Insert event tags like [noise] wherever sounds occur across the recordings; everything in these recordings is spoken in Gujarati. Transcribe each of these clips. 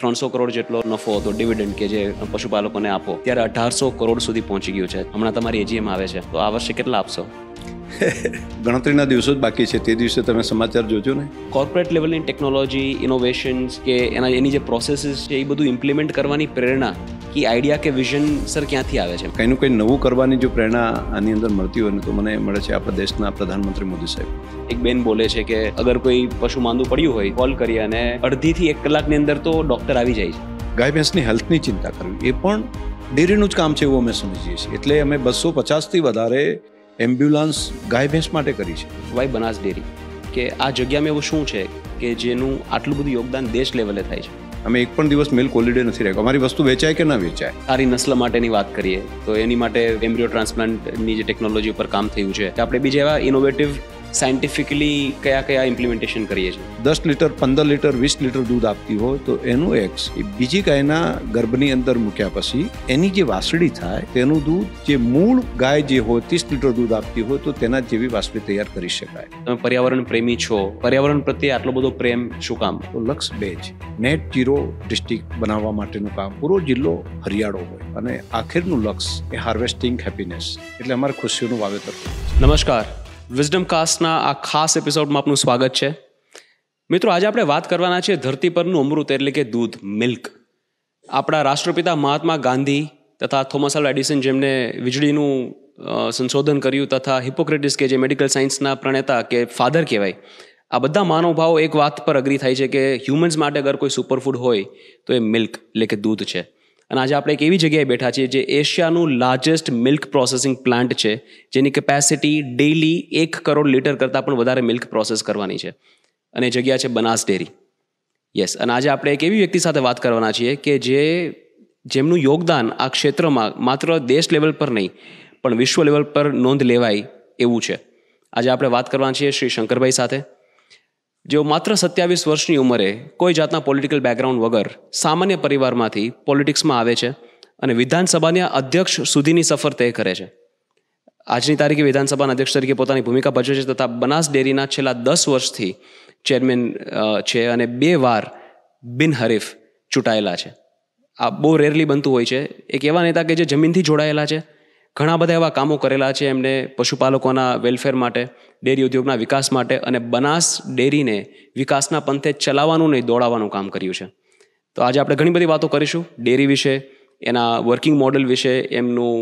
ત્રણસો કરોડ જેટલો નફો હતો ડિવિડન્ડ કે જે પશુપાલકોને આપો ત્યારે અઢારસો કરોડ સુધી પહોંચી ગયું છે. હમણાં તમારી એજીએમ આવે છે. તો આ વર્ષે કેટલા આપશો? [laughs] ગણતરીના દિવસો જ બાકી છે. તે દિવસે તમે સમાચાર જોજો ને. કોર્પોરેટ લેવલની ટેકનોલોજી ઇનોવેશન્સ કે એના એની જે પ્રોસેસીસ છે એ બધું ઇમ્પ્લિમેન્ટ કરવાની પ્રેરણા કે આઈડિયા કે વિઝન સર ક્યાંથી આવે છે? કંઈનું કંઈ નવું કરવાની જો પ્રેરણા આની અંદર મળતી હોય ને તો મને મળે છે આપણા દેશના પ્રધાનમંત્રી મોદી સાહેબ. એક બેન બોલે છે કે અગર કોઈ પશુ માંદું પડ્યું હોય કોલ કરી અને અડધીથી એક કલાકની અંદર તો ડૉક્ટર આવી જાય છે. ગાય ભેંસની હેલ્થની ચિંતા કરવી એ પણ ડેરીનું જ કામ છે એવું અમે સમજીએ છીએ. એટલે અમે બસો પચાસથી વધારે એમ્બ્યુલન્સ ગાય ભેંસ માટે કરી છે. Why Banas dairy? કે આ જગ્યામાં એવું શું છે કે જેનું આટલું બધું યોગદાન દેશ લેવલે થાય છે? અમે એક પણ દિવસ મિલ્ક હોલિડે નથી રાખ્યો. અમારી વસ્તુ વેચાય કે ના વેચાય? સારી નસ્લ માટેની વાત કરીએ, તો એની માટે એમ્બ્રિયો ટ્રાન્સપ્લાન્ટની જે ટેકનોલોજી ઉપર કામ થયું છે. આપણે બીજા એવા ઇનોવેટિવ સાયન્ટિફિકલી કયા કયા ઇમ્પ્લિમેન્ટેશન કરીએ છીએ? દસ લીટર પંદર લીટર વીસ લીટર દૂધ આપતી હોય તો એનું એક્સ એ બીજી ગાયના ગર્ભની અંદર મૂક્યા પછી એની જે વાસળી થાય તેનું દૂધ જે મૂળ ગાય જે હોય ત્રીસ લીટર દૂધ આપતી હોય તો તેના જેવી વાસળી તૈયાર કરી શકાય. તમે પર્યાવરણ પ્રેમી છો. પર્યાવરણ પ્રત્યે આટલો બધો પ્રેમ શું કામ? તો લક્ષ બે છે. નેટ જીરો ડિસ્ટ્રિક્ટ બનાવવા માટેનું કામ. પૂરો જિલ્લો હરિયાળો હોય અને આખિરનું લક્ષ એ હાર્વેસ્ટિંગ હેપીનેસ. એટલે અમારે ખુશીઓનું વાવેતર. નમસ્કાર. વિઝડમ કાસ્ટના આ ખાસ એપિસોડમાં આપનું સ્વાગત છે. મિત્રો, આજે આપણે વાત કરવાના છે ધરતી પરનું અમૃત, એટલે કે દૂધ મિલ્ક આપણા રાષ્ટ્રપિતા મહાત્મા ગાંધી તથા થોમસ આલ્વા એડિસન જેમને વીજળીનું સંશોધન કર્યું, તથા હિપોક્રેટિસ કે જે મેડિકલ સાયન્સના પ્રણેતા કે ફાધર કહેવાય, આ બધા માનવભાવો એક વાત પર અગ્રી થાય છે કે હ્યુમન્સ માટે અગર કોઈ સુપરફૂડ હોય, તો એ મિલ્ક એટલે કે દૂધ છે. અને આજે આપણે એક એવી જગ્યાએ બેઠા છીએ જે એશિયાનું લાર્જેસ્ટ મિલ્ક પ્રોસેસિંગ પ્લાન્ટ છે, જેની કેપેસિટી ડેઇલી એક કરોડ લીટર કરતાં પણ વધારે મિલ્ક પ્રોસેસ કરવાની છે. અને જગ્યા છે બનાસ ડેરી. યસ અને આજે આપણે એક એવી વ્યક્તિ સાથે વાત કરવાના છીએ કે જે જેમનું યોગદાન આ ક્ષેત્રમાં માત્ર દેશ લેવલ પર નહીં, પણ વિશ્વ લેવલ પર નોંધ લેવાય એવું છે. આજે આપણે વાત કરવાના છીએ શ્રી શંકરભાઈ સાથે. જેઓ માત્ર સત્યાવીસ વર્ષની ઉંમરે કોઈ જાતના પોલિટિકલ બેકગ્રાઉન્ડ વગર સામાન્ય પરિવારમાંથી પોલિટિક્સમાં આવે છે અને વિધાનસભાના અધ્યક્ષ સુધીની સફર તય કરે છે. આજની તારીખે વિધાનસભાના અધ્યક્ષ તરીકે પોતાની ભૂમિકા ભજવે છે તથા બનાસ ડેરીના છેલ્લા દસ વર્ષથી ચેરમેન છે અને બે વાર બિનહરીફ ચૂંટાયેલા છે. આ બહુ રેરલી બનતું હોય છે. એક એવા નેતા કે જે જમીનથી જોડાયેલા છે. ઘણા બધા એવા કામો કરેલા છે એમણે પશુપાલકોના વેલફેર માટે, ડેરી ઉદ્યોગના વિકાસ માટે અને બનાસ ડેરીને વિકાસના પંથે ચલાવવાનું નહીં, દોડાવવાનું કામ કર્યું છે. તો આજે આપણે ઘણી બધી વાતો કરીશું ડેરી વિશે, એના વર્કિંગ મોડલ વિશે, એમનું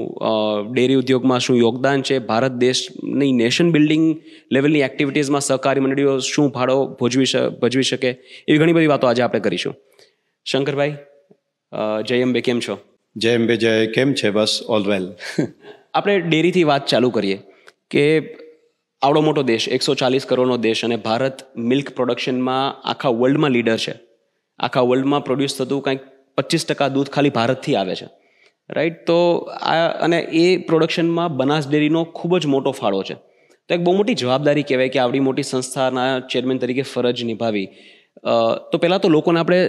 ડેરી ઉદ્યોગમાં શું યોગદાન છે, ભારત દેશની નેશન બિલ્ડિંગ લેવલની એક્ટિવિટીઝમાં સહકારી મંડળીઓ શું ફાળો ભજવી ભજવી શકે, એવી ઘણી બધી વાતો આજે આપણે કરીશું. શંકરભાઈ જય અંબે, કેમ છો? જય અંબે, જય, કેમ છે? બસ ઓલ વેલ આપણે ડેરીથી વાત ચાલુ કરીએ કે આવડો મોટો દેશ, એકસો ચાલીસ કરોડનો દેશ અને ભારત મિલ્ક પ્રોડક્શનમાં આખા વર્લ્ડમાં લીડર છે. આખા વર્લ્ડમાં પ્રોડ્યુસ થતું કંઈક પચીસ ટકા દૂધ ખાલી ભારતથી આવે છે. રાઈટ તો આ અને એ પ્રોડક્શનમાં બનાસ ડેરીનો ખૂબ જ મોટો ફાળો છે. તો એક બહુ મોટી જવાબદારી કહેવાય કે આવડી મોટી સંસ્થાના ચેરમેન તરીકે ફરજ નિભાવી તો પહેલાં તો લોકોને આપણે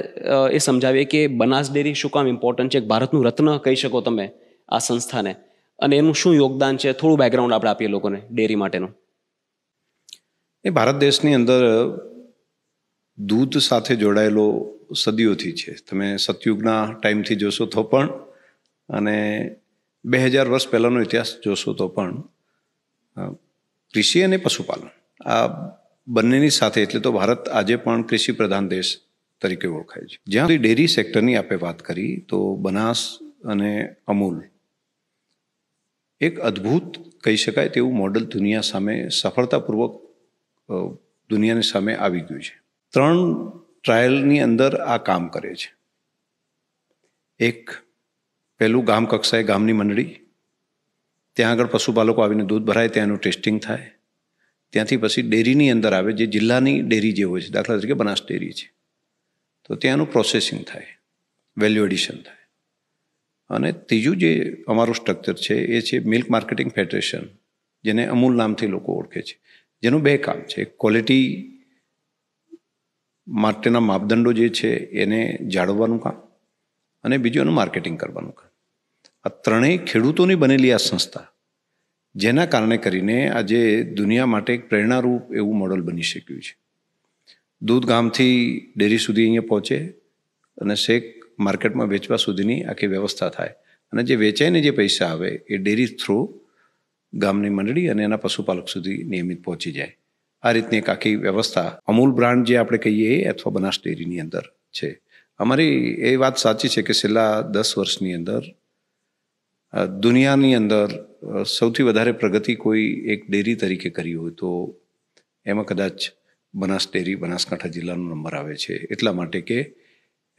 એ સમજાવીએ કે બનાસ ડેરી શું કામ ઇમ્પોર્ટન્ટ છે? ભારતનું રત્ન કહી શકો તમે આ સંસ્થાને. અને એનું શું યોગદાન છે? થોડું બેકગ્રાઉન્ડ આપણે આપીએ લોકોને ડેરી માટેનું. એ ભારત દેશની અંદર દૂધ સાથે જોડાયેલો સદીઓથી છે. તમે સતયુગના ટાઈમથી જોશો તો પણ, અને બે હજાર વર્ષ પહેલાંનો ઇતિહાસ જોશો તો પણ કૃષિ અને પશુપાલન. આ બંનેની સાથે એટલે તો ભારત આજે પણ કૃષિ પ્રધાન દેશ તરીકે ઓળખાય છે. જ્યાં ડેરી સેક્ટરની આપણે વાત કરી, તો બનાસ અને અમૂલ એક અદ્ભુત કહી શકાય તેવું મોડલ દુનિયા સામે સફળતાપૂર્વક દુનિયાની સામે આવી ગયું છે. ત્રણ ટ્રાયલની અંદર આ કામ કરે છે. એક, પહેલું ગામ કક્ષાએ ગામની મંડળી, ત્યાં આગળ પશુપાલકો આવીને દૂધ ભરાય ત્યાં એનું ટેસ્ટિંગ થાય. ત્યાંથી પછી ડેરીની અંદર આવે, જે જિલ્લાની ડેરી જે હોય છે, દાખલા તરીકે બનાસ ડેરી છે. તો ત્યાંનું પ્રોસેસિંગ થાય વેલ્યુ એડિશન થાય. અને ત્રીજું જે અમારું સ્ટ્રક્ચર છે, એ છે મિલ્ક માર્કેટિંગ ફેડરેશન જેને અમૂલ નામથી લોકો ઓળખે છે. જેનું બે કામ છે ક્વોલિટી માટેના માપદંડો જે છે, એને જાળવવાનું કામ અને બીજું એનું માર્કેટિંગ કરવાનું કામ. આ ત્રણેય ખેડૂતોની બનેલી આ સંસ્થા જેના કારણે કરીને આજે દુનિયા માટે એક પ્રેરણારૂપ એવું મોડલ બની શક્યું છે. દૂધ ગામથી ડેરી સુધી અહીંયા પહોંચે અને શેક માર્કેટમાં વેચવા સુધીની આખી વ્યવસ્થા થાય. અને જે વેચાઈને જે પૈસા આવે એ ડેરી થ્રુ ગામની મંડળી અને એના પશુપાલક સુધી નિયમિત પહોંચી જાય. આ રીતની એક આખી વ્યવસ્થા અમૂલ બ્રાન્ડ જે આપણે કહીએ એ અથવા બનાસ ડેરીની અંદર છે. અમારી એ વાત સાચી છે કે છેલ્લા દસ વર્ષની અંદર દુનિયાની અંદર સૌથી વધારે પ્રગતિ કોઈ એક ડેરી તરીકે કરી હોય તો એમાં કદાચ બનાસ ડેરી, બનાસકાંઠા જિલ્લાનો નંબર આવે છે. એટલા માટે કે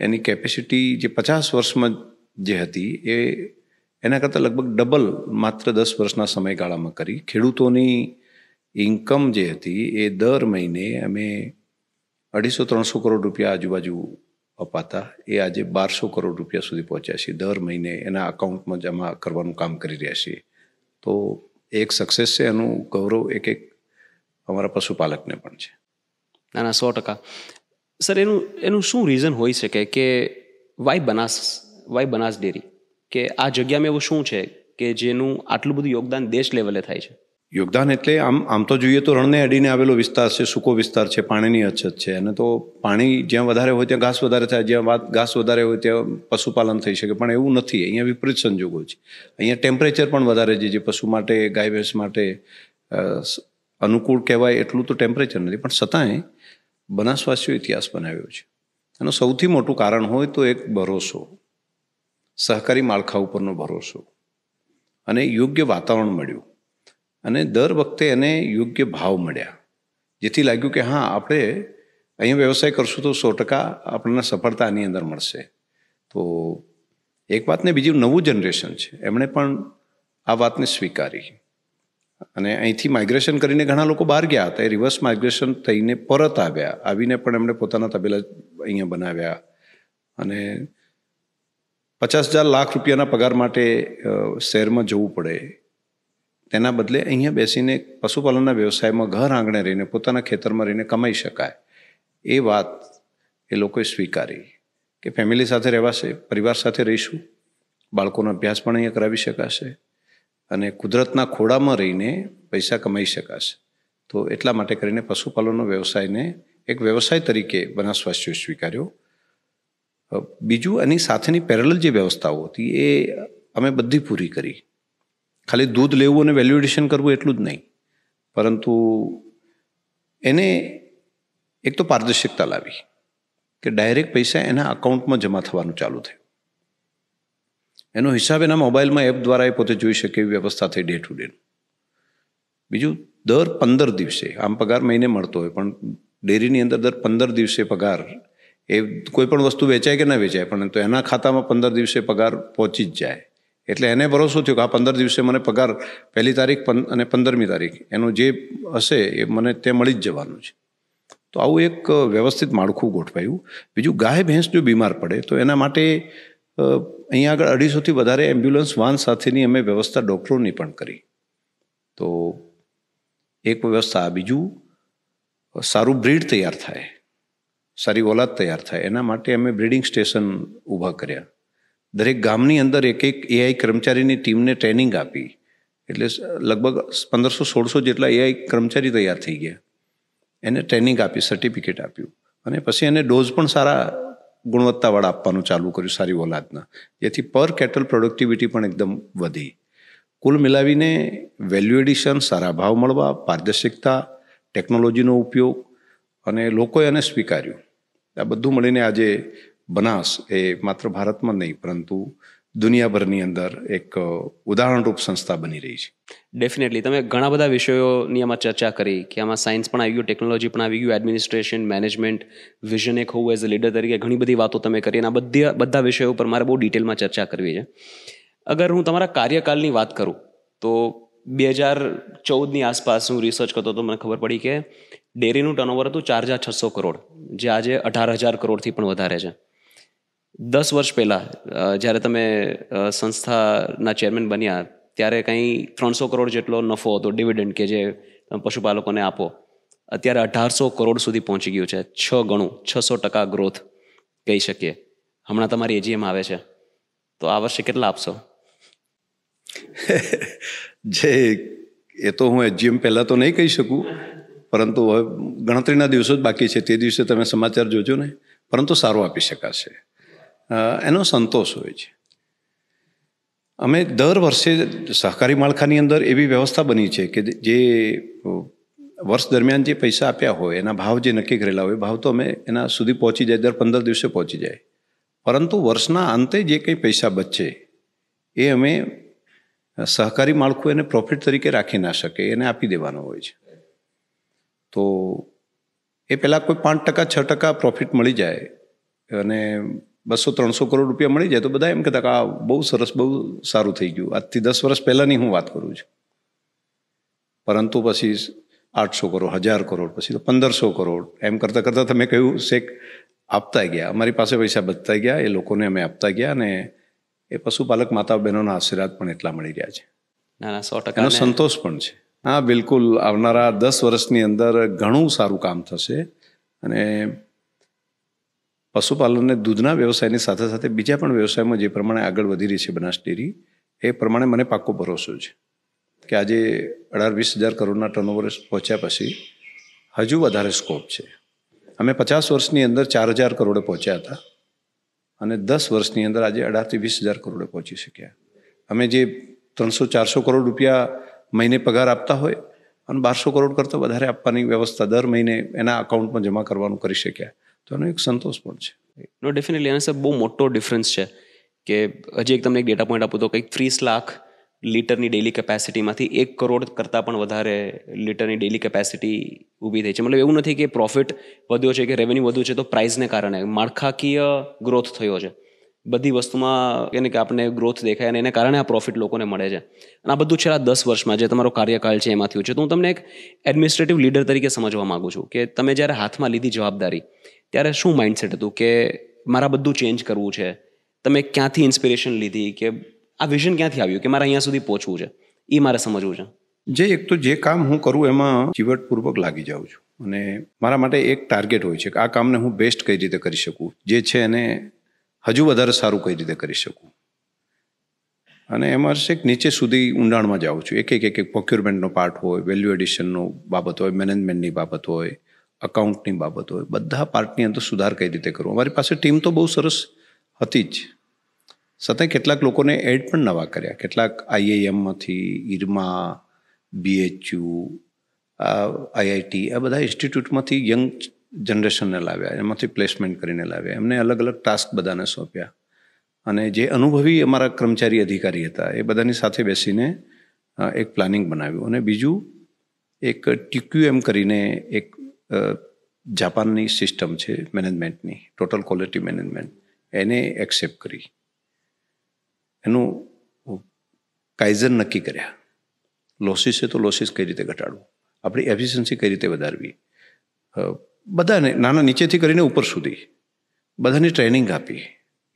એની કેપેસિટી જે પચાસ વર્ષમાં જે હતી એ એના કરતાં લગભગ ડબલ માત્ર દસ વર્ષના સમયગાળામાં કરી. ખેડૂતોની ઇન્કમ જે હતી એ દર મહિને અમે અઢીસો ત્રણસો કરોડ રૂપિયા આજુબાજુ અપાતા. એ આજે બારસો કરોડ રૂપિયા સુધી પહોંચ્યા છે દર મહિને એના અકાઉન્ટમાં જમા કરવાનું કામ કરી રહ્યા છીએ. તો એક સક્સેસ છે, એનું ગૌરવ એક એક અમારા પશુપાલકને પણ છે. ના ના, સો ટકા. સર, એનું એનું શું રીઝન હોઈ શકે કે why Banas why Banas dairy? કે આ જગ્યામાં એવું શું છે કે જેનું આટલું બધું યોગદાન દેશ લેવલે થાય છે? યોગદાન એટલે આમ આમ તો જોઈએ તો રણને અડીને આવેલો વિસ્તાર છે, સૂકો વિસ્તાર છે, પાણીની અછત છે. અને તો પાણી જ્યાં વધારે હોય ત્યાં ઘાસ વધારે થાય, જ્યાં વાત ઘાસ વધારે હોય ત્યાં પશુપાલન થઈ શકે. પણ એવું નથી. અહીંયા વિપરીત સંજોગો છે. અહીંયા ટેમ્પરેચર પણ વધારે છે, જે પશુ માટે, ગાય ભેંસ માટે અનુકૂળ કહેવાય એટલું તો ટેમ્પરેચર નથી. પણ છતાંય બનાસવાસીઓ ઇતિહાસ બનાવ્યો છે. એનું સૌથી મોટું કારણ હોય તો એક ભરોસો. સહકારી માળખા ઉપરનો ભરોસો. અને યોગ્ય વાતાવરણ મળ્યું. અને દર વખતે એને યોગ્ય ભાવ મળ્યા. જેથી લાગ્યું કે હા, આપણે અહીંયા વ્યવસાય કરશું તો સો ટકા આપણને સફળતા આની અંદર મળશે. તો એક વાતને બીજું નવું જનરેશન છે. એમણે પણ આ વાતને સ્વીકારી. અને અહીંથી માઇગ્રેશન કરીને ઘણા લોકો બહાર ગયા હતા. એ રિવર્સ માઇગ્રેશન થઈને પરત આવ્યા. આવીને પણ એમણે પોતાના તબેલા અહીંયા બનાવ્યા. અને પચાસ હજાર લાખ રૂપિયાના પગાર માટે શહેરમાં જવું પડે. તેના બદલે અહીંયા બેસીને પશુપાલનના વ્યવસાયમાં ઘર આંગણે રહીને, પોતાના ખેતરમાં રહીને કમાઈ શકાય. એ વાત એ લોકોએ સ્વીકારી કે ફેમિલી સાથે રહેવાશે, પરિવાર સાથે રહીશું, બાળકોનો અભ્યાસ પણ અહીંયા કરાવી શકાશે અને કુદરતના ખોડામાં રહીને પૈસા કમાઈ શકાશે. તો એટલા માટે કરીને પશુપાલનનો વ્યવસાયને એક વ્યવસાય તરીકે બનાસવાસીઓ સ્વીકાર્યો. બીજું, એની સાથેની પેરેલલ જે વ્યવસ્થાઓ હતી, એ અમે બધી પૂરી કરી. ખાલી દૂધ લેવું અને વેલ્યુએશન કરવું એટલું જ નહીં. પરંતુ એને એક તો પારદર્શકતા લાવી કે ડાયરેક્ટ પૈસા એના અકાઉન્ટમાં જમા થવાનું ચાલુ થયું. એનો હિસાબ એના મોબાઈલમાં એપ દ્વારા એ પોતે જોઈ શકે એવી વ્યવસ્થા થઈ ડે ટુ ડે બીજું, દર પંદર દિવસે, આમ પગાર મહિને મળતો હોય, પણ ડેરીની અંદર દર પંદર દિવસે પગાર એ કોઈ પણ વસ્તુ વેચાય કે ના વેચાય, પણ તો એના ખાતામાં પંદર દિવસે પગાર પહોંચી જ જાય. એટલે એને ભરોસો થયો કે આ પંદર દિવસે મને પગાર, પહેલી તારીખ અને પંદરમી તારીખ, એનું જે હશે એ મને તે મળી જ જવાનું છે. તો આવું એક વ્યવસ્થિત માળખું ગોઠવાયું. બીજું ગાય, ભેંસ જો બીમાર પડે, તો એના માટે અહીંયા આગળ અઢીસોથી વધારે એમ્બ્યુલન્સ વાન સાથેની અમે વ્યવસ્થા ડૉક્ટરોની પણ કરી. તો એક વ્યવસ્થા બીજું, સારું બ્રીડ તૈયાર થાય. સારી ઓલાદ તૈયાર થાય. એના માટે અમે બ્રીડિંગ સ્ટેશન ઊભા કર્યા. દરેક ગામની અંદર એક એક એઆઈ કર્મચારીની ટીમને ટ્રેનિંગ આપી. એટલે લગભગ પંદરસો સોળસો જેટલા એઆઈ કર્મચારી તૈયાર થઈ ગયા. એને ટ્રેનિંગ આપી, સર્ટિફિકેટ આપ્યું. અને પછી એને ડોઝ પણ સારા ગુણવત્તાવાળા આપવાનું ચાલુ કર્યું સારી ઓલાદના. જેથી પર કેટલ પ્રોડક્ટિવિટી પણ એકદમ વધી. કુલ મિલાવીને વેલ્યુ એડિશન સારા ભાવ મળવા, પારદર્શિકતા ટેકનોલોજીનો ઉપયોગ અને લોકોએ એને સ્વીકાર્યું. આ બધું મળીને આજે બનાસ એ માત્ર ભારતમાં નહીં, પરંતુ દુનિયાભરની અંદર એક ઉદાહરણરૂપ સંસ્થા બની રહી છે. ડેફિનેટલી તમે ઘણા બધા વિષયોની આમાં ચર્ચા કરી કે આમાં સાયન્સ પણ આવી ગયું ટેકનોલોજી પણ આવી ગયું એડમિનિસ્ટ્રેશન મેનેજમેન્ટ વિઝન એક હોવું એઝ અ લીડર તરીકે ઘણી બધી વાતો તમે કરી અને આ બધી, બધા વિષયો ઉપર મારે બહુ ડિટેલમાં ચર્ચા કરવી છે. અગર હું તમારા કાર્યકાળની વાત કરું, તો બે હજાર ચૌદની આસપાસ હું રિસર્ચ કરતો તો મને ખબર પડી કે ડેરીનું ટર્નઓવર હતું ચાર હજાર છસો કરોડ, જે આજે અઢાર હજાર કરોડથી પણ વધારે છે. દસ વર્ષ પહેલાં જ્યારે તમે સંસ્થાના ચેરમેન બન્યા, ત્યારે કંઈ ત્રણસો કરોડ જેટલો નફો હતો, ડિવિડન્ડ કે જે પશુપાલકોને આપો. અત્યારે અઢારસો કરોડ સુધી પહોંચી ગયું છે. છ ગણું, છસો ટકા ગ્રોથ કહી શકીએ. હમણાં તમારી એજીએમ આવે છે. તો આ વર્ષે કેટલા આપશો? [laughs] જે, એ તો હું એજીએમ પહેલાં તો નહીં કહી શકું, પરંતુ હવે ગણતરીના દિવસો જ બાકી છે. તે દિવસે તમે સમાચાર જોજો ને. પરંતુ સારું આપી શકાશે. એનો સંતોષ હોય છે. અમે દર વર્ષે સહકારી માળખાની અંદર એવી વ્યવસ્થા બની છે કે જે વર્ષ દરમિયાન જે પૈસા આપ્યા હોય, એના ભાવ જે નક્કી કરેલા હોય ભાવ તો અમે એના સુધી પહોંચી જાય, દર પંદર દિવસે પહોંચી જાય. પરંતુ વર્ષના અંતે જે કંઈ પૈસા બચે, એ અમે સહકારી માળખું એને પ્રોફિટ તરીકે રાખી ના શકે, એને આપી દેવાનો હોય છે. તો એ પહેલાં કોઈ પાંચ ટકા, છ ટકા પ્રોફિટ મળી જાય અને બસો ત્રણસો કરોડ રૂપિયા મળી જાય તો બધા એમ કહેતા કે આ બહુ સરસ બહુ સારું થઈ ગયું. આજથી દસ વર્ષ પહેલાંની હું વાત કરું છું. પરંતુ પછી આઠસો કરોડ હજાર કરોડ પછી તો પંદરસો કરોડ એમ કરતાં કરતાં તમે કહ્યું શેક આપતા ગયા. અમારી પાસે પૈસા બચતા ગયા એ લોકોને અમે આપતા ગયા અને એ પશુપાલક માતા બહેનોના આશીર્વાદ પણ એટલા મળી રહ્યા છે. ના ના સો એનો સંતોષ પણ છે. હા બિલકુલ. આવનારા દસ વર્ષની અંદર ઘણું સારું કામ થશે અને પશુપાલનને દૂધના વ્યવસાયની સાથે સાથે બીજા પણ વ્યવસાયમાં જે પ્રમાણે આગળ વધી રહી છે બનાસ ડેરી, એ પ્રમાણે મને પાક્કો ભરોસો છે કે આજે અઢાર વીસ હજાર કરોડના ટર્નઓવર પહોંચ્યા પછી હજુ વધારે સ્કોપ છે. અમે પચાસ વર્ષની અંદર ચાર હજાર કરોડે પહોંચ્યા હતા અને દસ વર્ષની અંદર આજે અઢારથી વીસ હજાર કરોડે પહોંચી શક્યા. અમે જે ત્રણસો ચારસો કરોડ રૂપિયા મહિને પગાર આપતા હોય અને બારસો કરોડ કરતાં વધારે આપવાની વ્યવસ્થા દર મહિને એના અકાઉન્ટમાં જમા કરવાનું કરી શક્યા. તો એનો એક સંતોષ પણ છે. નો ડેફિનેટલી એના સાહેબ, બહુ મોટો ડિફરન્સ છે કે હજી એક તમને એક ડેટા પોઈન્ટ આપું તો કંઈક ત્રીસ લાખ લીટરની ડેલી કેપેસિટીમાંથી એક કરોડ કરતાં પણ વધારે લીટરની ડેલી કેપેસિટી ઊભી થઈ છે. મતલબ એવું નથી કે પ્રોફિટ વધ્યો છે કે રેવન્યુ વધ્યું છે તો પ્રાઇઝને કારણે માળખાકીય ગ્રોથ થયો છે. બધી વસ્તુમાં એને કે આપણને ગ્રોથ દેખાય અને એને કારણે આ પ્રોફિટ લોકોને મળે છે. અને આ બધું છેલ્લા દસ વર્ષમાં જે તમારો કાર્યકાળ છે એમાં થયું છે. તો હું તમને એક એડમિનિસ્ટ્રેટિવ લીડર તરીકે સમજવા માંગુ છું કે તમે જ્યારે હાથમાં લીધી જવાબદારી ત્યારે શું માઇન્ડસેટ હતું કે મારા બધું ચેન્જ કરવું છે? તમે ક્યાંથી ઇન્સ્પિરેશન લીધી કે આ વિઝન ક્યાંથી આવ્યું કે મારે અહીંયા સુધી પહોંચવું છે? એ મારે સમજવું છે. જે એક તો જે કામ હું કરું એમાં ચીવટપૂર્વક લાગી જાઉં છું. અને મારા માટે એક ટાર્ગેટ હોય છે કે આ કામને હું બેસ્ટ કઈ રીતે કરી શકું? જે છે એને હજુ વધારે સારું કઈ રીતે કરી શકું? અને એમાં છેક નીચે સુધી ઊંડાણમાં જાઉં છું. એક એક એક એક પ્રોક્યુરમેન્ટનો પાર્ટ હોય વેલ્યુ એડિશનનો બાબત હોય મેનેજમેન્ટની બાબત હોય અકાઉન્ટની બાબત હોય. બધા પાર્ટની અંદર સુધાર કઈ રીતે કરવો? અમારી પાસે ટીમ તો બહુ સરસ હતી જ. છતાં કેટલાક લોકોને એડ પણ નવા કર્યા. કેટલાક આઈઆઈએમમાંથી ઈરમા બીએચયુ આઈઆઈટી આ બધા ઇન્સ્ટિટ્યૂટમાંથી યંગ જનરેશનને લાવ્યા, એમાંથી પ્લેસમેન્ટ કરીને લાવ્યા. એમને અલગ અલગ ટાસ્ક બધાને સોંપ્યા. અને જે અનુભવી અમારા કર્મચારી અધિકારી હતા, એ બધાની સાથે બેસીને એક પ્લાનિંગ બનાવ્યું. અને બીજું એક ટીક્યુએમ કરીને એક જાપાનની સિસ્ટમ છે મેનેજમેન્ટની, ટોટલ ક્વોલિટી મેનેજમેન્ટ, એને એક્સેપ્ટ કરી. એનું કાઇઝન નક્કી કર્યા. લોસીસ છે તો લોસીસ કઈ રીતે ઘટાડવું? આપણી એફિશિયન્સી કઈ રીતે વધારવી? બધાને નાના નીચેથી કરીને ઉપર સુધી. બધાની ટ્રેનિંગ આપી.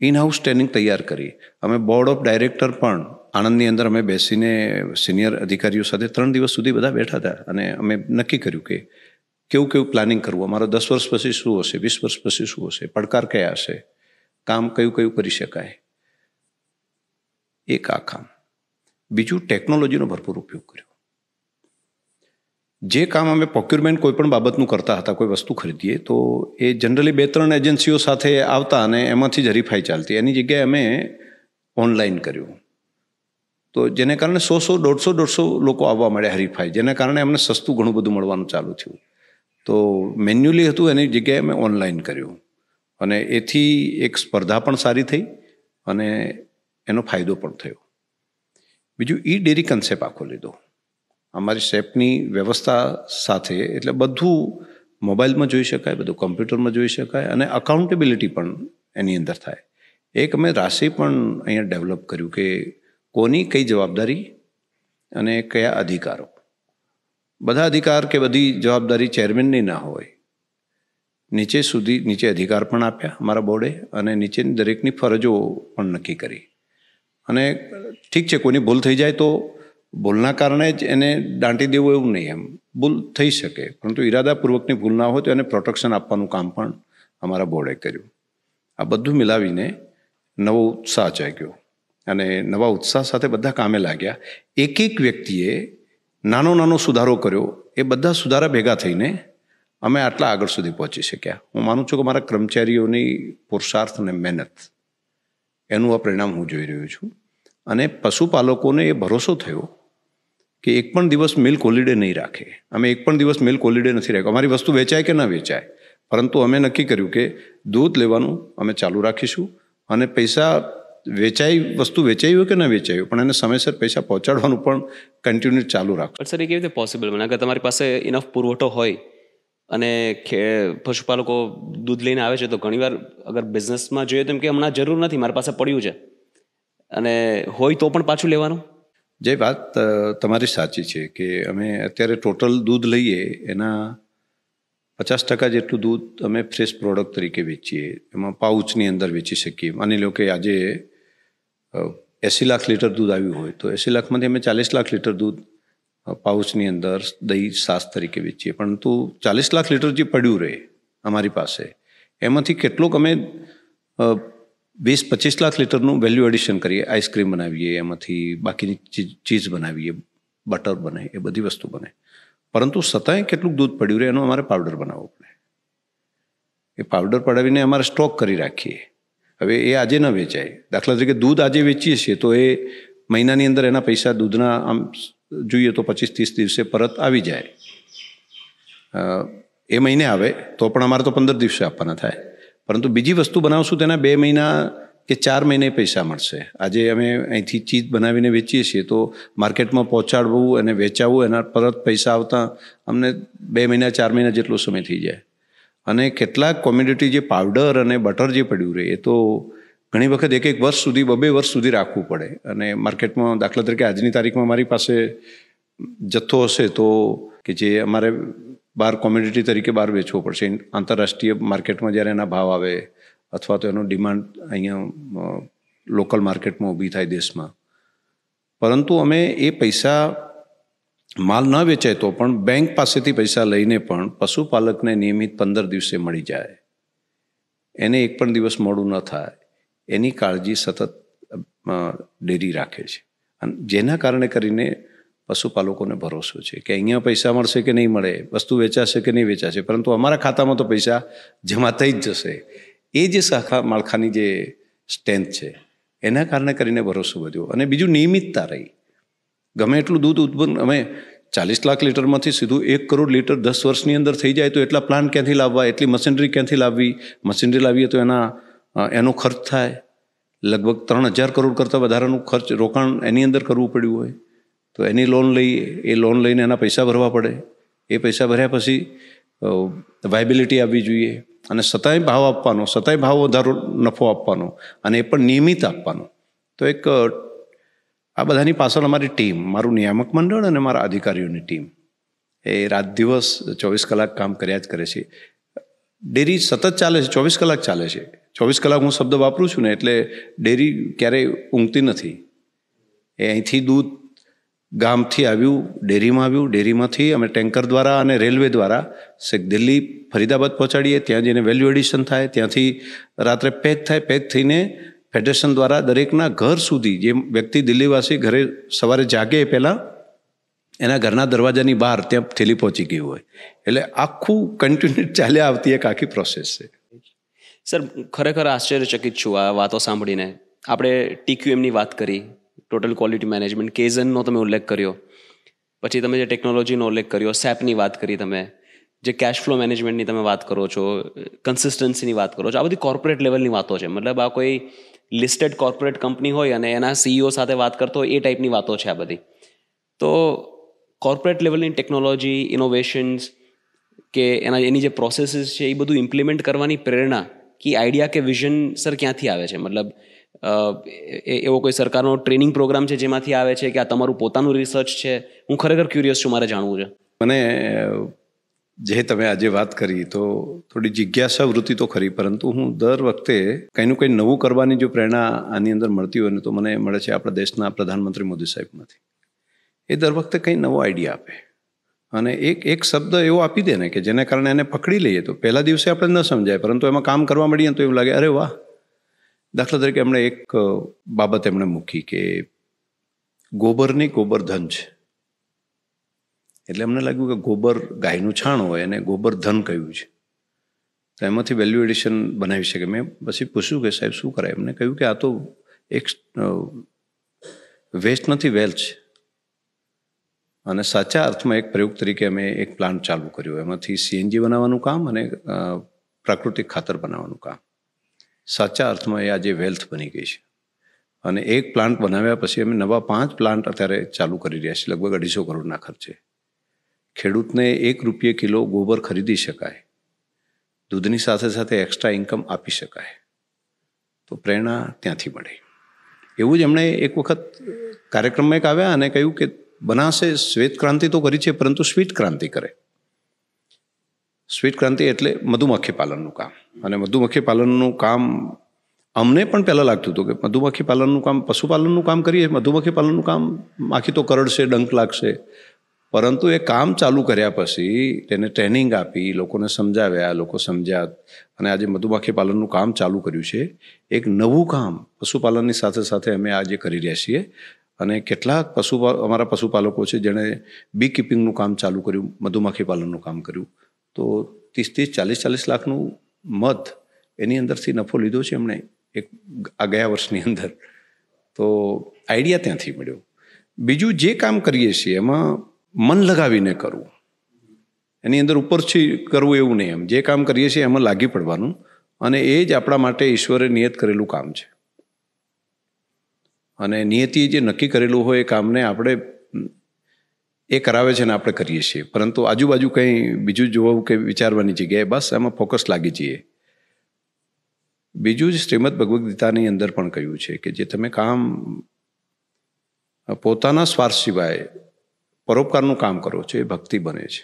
ઇનહાઉસ ટ્રેનિંગ તૈયાર કરી. અમે બોર્ડ ઓફ ડાયરેક્ટર પણ આણંદની અંદર અમે બેસીને સિનિયર અધિકારીઓ સાથે ત્રણ દિવસ સુધી બધા બેઠા હતા અને અમે નક્કી કર્યું કે કેવું કેવું પ્લાનિંગ કરવું? અમારો દસ વર્ષ પછી શું હશે? વીસ વર્ષ પછી શું હશે? પડકાર કયા હશે? કામ કયું કયું કરી શકાય? એક આ કામ. બીજું ટેકનોલોજીનો ભરપૂર ઉપયોગ કર્યો. જે કામ અમે પ્રોક્યુરમેન્ટ કોઈ પણ બાબતનું કરતા હતા, કોઈ વસ્તુ ખરીદીએ, તો એ જનરલી બે ત્રણ એજન્સીઓ સાથે આવતા અને એમાંથી જ હરીફાઈ ચાલતી. એની જગ્યાએ અમે ઓનલાઈન કર્યું. તો જેને કારણે સો સો, દોઢસો દોઢસો લોકો આવવા મળ્યા હરીફાઈ, જેના કારણે અમને સસ્તું ઘણું બધું મળવાનું ચાલુ થયું. તો મેન્યુઅલી હતું, એની જગ્યાએ મેં ઓનલાઈન કર્યું. અને એથી એક સ્પર્ધા પણ સારી થઈ અને એનો ફાયદો પણ થયો. બીજું ઈ ડેરી કન્સેપ્ટ આખો લીધો. અમારી શેપની વ્યવસ્થા સાથે, એટલે બધું મોબાઈલમાં જોઈ શકાય, બધું કમ્પ્યુટરમાં જોઈ શકાય અને અકાઉન્ટેબિલિટી પણ એની અંદર થાય. એક અમે રાશિ પણ અહીંયા ડેવલપ કર્યું કે કોની કઈ જવાબદારી અને કયા અધિકારો. બધા અધિકાર કે બધી જવાબદારી ચેરમેનની ના હોય. નીચે સુધી નીચે અધિકાર પણ આપ્યા અમારા બોર્ડે અને નીચેની દરેકની ફરજો પણ નક્કી કરી. અને ઠીક છે, કોઈની ભૂલ થઈ જાય તો ભૂલના કારણે જ એને દાંટી દેવું એવું નહીં એમ. ભૂલ થઈ શકે, પરંતુ ઈરાદાપૂર્વકની ભૂલ ના હોય તો એને પ્રોટેક્શન આપવાનું કામ પણ અમારા બોર્ડે કર્યું. આ બધું મિલાવીને નવો ઉત્સાહ જાગ્યો. અને નવા ઉત્સાહ સાથે બધા કામે લાગ્યા. એક એક વ્યક્તિએ નાનો નાનો સુધારો કર્યો, એ બધા સુધારા ભેગા થઈને અમે આટલા આગળ સુધી પહોંચી શક્યા. હું માનું છું કે મારા કર્મચારીઓની પુરુષાર્થ અને મહેનત, એનું આ પરિણામ હું જોઈ રહ્યો છું. અને પશુપાલકોને એ ભરોસો થયો કે એક પણ દિવસ મિલ્ક હોલિડે નહીં રાખે. અમે એક પણ દિવસ મિલ્ક હોલિડે નથી રાખ્યો. અમારી વસ્તુ વેચાય કે ના વેચાય? પરંતુ અમે નક્કી કર્યું કે દૂધ લેવાનું અમે ચાલુ રાખીશું અને પૈસા વેચાઈ વસ્તુ વેચાઈ હોય કે ન વેચાઈ હોય પણ એને સમયસર પૈસા પહોંચાડવાનું પણ કન્ટિન્યુ ચાલુ રાખો. પણ સર એ કેવી રીતે પોસિબલ બને? કે તમારી પાસે ઇનફ પુરવઠો હોય અને પશુપાલકો દૂધ લઈને આવે છે તો ઘણીવાર અગર બિઝનેસમાં જોઈએ તો એમ કે હમણાં જરૂર નથી મારી પાસે પડ્યું છે. અને હોય તો પણ પાછું લેવાનું. જે વાત તમારી સાચી છે કે અમે અત્યારે ટોટલ દૂધ લઈએ એના પચાસ ટકા જેટલું દૂધ અમે ફ્રેશ પ્રોડક્ટ તરીકે વેચીએ. એમાં પાઉચની અંદર વેચી શકીએ. માની લો કે આજે એંસી લાખ લીટર દૂધ આવ્યું હોય તો એંસી લાખમાંથી અમે ચાલીસ લાખ લીટર દૂધ પાઉચની અંદર દહીં સાસ તરીકે વેચીએ. પરંતુ ચાલીસ લાખ લીટર જે પડ્યું રહે અમારી પાસે, એમાંથી કેટલોક અમે વીસ, પચીસ લાખ લીટરનું વેલ્યુ એડિશન કરીએ. આઈસ્ક્રીમ બનાવીએ, એમાંથી બાકીની ચીઝ બનાવીએ બટર બને, એ બધી વસ્તુ બને. પરંતુ છતાંય કેટલું દૂધ પડ્યું રહે એનો અમારે પાવડર બનાવવો પડે. એ પાવડર પડાવીને અમારે સ્ટોક કરી રાખીએ. હવે એ આજે ન વેચાય. દાખલા તરીકે દૂધ આજે વેચીએ છીએ તો એ મહિનાની અંદર એના પૈસા દૂધના આમ જોઈએ તો પચીસ ત્રીસ દિવસે પરત આવી જાય. એ મહિને આવે તો પણ અમારે તો પંદર દિવસે આપવાના થાય. પરંતુ બીજી વસ્તુ બનાવશું તેના બે મહિના કે ચાર મહિને પૈસા મળશે. આજે અમે અહીંથી ચીજ બનાવીને વેચીએ છીએ તો માર્કેટમાં પહોંચાડવું અને વેચાવવું એના પરત પૈસા આવતા અમને બે મહિના, ચાર મહિના જેટલો સમય થઈ જાય. અને કેટલાક કોમ્યુનિટી જે પાવડર અને બટર જે પડ્યું રહે એ તો ઘણી વખત એક એક વર્ષ સુધી, બબે વર્ષ સુધી રાખવું પડે. અને માર્કેટમાં દાખલા તરીકે આજની તારીખમાં મારી પાસે જથ્થો હશે તો કે જે અમારે બહાર કોમ્યુનિટી તરીકે બહાર વેચવો પડશે. આંતરરાષ્ટ્રીય માર્કેટમાં જ્યારે એના ભાવ આવે અથવા તો એનો ડિમાન્ડ અહીંયા લોકલ માર્કેટમાં ઊભી થાય દેશમાં. પરંતુ અમે એ પૈસા માલ ન વેચાય તો પણ બેંક પાસેથી પૈસા લઈને પણ પશુપાલકને નિયમિત પંદર દિવસે મળી જાય. એને એક પણ દિવસ મોડું ન થાય. એની કાળજી સતત ડેરી રાખે છે. અને જેના કારણે કરીને પશુપાલકોને ભરોસો છે કે અહીંયા પૈસા મળશે કે નહીં મળે, વસ્તુ વેચાશે કે નહીં વેચાશે, પરંતુ અમારા ખાતામાં તો પૈસા જમા થઈ જ જશે. એ જે શાખા માળખાની જે સ્ટ્રેન્થ છે, એના કારણે કરીને ભરોસો વધ્યો. અને બીજું નિયમિતતા રહી. ગમે એટલું દૂધ ઉત્પન્ન અમે ચાલીસ લાખ લીટરમાંથી સીધું એક કરોડ લીટર દસ વર્ષની અંદર થઈ જાય તો એટલા પ્લાન્ટ ક્યાંથી લાવવા? એટલી મશીનરી ક્યાંથી લાવવી? મશીનરી લાવીએ તો એના એનો ખર્ચ થાય. લગભગ ત્રણ હજાર કરોડ કરતાં વધારાનું ખર્ચ રોકાણ એની અંદર કરવું પડ્યું હોય. તો એની લોન લઈએ એ લોન લઈને એના પૈસા ભરવા પડે. એ પૈસા ભર્યા પછી વાયબિલિટી આવવી જોઈએ. અને સતાય ભાવ આપવાનો, સતાય ભાવ વધારો, નફો આપવાનો અને એ પણ નિયમિત આપવાનો. તો એક આ બધાની પાછળ અમારી ટીમ, મારું નિયામક મંડળ અને મારા અધિકારીઓની ટીમ. એ રાત દિવસ ચોવીસ કલાક કામ કર્યા જ કરે છે. ડેરી સતત ચાલે છે, ચોવીસ કલાક ચાલે છે. ચોવીસ કલાક હું શબ્દ વાપરું છું ને એટલે ડેરી ક્યારેય ઊંઘતી નથી. એ અહીંથી દૂધ ગામથી આવ્યું, ડેરીમાં આવ્યું, ડેરીમાંથી અમે ટેન્કર દ્વારા અને રેલવે દ્વારા શેખ દિલ્હી, ફરીદાબાદ પહોંચાડીએ, ત્યાં જઈને વેલ્યુ એડિશન થાય, ત્યાંથી રાત્રે પેક થાય, પેક થઈને ફેડરેશન દ્વારા દરેકના ઘર સુધી જે વ્યક્તિ દિલ્હીવાસી ઘરે સવારે જાગે પહેલાં, એના ઘરના દરવાજાની બહાર ત્યાં થેલી પહોંચી ગઈ હોય. એટલે આખું કન્ટિન્યુ ચાલ્યા આવતી એક આખી પ્રોસેસ છે. સર, ખરેખર આશ્ચર્યચકિત છું આ વાતો સાંભળીને. આપણે ટીક્યુએમની વાત કરી ટોટલ ક્વોલિટી મેનેજમેન્ટ કેઝનનો તમે ઉલ્લેખ કર્યો. પછી તમે જે ટેકનોલોજીનો ઉલ્લેખ કર્યો સેપની વાત કરી તમે. જે કેશ ફ્લો મેનેજમેન્ટની તમે વાત કરો છો કન્સિસ્ટન્સીની વાત કરો છો, આ બધી કોર્પોરેટ લેવલની વાતો છે. મતલબ આ કોઈ લિસ્ટેડ કોર્પોરેટ કંપની હોય અને એના સીઈઓ સાથે વાત કરતો હોય, એ ટાઈપની વાતો છે આ બધી. તો કોર્પોરેટ લેવલની ટેકનોલોજી ઇનોવેશન્સ કે એના, એની જે પ્રોસેસીસ છે, એ બધું ઇમ્પ્લિમેન્ટ કરવાની પ્રેરણા કે આઈડિયા કે વિઝન સર ક્યાંથી આવે છે? મતલબ એવો કોઈ સરકારનો ટ્રેનિંગ પ્રોગ્રામ છે જેમાંથી આવે છે કે આ તમારું પોતાનું રિસર્ચ છે? હું ખરેખર ક્યુરિયસ છું, મારે જાણવું છે. મને જે તમે આજે વાત કરી, તો થોડી જિજ્ઞાસા વૃત્તિ તો ખરી, પરંતુ હું દર વખતે કંઈનું કંઈ નવું કરવાની જો પ્રેરણા આની અંદર મળતી હોય ને, તો મને મળે છે આપણા દેશના પ્રધાનમંત્રી મોદી સાહેબમાંથી. એ દર વખતે કંઈ નવો આઈડિયા આપે. અને એક એક શબ્દ એવો આપી દે ને કે જેના કારણે એને પકડી લઈએ, તો પહેલા દિવસે આપણે ન સમજાય, પરંતુ એમાં કામ કરવા મળીએ તો એવું લાગે, અરે વાહ! દાખલા તરીકે એમણે એક બાબત એમણે મૂકી કે, ગોબરની ગોબર ધન છે. એટલે અમને લાગ્યું કે ગોબર ગાયનું છાણ હોય અને ગોબર ધન કહ્યું છે. તો એમાંથી વેલ્યુ એડિશન બનાવી શકે. મેં પછી પૂછ્યું કે સાહેબ, શું કરાય? એમને કહ્યું કે આ તો એક વેસ્ટ નથી વેલ્થ છે. અને સાચા અર્થમાં એક પ્રયોગ તરીકે અમે એક પ્લાન્ટ ચાલુ કર્યો. એમાંથી સીએનજી બનાવવાનું કામ અને પ્રાકૃતિક ખાતર બનાવવાનું કામ. સાચા અર્થમાં એ આજે વેલ્થ બની ગઈ છે. અને એક પ્લાન્ટ બનાવ્યા પછી અમે નવા પાંચ પ્લાન્ટ અત્યારે ચાલુ કરી રહ્યા છીએ. લગભગ અઢીસો કરોડના ખર્ચે. ખેડૂતને એક રૂપિયે કિલો ગોબર ખરીદી શકાય. દૂધની સાથે સાથે એક્સ્ટ્રા ઇન્કમ આપી શકાય. તો પ્રેરણા ત્યાંથી મળે. એવું જ એમણે એક વખત કાર્યક્રમમાં એક આવ્યા અને કહ્યું કે બનાસે શ્વેત ક્રાંતિ તો કરી છે, પરંતુ સ્વીટ ક્રાંતિ કરે. સ્વીટ ક્રાંતિ એટલે મધુમક્ખી પાલનનું કામ. અને મધુમક્ખી પાલનનું કામ અમને પણ પહેલાં લાગતું હતું કે મધુમક્ખી પાલનનું કામ પશુપાલનનું કામ કરીએ મધુમક્ખી પાલનનું કામ માખી તો કરડશે ડંક લાગશે. પરંતુ એ કામ ચાલુ કર્યા પછી તેને ટ્રેનિંગ આપી, લોકોને સમજાવ્યા, લોકો સમજ્યા અને આજે મધુમાખી પાલનનું કામ ચાલુ કર્યું છે. એક નવું કામ પશુપાલનની સાથે સાથે અમે આજે કરી રહ્યા છીએ અને કેટલાક પશુ અમારા પશુપાલકો છે જેણે બી કીપિંગનું કામ ચાલુ કર્યું, મધુમાખી પાલનનું કામ કર્યું. તો ત્રીસ ત્રીસ ચાલીસ ચાલીસ લાખનું મધ એની અંદરથી નફો લીધો છે એમણે એક આ ગયા વર્ષની અંદર. તો આઈડિયા ત્યાંથી મળ્યો. બીજું જે કામ કરીએ છીએ એમાં મન લગાવીને કરવું. એની અંદર ઉપરથી કરવું એવું નહીં એમ. જે કામ કરીએ છીએ એમાં લાગી પડવાનું અને એ જ આપણા માટે ઈશ્વરે નિયત કરેલું કામ છે. અને નિયતિએ જે નક્કી કરેલું હોય એ કામને આપણે એ કરાવે છે ને આપણે કરીએ છીએ. પરંતુ આજુબાજુ કંઈ બીજું જોવું કે વિચારવાની જગ્યાએ બસ એમાં ફોકસ લાગી જઈએ. બીજું જ શ્રીમદ ભગવદ્ ગીતાની અંદર પણ કહ્યું છે કે જે તમે કામ, પોતાના સ્વાર્થ સિવાય પરોપકારનું કામ કરો છો, એ ભક્તિ બને છે.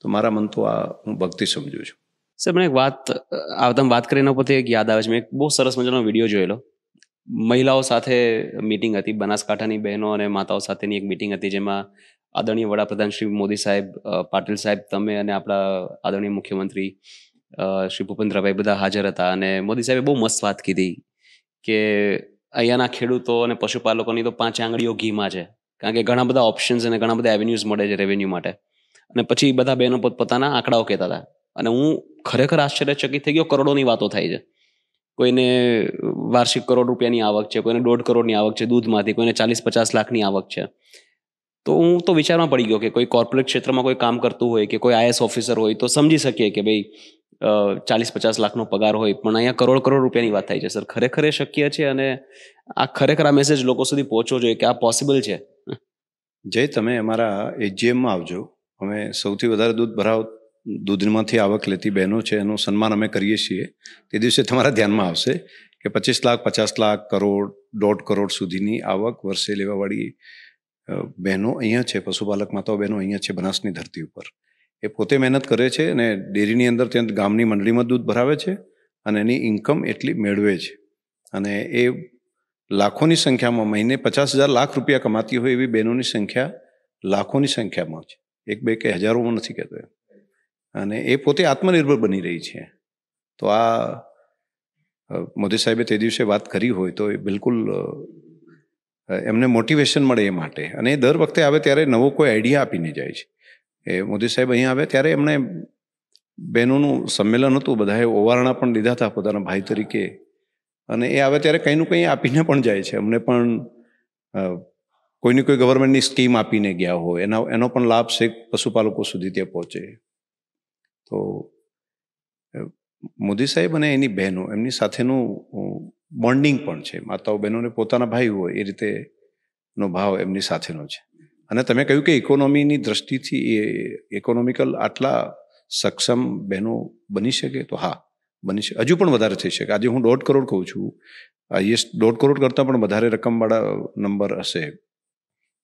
તો મારા મન તો આ હું ભક્તિ સમજુ છું. સર મને એક વાત આવતા વાત કરીને પોતે એક યાદ આવે છે. મેં એક બહુ સરસ મજાનો વીડિયો જોયેલો. મહિલાઓ સાથે મીટિંગ હતી, બનાસકાંઠાની બહેનો અને માતાઓ સાથેની એક મીટિંગ હતી, જેમાં આદરણીય વડાપ્રધાન શ્રી મોદી સાહેબ પાટીલ સાહેબ, તમે અને આપણા આદરણીય મુખ્યમંત્રી શ્રી ભૂપેન્દ્રભાઈ બધા હાજર હતા. અને મોદી સાહેબે બહુ મસ્ત વાત કીધી કે અહીંયાના ખેડૂતો અને પશુપાલકોની તો પાંચ આંગળીઓ ઘીમાં છે. કારણ કે ઘણા બધા ઓપ્શન્સ અને ઘણા બધા એવેન્યુઝ મળે છે રેવન્યુ માટે. અને પછી બધા બહેનો પોતપોતાના આંકડાઓ કહેતા હતા. અને હું ખરેખર આશ્ચર્યચકિત થઈ ગયો, કરોડોની વાતો થાય છે. કોઈને વાર્ષિક કરોડ રૂપિયાની આવક છે, કોઈને દોઢ કરોડની આવક છે, દૂધમાંથી, કોઈને ચાલીસ પચાસ લાખની આવક છે. તો હું તો વિચારમાં પડી ગયો કે કોઈ કોર્પોરેટ ક્ષેત્રમાં કોઈ કામ કરતું હોય કે કોઈ આઈએસ ઓફિસર હોય તો સમજી શકીએ કે ભાઈ ચાલીસ પચાસ લાખનો પગાર હોય, પણ અહીંયા કરોડ કરોડ રૂપિયાની વાત થાય છે. સર, ખરેખર એ શક્ય છે? અને આ ખરેખર આ મેસેજ લોકો સુધી પહોંચવો જોઈએ કે આ પોસિબલ છે? જય, તમે અમારા એજીએમમાં આવજો. અમે સૌથી વધારે દૂધ ભરાવ દૂધમાંથી આવક લેતી બહેનો છે, એનું સન્માન અમે કરીએ છીએ. તે દિવસે તમારા ધ્યાનમાં આવશે કે પચીસ લાખ, પચાસ લાખ, કરોડ, દોઢ કરોડ સુધીની આવક વર્ષે લેવાવાળી બહેનો અહીંયા છે, પશુપાલક માતાઓ બહેનો અહીંયા છે બનાસની ધરતી ઉપર. એ પોતે મહેનત કરે છે અને ડેરીની અંદર ત્યાં ગામની મંડળીમાં દૂધ ભરાવે છે અને એની ઇન્કમ એટલી મેળવે છે. અને એ લાખોની સંખ્યામાં મહિને પચાસ હજાર લાખ રૂપિયા કમાતી હોય એવી બહેનોની સંખ્યા લાખોની સંખ્યામાં છે એક બે કે હજારોમાં નથી કહેતો અને એ પોતે આત્મનિર્ભર બની રહી છે. તો આ મોદી સાહેબે તે દિવસે વાત કરી હોય તો એ બિલકુલ એમને મોટિવેશન મળે એ માટે. અને એ દર વખતે આવે ત્યારે નવો કોઈ આઈડિયા આપીને જાય છે. એ મોદી સાહેબ અહીંયા આવે ત્યારે એમણે બહેનોનું સંમેલન હતું, બધાએ ઓવારણા પણ લીધા હતા પોતાના ભાઈ તરીકે. અને એ આવે ત્યારે કંઈનું કંઈ આપીને પણ જાય છે. અમને પણ કોઈની કોઈ ગવર્મેન્ટની સ્કીમ આપીને ગયા હોય, એના, એનો પણ લાભ છે પશુપાલકો સુધી ત્યાં પહોંચે. તો મોદી સાહેબ અને એની બહેનો, એમની સાથેનું બોન્ડિંગ પણ છે. માતાઓ બહેનોને પોતાના ભાઈ હોય, એ રીતે નો ભાવ એમની સાથેનો છે. અને તમે કહ્યું કે ઇકોનોમીની દ્રષ્ટિથી એ ઇકોનોમિકલ આટલા સક્ષમ બહેનો બની શકે, તો હા. બની શકે. હજુ પણ વધારે થઈ શકે. આજે હું દોઢ કરોડ કહું છું. હાઈએસ્ટ દોઢ કરોડ કરતાં પણ વધારે રકમવાળા નંબર હશે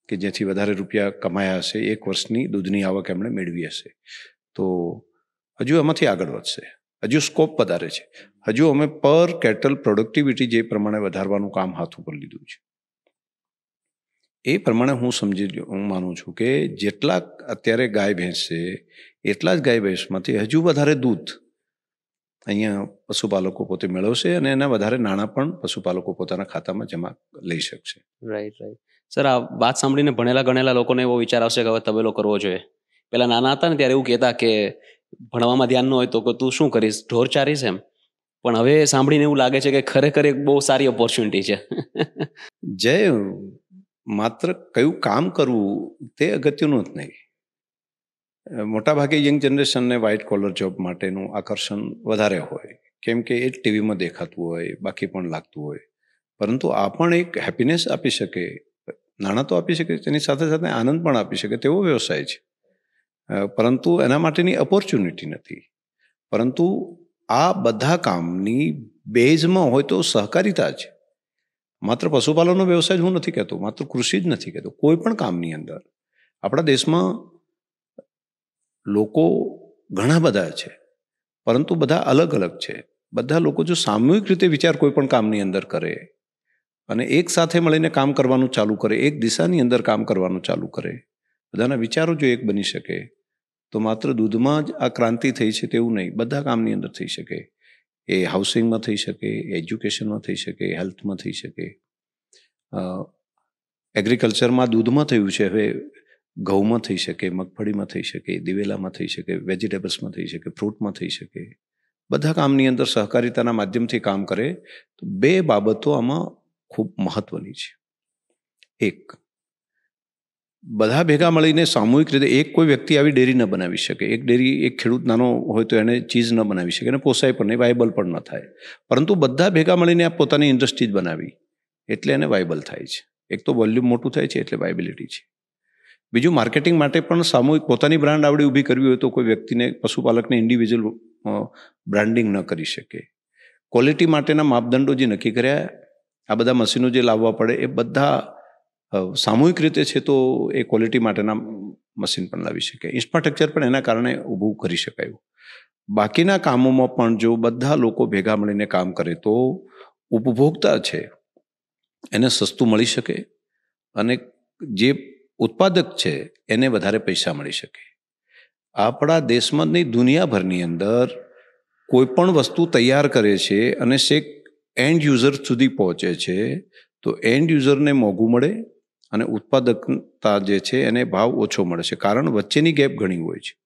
કે જેથી વધારે રૂપિયા કમાયા હશે, એક વર્ષની દૂધની આવક એમણે મેળવી હશે. તો હજુ એમાંથી આગળ વધશે. હજુ સ્કોપ વધારે છે. હજુ અમે પર કેટલ પ્રોડક્ટિવિટી જે પ્રમાણે વધારવાનું કામ હાથ ઉપર લીધું છે. એ પ્રમાણે હું સમજી હું માનું છું કે જેટલા અત્યારે ગાય ભેંસ છે એટલા જ ગાય ભેંસમાંથી હજુ વધારે દૂધ અહીંયા પશુપાલકો પોતે મેળવશે અને એના વધારે નાણાં પણ પશુપાલકો પોતાના ખાતામાં જમા લઈ શકશે. રાઈટ રાઈટ સર આ વાત સાંભળીને ભણેલા ગણેલા લોકોને એવો વિચાર આવશે કે હવે તબેલો કરવો જોઈએ. પેલા નાના હતા ને ત્યારે એવું કહેતા કે ભણવામાં ધ્યાન ન હોય તો કે તું શું કરીશ? ઢોર ચારીશ એમ. પણ હવે સાંભળીને એવું લાગે છે કે ખરેખર એક બહુ સારી ઓપોર્ચ્યુનિટી છે. જય માત્ર કયું કામ કરવું તે અગત્યનું જ નહીં. મોટાભાગે યંગ જનરેશનને વ્હાઇટ કોલર જોબ માટેનું આકર્ષણ વધારે હોય, કેમ કે એ ટીવીમાં દેખાતું હોય, બાકી પણ લાગતું હોય. પરંતુ આ પણ એક હેપીનેસ આપી શકે, નાણાં તો આપી શકે, તેની સાથે સાથે આનંદ પણ આપી શકે, તેવો વ્યવસાય છે. પરંતુ એના માટેની ઓપોર્ચ્યુનિટી નથી. પરંતુ આ બધા કામની બેઝમાં હોય તો સહકારિતા છે. માત્ર પશુપાલનનો વ્યવસાય જ હું નથી કહેતો, માત્ર કૃષિ જ નથી કહેતો, કોઈ પણ કામની અંદર. આપણા દેશમાં લોકો ઘણા બધા છે, પરંતુ બધા અલગ અલગ છે. બધા લોકો જો સામૂહિક રીતે વિચાર કોઈ પણ કામની અંદર કરે અને એક સાથે મળીને કામ કરવાનું ચાલુ કરે, એક દિશાની અંદર કામ કરવાનું ચાલુ કરે, બધાના વિચારો જો એક બની શકે, તો માત્ર દૂધમાં જ આ ક્રાંતિ થઈ છે તેવું નહીં, બધા કામની અંદર થઈ શકે. એ હાઉસિંગમાં થઈ શકે એજ્યુકેશનમાં થઈ શકે, હેલ્થમાં થઈ શકે. એગ્રીકલ્ચરમાં દૂધમાં થયું છે, હવે ઘઉંમાં થઈ શકે, મગફળીમાં થઈ શકે, દિવેલામાં થઈ શકે, વેજીટેબલ્સમાં થઈ શકે, ફ્રૂટમાં થઈ શકે. બધા કામની અંદર સહકારિતાના માધ્યમથી કામ કરે તો બે બાબતો આમાં ખૂબ મહત્વની છે. એક, બધા ભેગા મળીને સામૂહિક રીતે એક કોઈ વ્યક્તિ આવી ડેરી ન બનાવી શકે. એક ડેરી, એક ખેડૂત નાનો હોય તો એને ચીઝ ન બનાવી શકે, એને પોસાય પણ નહીં, વાયબલ પણ ન થાય. પરંતુ બધા ભેગા મળીને આ પોતાની ઇન્ડસ્ટ્રી જ બનાવી, એટલે એને વાયબલ થાય છે. એક તો વોલ્યુમ મોટું થાય છે, એટલે વાયબિલિટી છે. બીજું માર્કેટિંગ માટે પણ સામૂહિક પોતાની બ્રાન્ડ આવડી ઊભી કરવી હોય તો કોઈ વ્યક્તિને પશુપાલકને ઇન્ડિવિજ્યુઅલ બ્રાન્ડિંગ ન કરી શકે. ક્વોલિટી માટેના માપદંડો જે નક્કી કર્યા, આ બધા મશીનો જે લાવવા પડે, એ બધા સામૂહિક રીતે છે તો એ ક્વોલિટી માટેના મશીન પણ લાવી શકે. ઇન્ફ્રાસ્ટ્રક્ચર પણ એના કારણે ઊભું કરી શકાયું બાકીના કામોમાં પણ જો બધા લોકો ભેગા મળીને કામ કરે તો ઉપભોક્તા છે, એને સસ્તું મળી શકે અને જે ઉત્પાદક છે, એને વધારે પૈસા મળી શકે. આપણા દેશમાં નહીં દુનિયાભરની અંદર કોઈ પણ વસ્તુ તૈયાર કરે છે અને શેક એન્ડ યુઝર સુધી પહોંચે છે, તો એન્ડ યુઝરને મોંઘું મળે અને ઉત્પાદકતા જે છે એને ભાવ ઓછો મળે છે. કારણ વચ્ચેની ગેપ ઘણી હોય છે.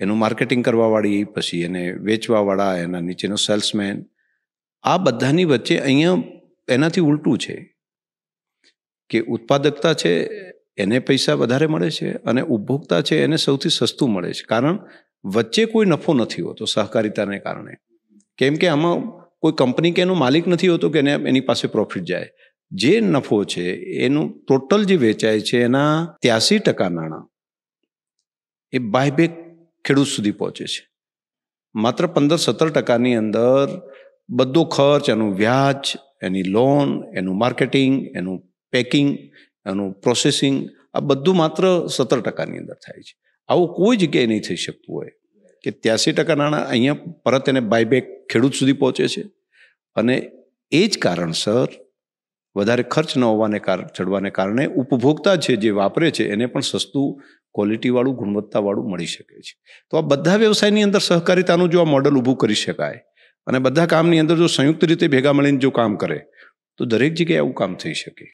એનું માર્કેટિંગ કરવાવાળી, પછી એને વેચવાવાળા, એના નીચેનો સેલ્સમેન આ બધાની વચ્ચે અહીંયા એનાથી ઉલટું છે કે ઉત્પાદકતા છે એને પૈસા વધારે મળે છે અને ઉપભોક્તા છે એને સૌથી સસ્તું મળે છે. કારણ વચ્ચે કોઈ નફો નથી હોતો સહકારિતાને કારણે. કેમ કે આમાં કોઈ કંપની કે એનો માલિક નથી હોતો કે એને એની પાસે પ્રોફિટ જાય. જે નફો છે એનું ટોટલ જે વેચાય છે એના ત્યાસી ટકા નાણાં એ બાયબેક ખેડૂત સુધી પહોંચે છે. માત્ર પંદર સત્તર ટકાની અંદર બધો ખર્ચ, એનું વ્યાજ, એની લોન એનું માર્કેટિંગ એનું પેકિંગ એનું પ્રોસેસિંગ આ બધું માત્ર સત્તર ટકાની અંદર થાય છે. આવું કોઈ જગ્યાએ નહીં થઈ શકતું હોય કે ત્યાસી ટકા નાણાં અહીંયા પરત એને બાયબેક ખેડૂત સુધી પહોંચે છે. અને એ જ કારણસર વધારે ખર્ચ ન હોવાને કારણ ચડવાને કારણે ઉપભોક્તા છે જે વાપરે છે એને પણ સસ્તું ક્વોલિટીવાળું ગુણવત્તાવાળું મળી શકે છે. તો આ બધા વ્યવસાયની અંદર સહકારિતાનું જો આ મોડલ ઊભું કરી શકાય અને બધા કામની અંદર જો સંયુક્ત રીતે ભેગા મળીને જો કામ કરે, તો દરેક જગ્યાએ આવું કામ થઈ શકે.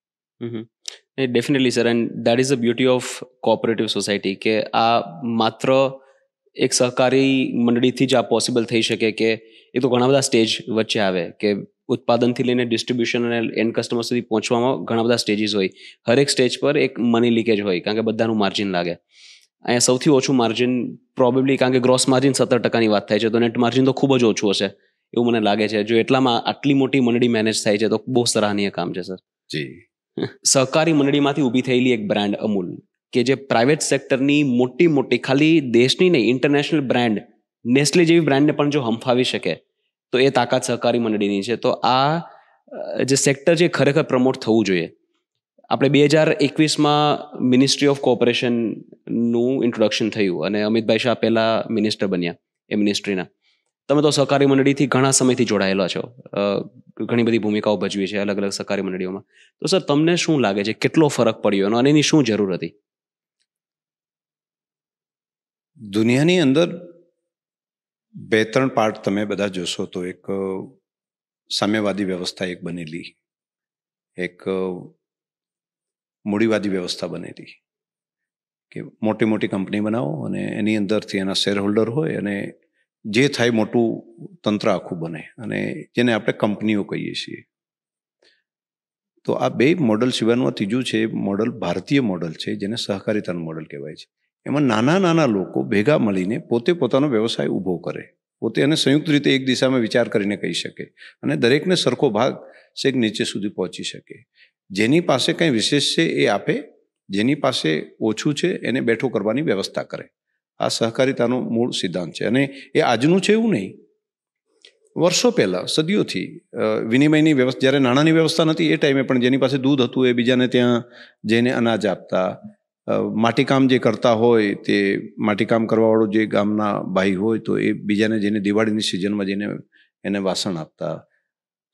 Definitely sir and that is a beauty of cooperative society કે આ માત્ર એક સહકારી મંડળીથી જ આ પોસિબલ થઈ શકે કે એ તો ઘણા બધા સ્ટેજ વચ્ચે આવે કે ઉત્પાદનથી લઈને ડિસ્ટ્રીબ્યુશન અને એન્ડ કસ્ટમર સુધી પહોંચવામાં ઘણા બધા સ્ટેજીસ હોય હરેક સ્ટેજ પર એક મની લીકેજ હોય કારણ કે બધાનું માર્જિન લાગે અહીંયા સૌથી ઓછું માર્જિન પ્રોબેબલી કારણ કે ગ્રોસ માર્જિન સત્તર ટકાની વાત થાય છે તો નેટ માર્જિન તો ખૂબ જ ઓછું હશે એવું મને લાગે છે જો એટલામાં આટલી મોટી મંડળી મેનેજ થાય છે તો બહુ સરાહનીય કામ છે સર જી સહકારી મંડળીમાંથી ઊભી થયેલી એક બ્રાન્ડ અમૂલ, કે જે પ્રાઇવેટ સેક્ટરની મોટી મોટી, ખાલી દેશની નહીં ઇન્ટરનેશનલ બ્રાન્ડ નેસ્લે જેવી બ્રાન્ડને પણ જો હંફાવી શકે, તો એ તાકાત સહકારી મંડળીની છે. તો આ જે સેક્ટર છે ખરેખર પ્રમોટ થવું જોઈએ. આપણે બે હજાર એકવીસમાં મિનિસ્ટ્રી ઓફ કોઓપરેશનનું ઇન્ટ્રોડક્શન થયું અને અમિતભાઈ શાહ પહેલાં મિનિસ્ટર બન્યા એ મિનિસ્ટ્રીના તમે તો સહકારી મંડળીથી ઘણા સમયથી જોડાયેલા છો. ઘણી બધી ભૂમિકાઓ ભજવી છે અલગ અલગ સહકારી મંડળીઓમાં. તો સર, તમને શું લાગે છે કેટલો ફરક પડ્યો અને એની શું જરૂર હતી? દુનિયાની અંદર બે ત્રણ પાર્ટ તમે બધા જોશો તો એક સામ્યવાદી વ્યવસ્થા એક બનેલી. એક મૂડીવાદી વ્યવસ્થા બનેલી. કે મોટી મોટી કંપની બનાવો અને એની અંદરથી એના શેર હોલ્ડર હોય અને જે થાય મોટું તંત્ર આખું બને અને જેને આપણે કંપનીઓ કહીએ છીએ. તો આ બે મોડલ સિવાયનું આ ત્રીજું છે, મોડલ ભારતીય મોડલ છે, જેને સહકારિતાનું મોડલ કહેવાય છે. એમાં નાના નાના લોકો ભેગા મળીને પોતે પોતાનો વ્યવસાય ઊભો કરે. પોતે એને સંયુક્ત રીતે એક દિશામાં વિચાર કરીને કહી શકે અને દરેકને સરખો ભાગ છેક નીચે સુધી પહોંચી શકે. જેની પાસે કંઈ વિશેષ છે એ આપે, જેની પાસે ઓછું છે એને બેઠો કરવાની વ્યવસ્થા કરે. આ સહકારિતાનો મૂળ સિદ્ધાંત છે. અને એ આજનું છે એવું નહીં. વર્ષો પહેલાં, સદીઓથી વિનિમયની વ્યવસ્થા, જ્યારે નાણાંની વ્યવસ્થા નથી એ ટાઈમે પણ જેની પાસે દૂધ હતું એ બીજાને ત્યાં જઈને અનાજ આપતા માટીકામ જે કરતા હોય તે માટીકામ કરવાવાળો જે ગામના ભાઈ હોય તો એ બીજાને જઈને દિવાળીની સિઝનમાં જઈને એને વાસણ આપતા.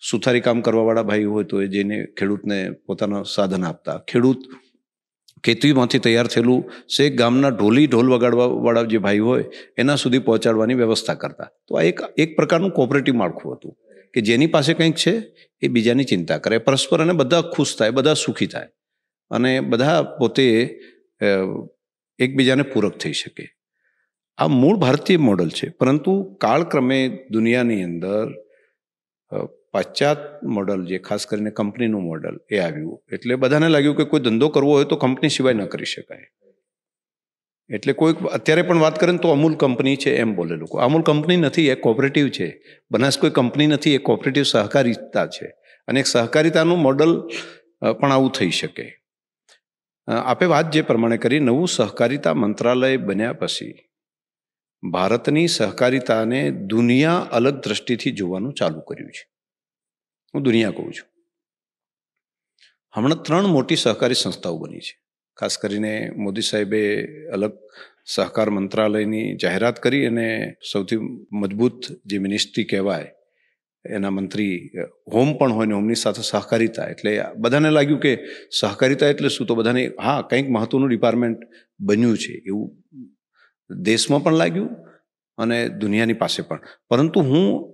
સુથારી કામ કરવાવાળા ભાઈ હોય તો એ જઈને ખેડૂતને પોતાના સાધન આપતા. ખેડૂત ખેતીમાંથી તૈયાર થયેલું શેખ ગામના ઢોલી ઢોલ વગાડવાવાળા જે ભાઈ હોય, એના સુધી પહોંચાડવાની વ્યવસ્થા કરતા. તો આ એક એક પ્રકારનું કોઓપરેટિવ માળખું હતું, કે જેની પાસે કંઈક છે, એ બીજાની ચિંતા કરે. પરસ્પર અને બધા ખુશ થાય, બધા સુખી થાય. અને બધા પોતે એકબીજાને પૂરક થઈ શકે. આ મૂળ ભારતીય મોડલ છે, પરંતુ કાળક્રમે દુનિયાની અંદર પાશ્ચાત મોડલ જે, ખાસ કરીને કંપનીનું મોડલ એ આવ્યું. એટલે બધાને લાગ્યું કે કોઈ ધંધો કરવો હોય તો કંપની સિવાય ન કરી શકાય. એટલે કોઈક અત્યારે પણ વાત કરે તો અમૂલ કંપની છે એમ બોલે લોકો. અમૂલ કંપની નથી, એ કોઓપરેટિવ છે. બનાસ કોઈ કંપની નથી, એ કોઓપરેટિવ સહકારિતા છે. અને એક સહકારિતાનું મોડલ પણ આવું થઈ શકે. આપે વાત જે પ્રમાણે કરી, નવું સહકારિતા મંત્રાલય બન્યા પછી ભારતની સહકારિતાને દુનિયા અલગ દ્રષ્ટિથી જોવાનું ચાલુ કર્યું છે. હું દુનિયા કહું છું. હમણાં ત્રણ મોટી સહકારી સંસ્થાઓ બની છે. ખાસ કરીને મોદી સાહેબે અલગ સહકાર મંત્રાલયની જાહેરાત કરી અને સૌથી મજબૂત જે મિનિસ્ટ્રી કહેવાય, એના મંત્રી, હોમ પણ હોય ને હોમની સાથે સહકારિતા, એટલે બધાને લાગ્યું કે સહકારિતા એટલે શું? તો બધાને હા, કંઈક મહત્વનું ડિપાર્ટમેન્ટ બન્યું છે, એવું દેશમાં પણ લાગ્યું અને દુનિયાની પાસે પણ. પરંતુ હું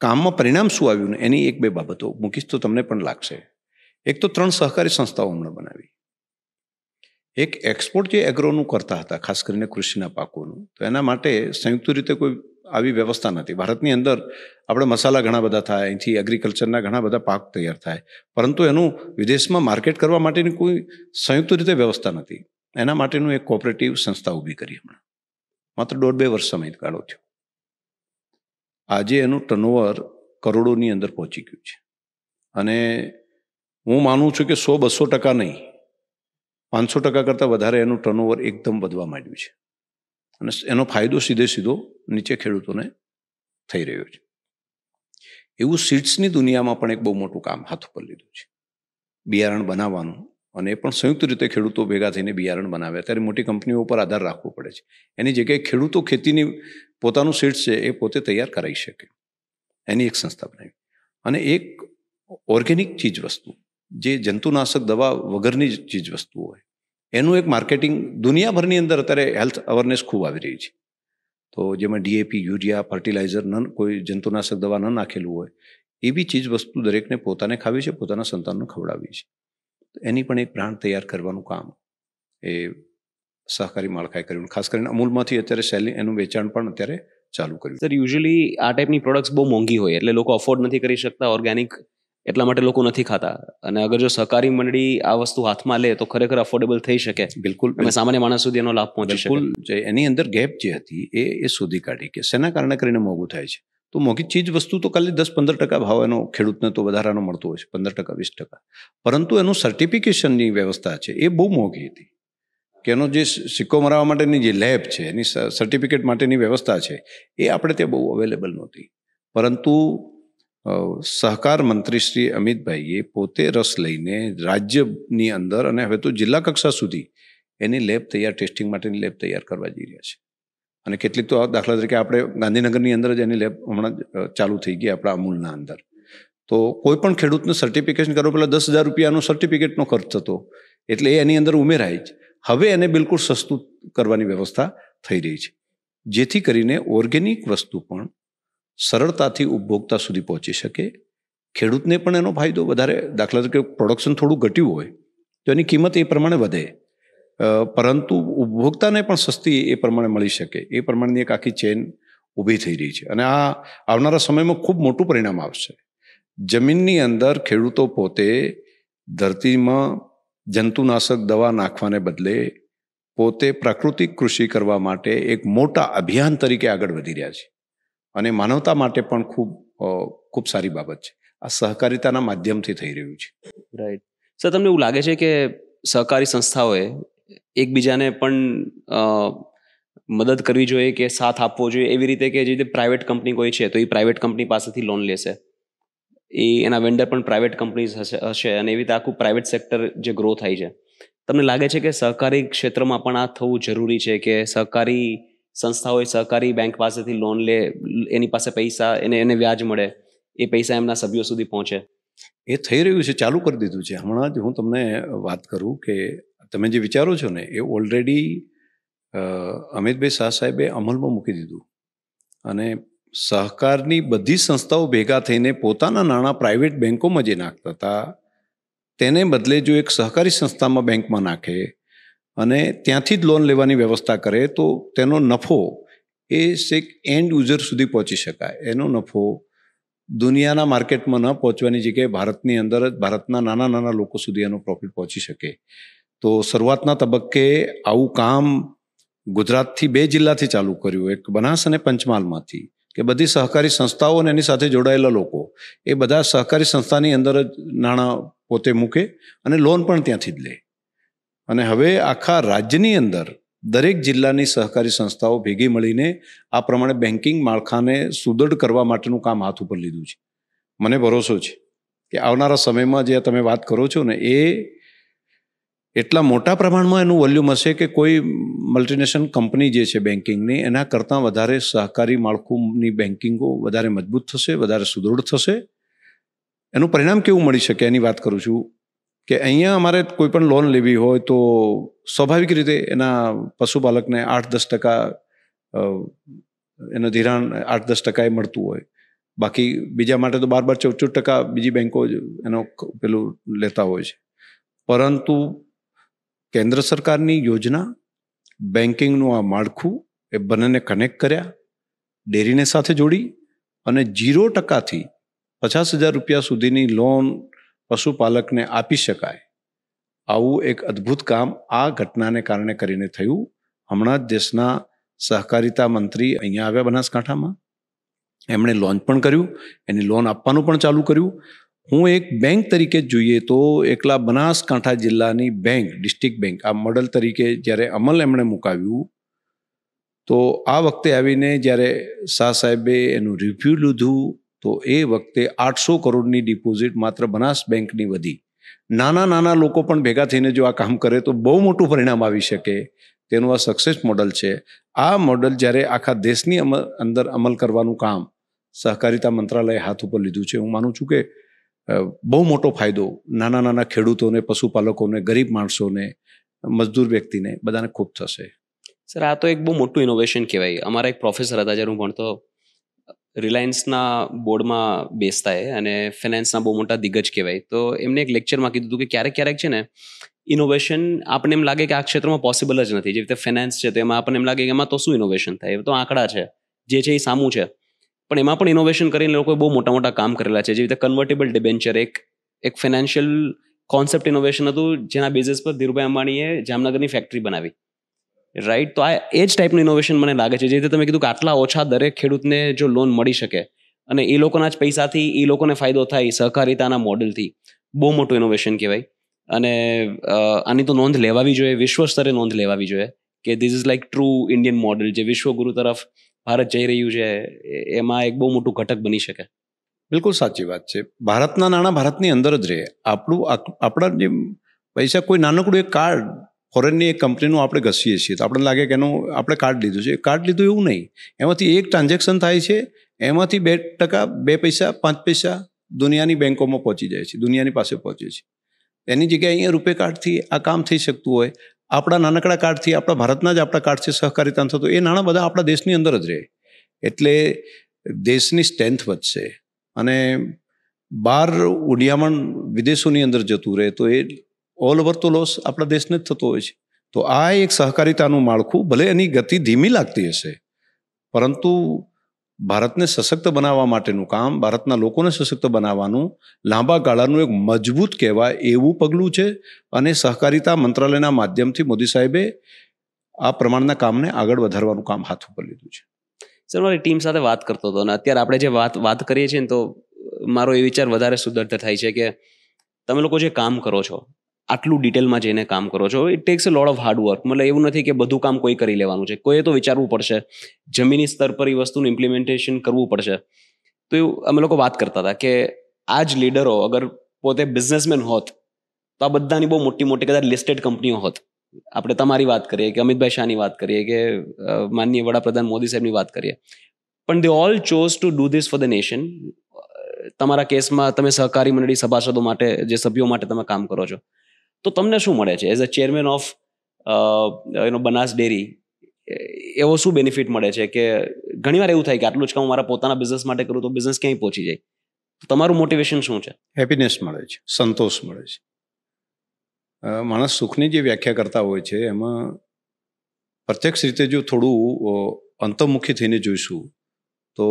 કામમાં પરિણામ શું આવ્યું ને એની એક બે બાબતો મૂકીશ તો તમને પણ લાગશે. એક તો ત્રણ સહકારી સંસ્થાઓ હમણાં બનાવી. એક એક્સપોર્ટ જે એગ્રોનું કરતા હતા, ખાસ કરીને કૃષિના પાકોનું, તો એના માટે સંયુક્ત રીતે કોઈ આવી વ્યવસ્થા નથી. ભારતની અંદર આપણે મસાલા ઘણા બધા થાય, અહીંથી એગ્રીકલ્ચરના ઘણા બધા પાક તૈયાર થાય, પરંતુ એનું વિદેશમાં માર્કેટ કરવા માટેની કોઈ સંયુક્ત રીતે વ્યવસ્થા નથી. એના માટેનું એક કોઓપરેટિવ સંસ્થા ઊભી કરી હમણાં. માત્ર દોઢ બે વર્ષ સમય કાઢો થયો. આજે એનું ટર્નઓવર કરોડોની અંદર પહોંચી ગયું છે. અને હું માનું છું કે સો બસો ટકા નહીં, પાંચસો ટકા કરતાં વધારે એનું ટર્નઓવર એકદમ વધવા માંડ્યું છે. અને એનો ફાયદો સીધે સીધો નીચે ખેડૂતોને થઈ રહ્યો છે. એવું સીડ્સની દુનિયામાં પણ એક બહુ મોટું કામ હાથ ઉપર લીધું છે. બિયારણ બનાવવાનું અને એ પણ સંયુક્ત રીતે ખેડૂતો ભેગા થઈને બિયારણ બનાવે. ત્યારે મોટી કંપનીઓ ઉપર આધાર રાખવો પડે છે. એની જગ્યાએ ખેડૂતો ખેતીની પોતાનું સીડ્સ છે એ પોતે તૈયાર કરાવી શકે. એની એક સંસ્થા બનાવી. અને એક ઓર્ગેનિક ચીજ વસ્તુ જે જંતુનાશક દવા વગરની ચીજ વસ્તુ હોય, એનું એક માર્કેટિંગ દુનિયાભરની અંદર અત્યારે હેલ્થ અવેરનેસ ખૂબ આવી રહી છે. તો જેમાં ડીએપી, યુરિયા, ફર્ટિલાઇઝર ન, કોઈ જંતુનાશક દવા ન નાખેલું હોય એવી ચીજ વસ્તુ દરેકને પોતાને ખાવી છે, પોતાના સંતાનને ખવડાવી છે. એની પણ એક બ્રાન્ડ તૈયાર કરવાનું કામ એ સહકારી માળખાએ કર્યું ખાસ કરીને અમૂલમાંથી અત્યારે સેલિંગ એનું વેચાણ પણ અત્યારે ચાલુ કર્યું સર યુઝ્યુઅલી આ ટાઈપની પ્રોડક્ટ્સ બહુ મોંઘી હોય એટલે લોકો અફોર્ડ નથી કરી શકતા ઓર્ગેનિક એટલા માટે લોકો નથી ખાતા. અને અગર જો સહકારી મંડળી આ વસ્તુ હાથમાં લે તો ખરેખર અફોર્ડેબલ થઈ શકે. બિલકુલ અને સામાન્ય માણસ સુધી એનો લાભ પહોંચી શકે. જે એની અંદર ગેપ જે હતી એ એ શોધી કાઢી કે શેના કારણે કરીને મોંઘું થાય છે? તો મોંઘી ચીજ વસ્તુ તો ખાલી દસ પંદર ટકા ભાવ એનો ખેડૂતને તો વધારાનો મળતો હોય છે પંદર ટકા વીસ ટકા. પરંતુ એનું સર્ટિફિકેશનની વ્યવસ્થા છે એ બહુ મોંઘી હતી. કે એનો જે સિક્કો મરાવવા માટેની જે લેબ છે, એની સર્ટિફિકેટ માટેની વ્યવસ્થા છે, એ આપણે ત્યાં બહુ અવેલેબલ નહોતી. પરંતુ સહકાર મંત્રી શ્રી અમિતભાઈએ પોતે રસ લઈને રાજ્યની અંદર અને હવે તો જિલ્લા કક્ષા સુધી એની લેબ તૈયાર, ટેસ્ટિંગ માટેની લેબ તૈયાર કરવા જઈ રહ્યા છે. અને કેટલીક તો દાખલા તરીકે આપણે ગાંધીનગરની અંદર જ એની લેબ હમણાં ચાલુ થઈ ગઈ આપણા અમૂલના અંદર. તો કોઈ પણ ખેડૂતને સર્ટિફિકેશન કરવા પહેલાં દસ હજાર રૂપિયાનો સર્ટિફિકેટનો ખર્ચ થતો. એટલે એની અંદર ઉમેરાય જ. હવે એને બિલકુલ સસ્તું કરવાની વ્યવસ્થા થઈ રહી છે. જેથી કરીને ઓર્ગેનિક વસ્તુ પણ સરળતાથી ઉપભોક્તા સુધી પહોંચી શકે. ખેડૂતને પણ એનો ફાયદો વધારે, દાખલા તરીકે પ્રોડક્શન થોડું ઘટ્યું હોય, તો એની કિંમત એ પ્રમાણે વધે. પરંતુ ઉપભોક્તાને પણ સસ્તી એ પ્રમાણે મળી શકે. એ પ્રમાણેની એક આખી ચેન ઊભી થઈ રહી છે. અને આ આવનારા સમયમાં ખૂબ મોટું પરિણામ આવશે. જમીનની અંદર ખેડૂતો પોતે ધરતીમાં જંતુનાશક દવા નાખવાને બદલે પોતે પ્રાકૃતિક કૃષિ કરવા માટે એક મોટા અભિયાન તરીકે આગળ વધી રહ્યા છે. અને માનવતા માટે પણ ખૂબ ખૂબ સારી બાબત છે. આ સહકારિતાના માધ્યમથી થઈ રહ્યું છે. રાઈટ સર તમને એવું લાગે છે કે સહકારી સંસ્થાઓએ એકબીજાને પણ મદદ કરવી જોઈએ કે સાથ આપવો જોઈએ એવી રીતે કે જે રીતે પ્રાઇવેટ કંપની કોઈ છે તો એ પ્રાઇવેટ કંપની પાસેથી લોન લેશે? એ એના વેન્ડર પણ પ્રાઇવેટ કંપનીઝ હશે હશે અને એવી રીતે આખું પ્રાઇવેટ સેક્ટર જે ગ્રો થાય છે. તમને લાગે છે કે સહકારી ક્ષેત્રમાં પણ આ થવું જરૂરી છે કે સહકારી સંસ્થાઓએ સહકારી બેંક પાસેથી લોન લે, એની પાસે પૈસા, એને એને વ્યાજ મળે, એ પૈસા એમના સભ્યો સુધી પહોંચે? એ થઈ રહ્યું છે, ચાલુ કરી દીધું છે. હમણાં જ હું તમને વાત કરું કે તમે જે વિચારો છો ને, એ ઓલરેડી અમિતભાઈ શાહ સાહેબે અમલમાં મૂકી દીધું. અને સહકારની બધી સંસ્થાઓ ભેગા થઈને પોતાના નાણાં પ્રાઇવેટ બેન્કોમાં જે નાખતા હતા, તેને બદલે જો એક સહકારી સંસ્થામાં બેંકમાં નાખે અને ત્યાંથી જ લોન લેવાની વ્યવસ્થા કરે, તો તેનો નફો એ શેક એન્ડ યુઝર સુધી પહોંચી શકાય. એનો નફો દુનિયાના માર્કેટમાં ન પહોંચવાની જગ્યાએ ભારતની અંદર જ, ભારતના નાના નાના લોકો સુધી એનો પ્રોફિટ પહોંચી શકે. તો શરૂઆતના તબક્કે આવું કામ ગુજરાતથી બે જિલ્લાથી ચાલુ કર્યું, એક બનાસ અને પંચમહાલમાંથી. કે બધી સહકારી સંસ્થાઓ અને એની સાથે જોડાયેલા લોકો, એ બધા સહકારી સંસ્થાની અંદર જ નાણાં પોતે મૂકે અને લોન પણ ત્યાંથી જ લે. અને હવે આખા રાજ્યની અંદર દરેક જિલ્લાની સહકારી સંસ્થાઓ ભેગી મળીને આ પ્રમાણે બેન્કિંગ માળખાને સુદૃઢ કરવા માટેનું કામ હાથ ઉપર લીધું છે. મને ભરોસો છે કે આવનારા સમયમાં જે તમે વાત કરો છો ને, એ એટલા મોટા પ્રમાણમાં એનું વોલ્યુમ હશે કે કોઈ મલ્ટીનેશનલ કંપની જે છે બેન્કિંગની, એના કરતાં વધારે સહકારી માળખુંની બેન્કિંગો વધારે મજબૂત થશે, વધારે સુદૃઢ થશે. એનું પરિણામ કેવું મળી શકે? એની વાત કરું છું કે અહીંયા અમારે કોઈ પણ લોન લેવી હોય તો સ્વાભાવિક રીતે એના પશુપાલકને આઠ દસ ટકા એનું ધિરાણ આઠ દસ ટકાએ મળતું હોય. બાકી બીજા માટે તો બાર બાર ચૌદ ચૌદ ટકા બીજી બેન્કો એનો પેલું લેતા હોય છે. પરંતુ કેન્દ્ર સરકારની યોજના બેન્કિંગનું આ માળખું એ બંનેને કનેક્ટ કર્યા, ડેરીને સાથે જોડી અને જીરો ટકાથી પચાસ હજાર રૂપિયા સુધીની લોન પશુપાલકને આપી શકાય. આવું એક અદ્ભુત કામ આ ઘટનાને કારણે કરીને થયું. હમણાં જ દેશના સહકારિતા મંત્રી અહીંયા આવ્યા બનાસકાંઠામાં. એમણે લોન્ચ પણ કર્યું, એની લોન આપવાનું પણ ચાલુ કર્યું. હું એક બેંક તરીકે જોઈએ તો એકલા બનાસકાંઠા જિલ્લાની બેંક ડિસ્ટ્રિક્ટ બેંક આ મોડલ તરીકે જ્યારે અમલ એમણે મુકાવ્યું, તો આ વખતે આવીને જ્યારે શાહ સાહેબે એનું રિવ્યુ લીધું, તો એ વખતે આઠસો કરોડની ડિપોઝિટ માત્ર બનાસ બેંકની વધી. નાના નાના લોકો પણ ભેગા થઈને જો આ કામ કરે તો બહુ મોટું પરિણામ આવી શકે. તેનું આ સક્સેસ મોડલ છે. આ મોડલ જ્યારે આખા દેશની અંદર અમલ કરવાનું કામ સહકારિતા મંત્રાલયે હાથ ઉપર લીધું છે, હું માનું છું કે બહુ મોટો ફાયદો નાના નાના ખેડૂતોને, પશુપાલકોને, ગરીબ માણસોને, મજદૂર વ્યક્તિને બધાને ખૂબ થશે. સર, આ તો એક બહુ મોટું ઇનોવેશન કહેવાય. અમારા એક પ્રોફેસર હતા, જ્યારે હું ભણતો, રિલાયન્સના બોર્ડમાં બેસતા એ અને ફિનાન્સના બહુ મોટા દિગ્ગજ કહેવાય. તો એમને એક લેક્ચરમાં કીધું હતું કે ક્યારેક ક્યારેક છે ને ઇનોવેશન આપણને એમ લાગે કે આ ક્ષેત્રમાં પોસિબલ જ નથી. જેવી રીતે ફિનાન્સ છે, તો એમાં આપણને એમ લાગે કે એમાં તો શું ઇનોવેશન થાય? તો આંકડા છે. જે છે એ સામું છે. પણ એમાં પણ ઇનોવેશન કરીને લોકોએ બહુ મોટા મોટા કામ કરેલા છે. જે રીતે કન્વર્ટેબલ ડિબેન્ચર એક એક ફિનાન્શિયલ કોન્સેપ્ટ ઇનોવેશન હતું, જેના બેઝિસ પર ધીરુભાઈ અંબાણીએ જામનગરની ફેક્ટરી બનાવી. રાઈટ તો આ એ જ ટાઈપનું ઇનોવેશન મને લાગે છે. જે રીતે તમે કીધું કે આટલા ઓછા દરેક ખેડૂતને જો લોન મળી શકે, અને એ લોકોના જ પૈસાથી એ લોકોને ફાયદો થાય સહકારિતાના મોડલથી. બહુ મોટું ઇનોવેશન કહેવાય. અને આની તો નોંધ લેવાવી જોઈએ વિશ્વ સ્તરે નોંધ લેવાવી જોઈએ કે this is like true Indian model જે વિશ્વગુરુ તરફ ભારત જઈ રહ્યું છે એમાં એક બહુ મોટું ઘટક બની શકે. બિલકુલ સાચી વાત છે. ભારતના નાણાં ભારતની અંદર જ રહે. આપણું આપણા જે પૈસા, કોઈ નાનકડું એક કાર્ડ ફોરેનની એક કંપનીનું આપણે ઘસીએ છીએ. તો આપણને લાગે કે એનું આપણે કાર્ડ લીધું છે. કાર્ડ લીધું એવું નહીં. એમાંથી એક ટ્રાન્ઝેક્શન થાય છે. એમાંથી બે ટકા, બે પૈસા, પાંચ પૈસા દુનિયાની બેંકોમાં પહોંચી જાય છે. દુનિયાની પાસે પહોંચે છે. એની જગ્યાએ અહીંયા રૂપે કાર્ડથી આ કામ થઈ શકતું હોય. આપણા નાનકડા કાર્ડથી આપણા ભારતના જ આપણા કાર્ડથી સહકારિતા થતું, એ નાણાં બધા આપણા દેશની અંદર જ રહે. એટલે દેશની સ્ટ્રેન્થ વધશે અને બહાર ઉડિયામણ વિદેશોની અંદર જતું રહે, તો એ ઓલ ઓવર તો લોસ આપણા દેશને જ થતો હોય છે. તો આ એક સહકારિતાનું માળખું ભલે એની ગતિ ધીમી લાગતી હશે, પરંતુ ભારતને સશક્ત બનાવવા માટેનું કામ, ભારતના લોકોને સશક્ત બનાવવાનું લાંબા ગાળાનું એક મજબૂત કહેવાય એવું પગલું છે અને સહકારિતા મંત્રાલયના માધ્યમથી મોદી સાહેબે આ પ્રમાણના કામને આગળ વધારવાનું કામ હાથ ઉપર લીધું છે. સર, મારી ટીમ સાથે વાત કરતો હતો અને અત્યારે આપણે જે વાત વાત કરીએ છીએ ને તો મારો એ વિચાર વધારે સુદર્ધ થાય છે કે તમે લોકો જે કામ કરો છો આટલું ડિટેલમાં જઈને કામ કરો છો. It takes a load of hard work મતલબ એવું નથી કે બધું કામ કોઈ કરી લેવાનું છે. કોઈએ તો વિચારવું પડશે. જમીની સ્તર પર એ વસ્તુનું ઇમ્પ્લિમેન્ટેશન કરવું પડશે. તો એવું અમે લોકો વાત કરતા હતા કે આ જ લીડરો અગર પોતે બિઝનેસમેન હોત, તો આ બધાની બહુ મોટી મોટી કદાચ લિસ્ટેડ કંપનીઓ હોત. આપણે તમારી વાત કરીએ કે અમિતભાઈ શાહની વાત કરીએ કે માનનીય વડાપ્રધાન મોદી સાહેબની વાત કરીએ. પણ they all chose to do this for the nation તમારા કેસમાં તમે સહકારી મંડળી સભાસદો માટે, જે સભ્યો માટે તમે કામ કરો છો. તો તમને શું મળે છે? એઝ અ ચેરમેન ઓફ એનો બનાસ ડેરી, એવો શું બેનિફિટ મળે છે કે ઘણીવાર એવું થાય કે આટલું જ કામ મારા પોતાના બિઝનેસ માટે કરું તો બિઝનેસ ક્યાંય પહોંચી જાય? તમારું મોટિવેશન શું છે? હેપીનેસ મળે છે, સંતોષ મળે છે. માણસ સુખની જે વ્યાખ્યા કરતા હોય છે, એમાં પ્રત્યક્ષ રીતે જો થોડું અંતર્મુખી થઈને જોઈશું, તો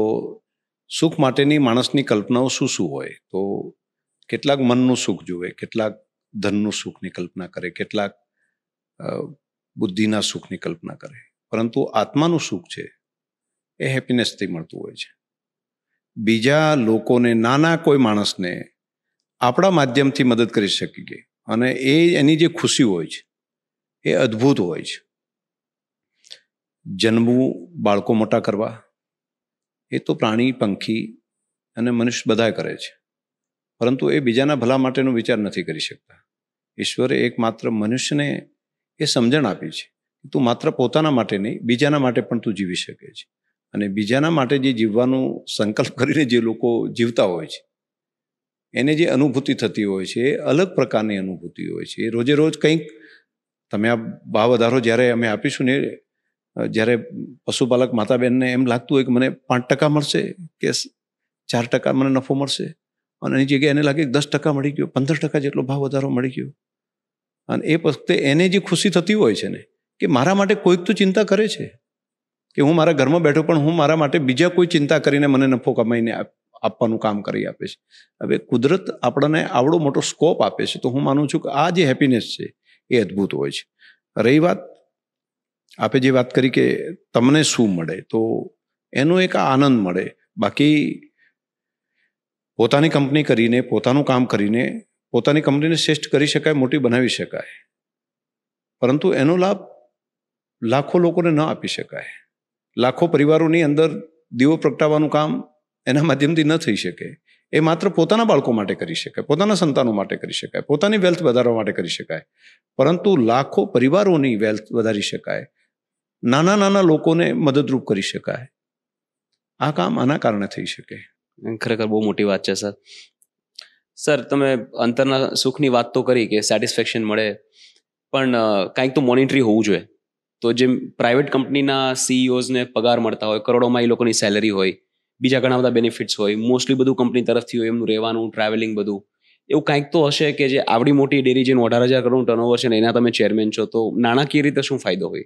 સુખ માટેની માણસની કલ્પનાઓ શું શું હોય? તો કેટલાક મનનું સુખ જુએ, કેટલાક ધનનું સુખની કલ્પના કરે, કેટલાક બુદ્ધિના સુખની કલ્પના કરે. પરંતુ આત્માનું સુખ છે, એ હેપીનેસથી મળતું હોય છે. બીજા લોકોને, નાના કોઈ માણસને આપણા માધ્યમથી મદદ કરી શકીએ અને એ એની જે ખુશી હોય છે, એ અદ્ભુત હોય છે. જન્મવું બાળકો મોટા કરવા, એ તો પ્રાણી, પંખી અને મનુષ્ય બધા કરે છે. પરંતુ એ બીજાના ભલા માટેનો વિચાર નથી કરી શકતા. ઈશ્વરે એકમાત્ર મનુષ્યને એ સમજણ આપી છે તું માત્ર પોતાના માટે નહીં, બીજાના માટે પણ તું જીવી શકે છે. અને બીજાના માટે જે જીવવાનો સંકલ્પ કરીને જે લોકો જીવતા હોય છે, એને જે અનુભૂતિ થતી હોય છે, એ અલગ પ્રકારની અનુભૂતિ હોય છે. એ રોજે રોજ કંઈક, તમે આ ભાવ વધારો જ્યારે અમે આપીશું ને, જ્યારે પશુપાલક માતાબેનને એમ લાગતું હોય કે મને પાંચ ટકા મળશે, કે ચાર ટકા મને નફો મળશે અને એની જગ્યાએ એને લાગે દસ ટકા મળી ગયો, પંદર ટકા જેટલો ભાવ વધારો મળી ગયો. અને એ વખતે એને જે ખુશી થતી હોય છે ને, કે મારા માટે કોઈક તો ચિંતા કરે છે. કે હું મારા ઘરમાં બેઠો પણ હું મારા માટે બીજા કોઈ ચિંતા કરીને મને નફો કમાઈને આપવાનું કામ કરી આપે છે. હવે કુદરત આપણને આવડો મોટો સ્કોપ આપે છે. તો હું માનું છું કે આ જે હેપીનેસ છે, એ અદ્ભુત હોય છે. રહી વાત, આપે જે વાત કરી કે તમને શું મળે, તો એનો એક આનંદ મળે. બાકી પોતાની કંપની કરીને, પોતાનું કામ કરીને, પોતાની કંપનીને શ્રેષ્ઠ કરી શકાય, મોટી બનાવી શકાય. પરંતુ એનો લાભ લાખો લોકોને ન આપી શકાય. લાખો પરિવારોની અંદર દીવો પ્રગટાવવાનું કામ એના માધ્યમથી ન થઈ શકે. એ માત્ર પોતાના બાળકો માટે કરી શકાય, પોતાના સંતાનો માટે કરી શકાય, પોતાની વેલ્થ વધારવા માટે કરી શકાય. પરંતુ લાખો પરિવારોની વેલ્થ વધારી શકાય. નાના નાના લોકોને મદદરૂપ કરી શકાય. આ કામ આના કારણે થઈ શકે. ખરેખર બહુ મોટી વાત છે, સર. સર, તમે અંતરના સુખની વાત તો કરી કે સેટિસ્ફેક્શન મળે, પણ કાંઈક તો મોનિટરી હોવું જોઈએ. તો જેમ પ્રાઇવેટ કંપનીના સીઈઓઝને પગાર મળતા હોય, કરોડોમાં એ લોકોની સેલરી હોય, બીજા ઘણા બધા બેનિફિટ્સ હોય મોસ્ટલી બધું કંપની તરફથી હોય, એમનું રહેવાનું ટ્રાવેલિંગ બધું. એવું કાંઈક તો હશે કે જે આવડી મોટી ડેરી જેનું અઢાર હજાર કરોડ ટર્નઓવર છે ને એના તમે ચેરમેન છો, તો નાણાકીય રીતે શું ફાયદો હોય?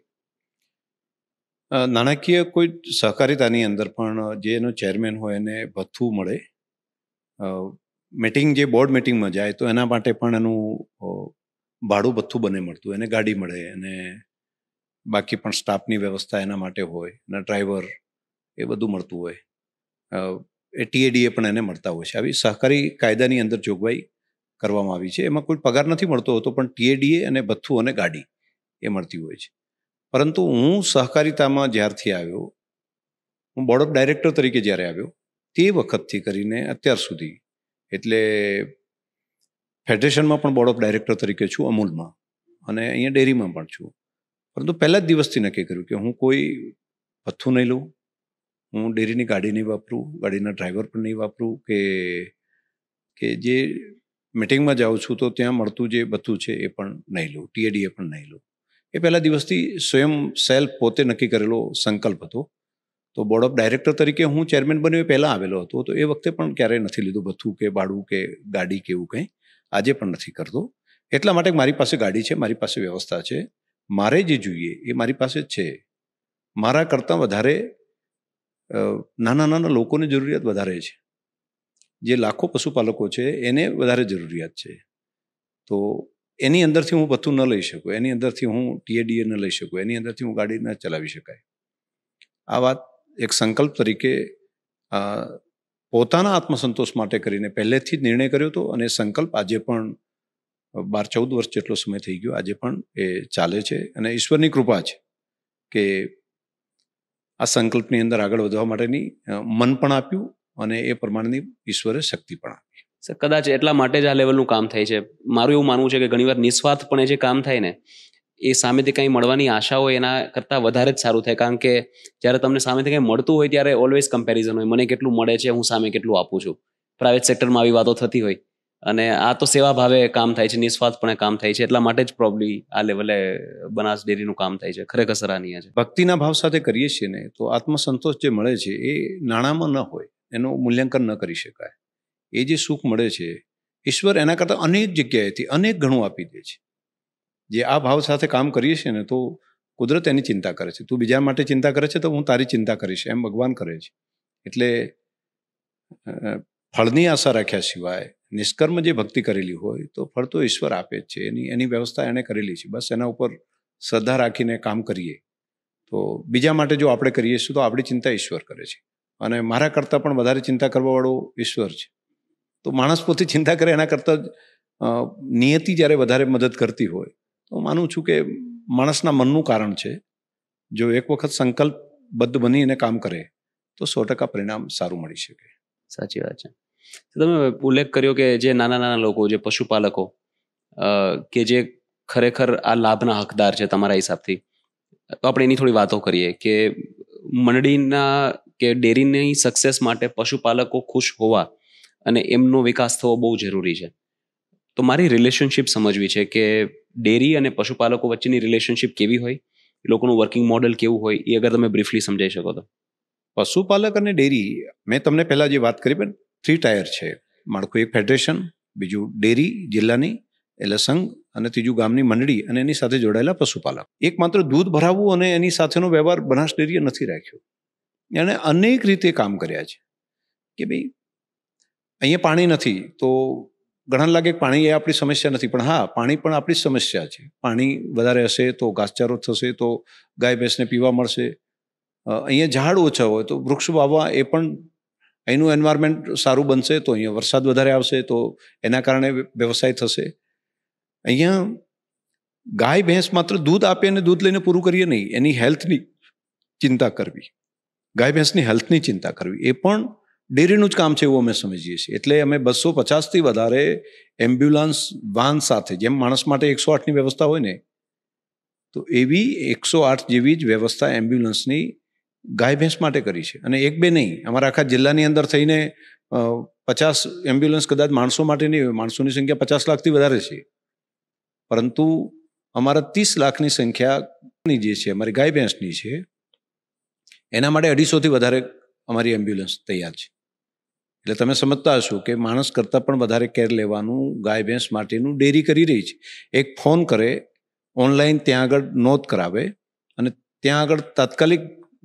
નાણાકીય કોઈ સહકારિતાની અંદર પણ જે એનો ચેરમેન હોય એને ભથ્થું મળે. મિટિંગ જે બોર્ડ મિટિંગમાં જાય તો એના માટે પણ એનું ભાડું ભથ્થું બને મળતું. એને ગાડી મળે અને બાકી પણ સ્ટાફની વ્યવસ્થા એના માટે હોય, અને ડ્રાઈવર એ બધું મળતું હોય. એ ટીએડીએ પણ એને મળતા હોય છે. આવી સહકારી કાયદાની અંદર જોગવાઈ કરવામાં આવી છે. એમાં કોઈ પગાર નથી મળતો હોતો, પણ ટીએડીએ અને ભથ્થું અને ગાડી એ મળતી હોય છે. પરંતુ હું સહકારિતામાં જ્યારથી આવ્યો, હું બોર્ડ ઓફ ડાયરેક્ટર તરીકે જ્યારે આવ્યો, તે વખતથી કરીને અત્યાર સુધી, એટલે ફેડરેશનમાં પણ બોર્ડ ઓફ ડાયરેક્ટર તરીકે છું, અમૂલમાં, અને અહીંયા ડેરીમાં પણ છું. પરંતુ પહેલાં જ દિવસથી નક્કી કર્યું કે હું કોઈ ભથ્થું નહીં લઉં, હું ડેરીની ગાડી નહીં વાપરું, ગાડીના ડ્રાઈવર પણ નહીં વાપરું, કે કે જે મિટિંગમાં જાઉં છું તો ત્યાં મળતું જે બધું છે એ પણ નહીં લઉં ટીએડીએ પણ નહીં લઉં. એ પહેલા દિવસથી સ્વયં સેલ્ફ પોતે નક્કી કરેલો સંકલ્પ હતો. તો બોર્ડ ઓફ ડાયરેક્ટર તરીકે હું ચેરમેન બન્યો એ પહેલાં આવેલો હતો. તો એ વખતે પણ ક્યારેય નથી લીધું ભથ્થું કે ભાડું કે ગાડી કે એવું કંઈ. આજે પણ નથી કરતો. એટલા માટે મારી પાસે ગાડી છે, મારી પાસે વ્યવસ્થા છે. મારે જે જોઈએ એ મારી પાસે છે. મારા કરતાં વધારે નાના નાના લોકોને જરૂરિયાત વધારે છે. જે લાખો પશુપાલકો છે, એને વધારે જરૂરિયાત છે. તો એની અંદરથી હું બધું ન લઈ શકું, એની અંદરથી હું ટીએડીએ ન લઈ શકું, એની અંદરથી હું ગાડી ન ચલાવી શકાય. આ વાત એક સંકલ્પ તરીકે પોતાના આત્મસંતોષ માટે કરીને પહેલેથી જ નિર્ણય કર્યો હતો અને સંકલ્પ આજે પણ બાર ચૌદ વર્ષ જેટલો સમય થઈ ગયો, આજે પણ એ ચાલે છે અને ઈશ્વરની કૃપા છે કે આ સંકલ્પની અંદર આગળ વધવા માટેની મન પણ આપ્યું અને એ પ્રમાણેની ઈશ્વરે શક્તિ પણ આપી. કદાચ એટલા માટે જ આ લેવલનું કામ થાય છે. મારું એવું માનવું છે કે ઘણીવાર નિસ્વાર્થપણે જે કામ થાય ને, એ સામેથી કંઈ મળવાની આશા હોય એના કરતાં વધારે જ સારું થાય. કારણ કે જ્યારે તમને સામેથી કંઈ મળતું હોય ત્યારે ઓલવેઝ કમ્પેરિઝન હોય. મને કેટલું મળે છે, હું સામે કેટલું આપું છું. પ્રાઇવેટ સેક્ટરમાં આવી વાતો થતી હોય. અને આ તો સેવા ભાવે કામ થાય છે, નિસ્વાર્થપણે કામ થાય છે. એટલા માટે જ પ્રોબ્લી આ લેવલે બનાસ ડેરીનું કામ થાય છે. ખરેખર સરાહનીય છે. ભક્તિના ભાવ સાથે કરીએ છીએ ને, તો આત્મસંતોષ જે મળે છે, એ નાણાંમાં ન હોય. એનું મૂલ્યાંકન ન કરી શકાય. એ જે સુખ મળે છે, ઈશ્વર એના કરતાં અનેક જગ્યાએથી અનેક ઘણું આપી દે છે. જે આ ભાવ સાથે કામ કરીએ છીએ ને તો કુદરત એની ચિંતા કરે છે. તું બીજા માટે ચિંતા કરે છે તો હું તારી ચિંતા કરીશ, એમ ભગવાન કરે છે. એટલે ફળની આશા રાખ્યા સિવાય નિષ્કર્મ જે ભક્તિ કરેલી હોય તો ફળ તો ઈશ્વર આપે જ છે. એની એની વ્યવસ્થા એણે કરેલી છે. બસ એના ઉપર શ્રદ્ધા રાખીને કામ કરીએ. તો બીજા માટે જો આપણે કરીએ છીએ તો આપણી ચિંતા ઈશ્વર કરે છે. અને મારા કરતાં પણ વધારે ચિંતા કરવાવાળો ઈશ્વર છે. તો માણસ પોતે ચિંતા કરે, એના કરતાં નિયતિ જ્યારે વધારે મદદ કરતી હોય, તો માનું છું કે માણસના મનનું કારણ છે. જો એક વખત સંકલ્પબદ્ધ બનીને કામ કરે, તો સો ટકા પરિણામ સારું મળી શકે. સાચી વાત છે. તમે ઉલ્લેખ કર્યો કે જે નાના નાના લોકો, જે પશુપાલકો કે જે ખરેખર આ લાભના હકદાર છે તમારા હિસાબથી, તો આપણે એની થોડી વાતો કરીએ કે મંડળીના કે ડેરીની સક્સેસ માટે પશુપાલકો ખુશ હોવા અને એમનો વિકાસ થવો બહુ જરૂરી છે. તો મારી રિલેશનશિપ સમજવી છે કે ડેરી અને પશુપાલકો વચ્ચેની રિલેશનશિપ કેવી હોય લોકોનું વર્કિંગ મોડલ કેવું હોય, એ અગર તમે બ્રીફલી સમજાઈ શકો તો. પશુપાલક અને ડેરી, મેં તમને પહેલાં જે વાત કરી, પણ થ્રી ટાયર છે. માળખું એક ફેડરેશન બીજું ડેરી, જિલ્લાની એટલે સંઘ અને ત્રીજું ગામની મંડળી અને એની સાથે જોડાયેલા પશુપાલક. એક માત્ર દૂધ ભરાવવું અને એની સાથેનો વ્યવહાર બનાસ ડેરીએ નથી રાખ્યો. એણે અનેક રીતે કામ કર્યા છે. કે ભાઈ અહીંયા પાણી નથી, તો ઘણા લાગે પાણી એ આપણી સમસ્યા નથી. પણ હા, પાણી પણ આપણી સમસ્યા છે. પાણી વધારે હશે તો ઘાસચારો થશે, તો ગાય ભેંસને પીવા મળશે. અહીંયા ઝાડ ઓછા હોય તો વૃક્ષ વાવવા એ પણ અહીંનું એન્વાયરમેન્ટ સારું બનશે, તો અહીંયા વરસાદ વધારે આવશે, તો એના કારણે વ્યવસાય થશે. અહીંયા ગાય ભેંસ માત્ર દૂધ આપે અને દૂધ લઈને પૂરું કરીએ નહીં, એની હેલ્થની ચિંતા કરવી. ગાય ભેંસની હેલ્થની ચિંતા કરવી. એ પણ ડેરીનું જ કામ છે એવું અમે સમજીએ છીએ. એટલે અમે બસો પચાસથી વધારે એમ્બ્યુલન્સ વાહન સાથે, જેમ માણસ માટે એકસો આઠની વ્યવસ્થા હોય ને, તો એવી એકસો આઠ જેવી જ વ્યવસ્થા એમ્બ્યુલન્સની ગાય ભેંસ માટે કરી છે. અને એક બે નહીં, અમારા આખા જિલ્લાની અંદર થઈને પચાસ એમ્બ્યુલન્સ કદાચ માણસો માટે નહીં હોય, માણસોની સંખ્યા પચાસ લાખથી વધારે છે. પરંતુ અમારા ત્રીસ લાખની સંખ્યાની જે છે, અમારી ગાય ભેંસની છે, એના માટે અઢીસોથી વધારે અમારી એમ્બ્યુલન્સ તૈયાર છે. એટલે તમે સમજતા હશો કે માણસ કરતાં પણ વધારે કેર લેવાનું, ગાય, ભેંસ માટેનું ડેરી કરી રહી છે. એક ફોન કરે ઓનલાઈન ત્યાં આગળ નોંધ કરાવે અને ત્યાં આગળ તાત્કાલિક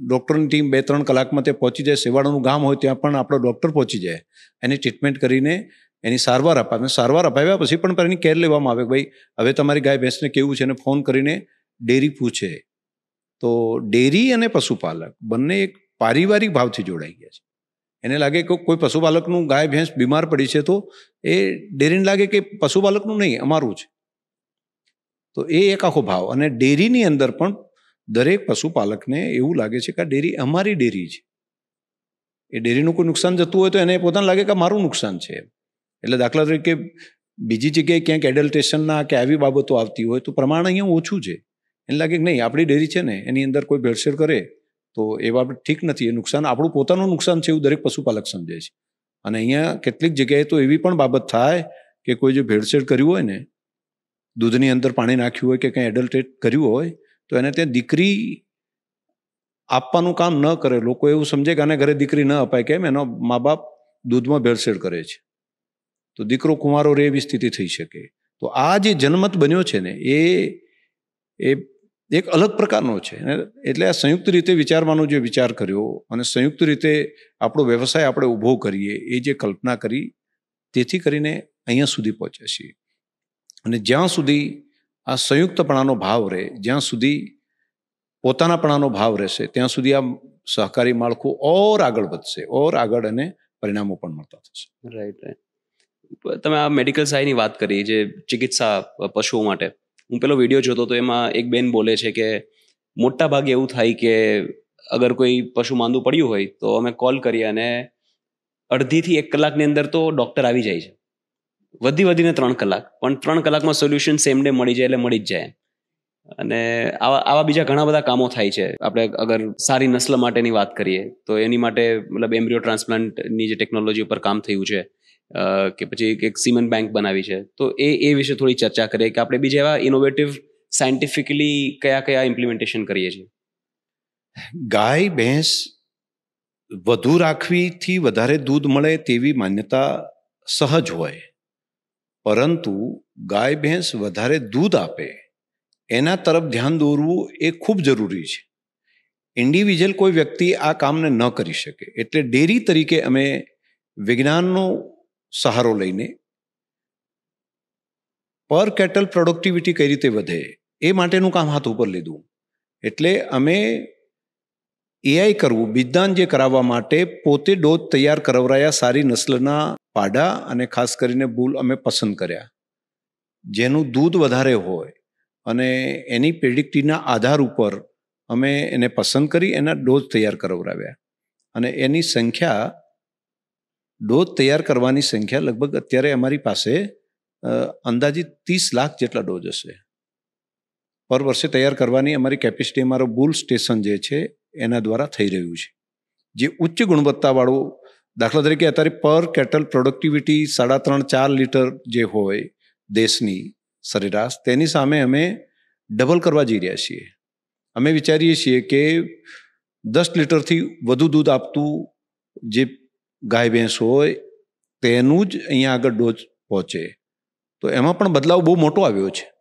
ડૉક્ટરની ટીમ બે, ત્રણ કલાકમાં તે પહોંચી જાય. સેવાળાનું ગામ હોય ત્યાં પણ આપણો ડૉક્ટર પહોંચી જાય. એની ટ્રીટમેન્ટ કરીને એની સારવાર અપાવે સારવાર અપાવ્યા પછી પણ એની કેર લેવામાં આવે ભાઈ, હવે તમારી ગાય, ભેંસને કેવું છે? અને ફોન કરીને ડેરી પૂછે. તો ડેરી અને પશુપાલક બંને એક પારિવારિક ભાવથી જોડાઈ ગયા છે. એને લાગે કે કોઈ પશુપાલકનું ગાય, ભેંસ બીમાર પડી છે તો એ ડેરીને લાગે કે પશુપાલકનું નહીં, અમારું છે તો એ એક આખો ભાવ. અને ડેરીની અંદર પણ દરેક પશુપાલકને એવું લાગે છે કે આ ડેરી અમારી ડેરી છે. એ ડેરીનું કોઈ નુકસાન જતું હોય તો એને પોતાને લાગે કે મારું નુકસાન છે એટલે દાખલા તરીકે બીજી જગ્યાએ ક્યાંક એડલ્ટેશનના કે આવી બાબતો આવતી હોય તો પ્રમાણ અહીંયા ઓછું છે. એને લાગે કે નહીં, આપણી ડેરી છે ને, એની અંદર કોઈ ભેળસેળ કરે. તો એ બાબત ઠીક નથી. એ નુકસાન આપણું પોતાનું નુકસાન છે એવું દરેક પશુપાલક સમજે છે. અને અહીંયા કેટલીક જગ્યાએ તો એવી પણ બાબત થાય કે કોઈ જે ભેળસેળ કર્યું હોય ને, દૂધની અંદર પાણી નાખ્યું હોય કે કંઈ એડલ્ટેટ કર્યું હોય, તો એને ત્યાં દીકરી આપવાનું કામ ન કરે. લોકો એવું સમજે કે આને ઘરે દીકરી ન અપાય. કેમ? એનો મા બાપ દૂધમાં ભેળસેળ કરે છે. તો દીકરો કુંવારો રે એવી સ્થિતિ થઈ શકે. તો આ જે જન્મત બન્યો છે ને, એ એ એક અલગ પ્રકારનો છે. એટલે આ સંયુક્ત રીતે વિચારવાનો જે વિચાર કર્યો અને સંયુક્ત રીતે આપણો વ્યવસાય આપણે ઊભો કરીએ, એ જે કલ્પના કરી, તેથી કરીને અહીંયા સુધી પહોંચ્યા છીએ. અને જ્યાં સુધી આ સંયુક્તપણાનો ભાવ રહે, જ્યાં સુધી પોતાનાપણાનો ભાવ રહેશે, ત્યાં સુધી આ સહકારી માળખું ઓર આગળ વધશે, ઓર આગળ અને પરિણામો પણ મળતા થશે. રાઈટ રાઈટ તમે આ મેડિકલ સાયની વાત કરી, જે ચિકિત્સા પશુઓ માટે. હું પેલો વીડિયો જોતો તો એમાં એક બેન બોલે છે કે, મોટા ભાગે એવું થાય કે અગર કોઈ પશુ માંદું પડ્યું હોય, તો અમે કોલ કરીએ અને અડધીથી એક કલાકની અંદર તો ડૉક્ટર આવી જાય છે. વધી વધીને ત્રણ કલાક, પણ ત્રણ કલાકમાં સોલ્યુશન સેમ ડે મળી જાય એટલે મળી જ જાય. અને આવા આવા બીજા ઘણા બધા કામો થાય છે. આપણે અગર સારી નસ્લ માટેની વાત કરીએ, તો એની માટે મતલબ એમ્બ્રિયો ટ્રાન્સપ્લાન્ટની જે ટેકનોલોજી ઉપર કામ થયું છે કે પછી એક સિમેન્ટ બેંક બનાવી છે. તો એ એ વિશે થોડી ચર્ચા કરીએ કે આપણે બીજા એવા ઇનોવેટિવ સાયન્ટિફિકલી કયા કયા ઇમ્પ્લિમેન્ટેશન કરીએ છીએ? ગાય, ભેંસ વધુ રાખવીથી વધારે દૂધ મળે તેવી માન્યતા સહજ હોય. પરંતુ ગાય, ભેંસ વધારે દૂધ આપે, એના તરફ ધ્યાન દોરવું એ ખૂબ જરૂરી છે. ઇન્ડિવિજ્યુઅલ કોઈ વ્યક્તિ આ કામને ન કરી શકે. એટલે ડેરી તરીકે અમે વિજ્ઞાનનો સહારો લઈને પર કેટલ પ્રોડક્ટિવિટી કઈ રીતે વધે એ માટેનું કામ હાથ ઉપર લીધું. એટલે અમે એઆઈ કરવું વિજ્ઞાન જે કરાવવા માટે પોતે ડોઝ તૈયાર કરવરાયા સારી નસ્લના પાડા અને ખાસ કરીને બુલ અમે પસંદ કર્યા. જેનું દૂધ વધારે હોય અને એની પ્રેડિક્ટીના આધાર ઉપર અમે એને પસંદ કરી એના ડોઝ તૈયાર કરાવરાવ્યા. અને એની સંખ્યા ડોઝ તૈયાર કરવાની સંખ્યા લગભગ અત્યારે અમારી પાસે અંદાજિત ત્રીસ લાખ જેટલા ડોઝ હશે. પર વર્ષે તૈયાર કરવાની અમારી કેપેસિટી, અમારો બુલ સ્ટેશન જે છે, એના દ્વારા થઈ રહ્યું છે. જે ઉચ્ચ ગુણવત્તાવાળું, દાખલા તરીકે અત્યારે પર કેટલ પ્રોડક્ટિવિટી સાડા ત્રણ ચાર લીટર જે હોય દેશની સરેરાશ, તેની સામે અમે ડબલ કરવા જઈ રહ્યા છીએ. અમે વિચારીએ છીએ કે દસ લીટરથી વધુ દૂધ આપતું જે ગાય, ભેંસ હોય, તેનું જ અહીંયા આગળ ડોઝ પહોંચે. તો એમાં પણ બદલાવ બહુ મોટો આવ્યો છે.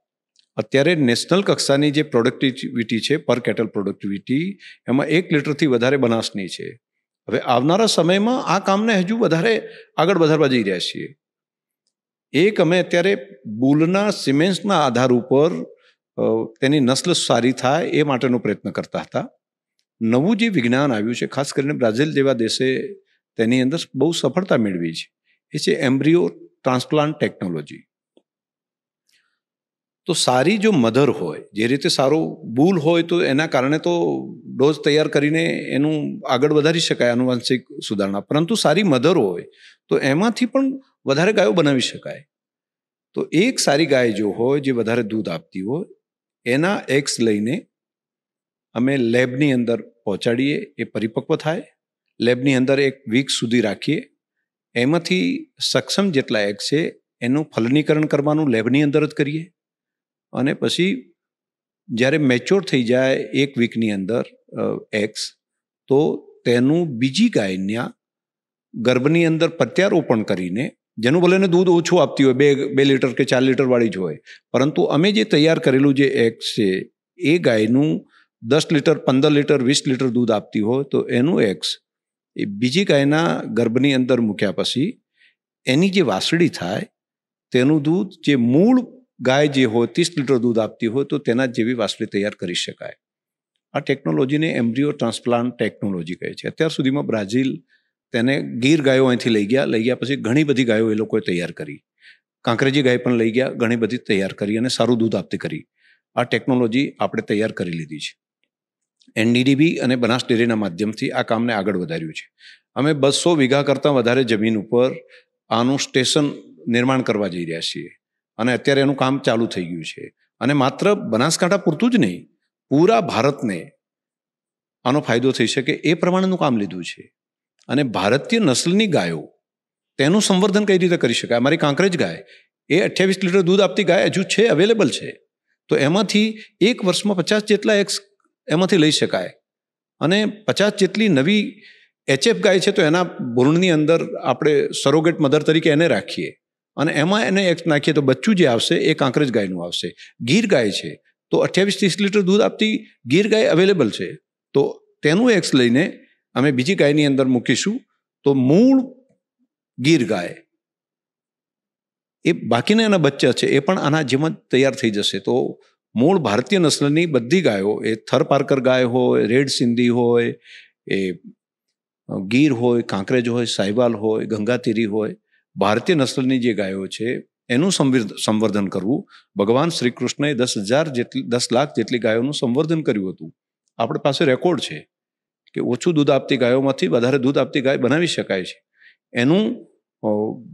અત્યારે નેશનલ કક્ષાની જે પ્રોડક્ટિવિટી છે પર કેટલ પ્રોડક્ટિવિટી એમાં એક લીટરથી વધારે બનાસની છે. હવે આવનારા સમયમાં આ કામને હજુ વધારે આગળ વધારવા જઈ રહ્યા છીએ. એક અમે અત્યારે બુલના સિમેન્ટ્સના આધાર ઉપર તેની નસ્લ સારી થાય એ માટેનો પ્રયત્ન કરતા હતા. નવું જે વિજ્ઞાન આવ્યું છે, ખાસ કરીને બ્રાઝિલ જેવા દેશે તેની અંદર બહુ સફળતા મેળવી છે. એ છે એમ્બ્રિયો ટ્રાન્સપ્લાન્ટ ટેકનોલોજી. તો સારી જો મધર હોય, જે રીતે સારો બૂલ હોય તો એના કારણે તો ડોઝ તૈયાર કરીને એનું આગળ વધારી શકાય આનુવાંશિક સુધારણા. પરંતુ સારી મધર હોય તો એમાંથી પણ વધારે ગાયો બનાવી શકાય. તો એક સારી ગાય જો હોય, જે વધારે દૂધ આપતી હોય, એના એક્સ લઈને અમે લેબની અંદર પહોંચાડીએ, એ પરિપક્વ થાય. લેબની અંદર એક વીક સુધી રાખીએ. એમાંથી સક્ષમ જેટલા એગ છે, એનું ફલનીકરણ કરવાનું લેબની અંદર જ કરીએ. અને પછી જ્યારે મેચ્યોર થઈ જાય એક વીકની અંદર એક્સ તો તેનું બીજી ગાયના ગર્ભની અંદર પ્રત્યારોપણ કરીને, જેનું ભલે ને દૂધ ઓછું આપતી હોય, બે બે લીટર કે ચાર લીટરવાળી જ હોય, પરંતુ અમે જે તૈયાર કરેલું જે એક્સ છે, એ ગાયનું દસ લીટર, પંદર લીટર, વીસ લીટર દૂધ આપતી હોય, તો એનું એક્સ એ બીજી ગાયના ગર્ભની અંદર મૂક્યા પછી એની જે વાસળી થાય, તેનું દૂધ જે મૂળ ગાય જે હોય, ત્રીસ લીટર દૂધ આપતી હોય, તો તેના જેવી વાસળી તૈયાર કરી શકાય. આ ટેકનોલોજીને એમ્બ્રિયો ટ્રાન્સપ્લાન્ટ ટેકનોલોજી કહે છે. અત્યાર સુધીમાં બ્રાઝિલ તેને ગીર ગાયો અહીંથી લઈ ગયા. લઈ ગયા પછી ઘણી બધી ગાયો એ લોકોએ તૈયાર કરી. કાંકરેજી ગાય પણ લઈ ગયા, ઘણી બધી તૈયાર કરી અને સારું દૂધ આપતી કરી. આ ટેકનોલોજી આપણે તૈયાર કરી લીધી છે. એનડીડીબી અને બનાસ ડેરીના માધ્યમથી આ કામને આગળ વધાર્યું છે. અમે બસો વીઘા કરતાં વધારે જમીન ઉપર આનું સ્ટેશન નિર્માણ કરવા જઈ રહ્યા છીએ અને અત્યારે એનું કામ ચાલુ થઈ ગયું છે. અને માત્ર બનાસકાંઠા પૂરતું જ નહીં, પૂરા ભારતને આનો ફાયદો થઈ શકે એ પ્રમાણેનું કામ લીધું છે. અને ભારતીય નસ્લની ગાયો, તેનું સંવર્ધન કઈ રીતે કરી શકાય? અમારી કાંકરેજ ગાય, એ અઠ્યાવીસ લીટર દૂધ આપતી ગાય હજુ છે અવેલેબલ છે. તો એમાંથી એક વર્ષમાં પચાસ જેટલા એક્સ એમાંથી લઈ શકાય. અને પચાસ જેટલી નવી એચએફ ગાય છે તો એના ભૂણની અંદર આપણે સરોગેટ મધર તરીકે એને રાખીએ. અને એમાં એને એક નાખીએ તો બચ્ચું જે આવશે એ કાંકરેજ ગાયનું આવશે. ગીર ગાય છે તો અઠ્યાવીસ ત્રીસ લીટર દૂધ આપતી ગીર ગાય અવેલેબલ છે. તો તેનું એક્સ લઈને અમે બીજી ગાયની અંદર મૂકીશું તો મૂળ ગીર ગાય. એ બાકીના એના બચ્ચા છે એ પણ આના જેમ જ તૈયાર થઈ જશે. તો મૂળ ભારતીય નસ્લની બધી ગાયો, એ થર પાર્કર ગાય હોય, રેડ સિંધી હોય, એ ગીર હોય, કાંકરેજ હોય, સાહિવાલ હોય, ગંગાતીરી હોય, ભારતીય નસ્લની જે ગાયો છે, એનું સંવર્ધન કરવું. ભગવાન શ્રી કૃષ્ણએ દસ હજાર જેટલી, દસ લાખ જેટલી ગાયોનું સંવર્ધન કર્યું હતું. આપણી પાસે રેકોર્ડ છે કે ઓછું દૂધ આપતી ગાયોમાંથી વધારે દૂધ આપતી ગાય બનાવી શકાય છે. એનું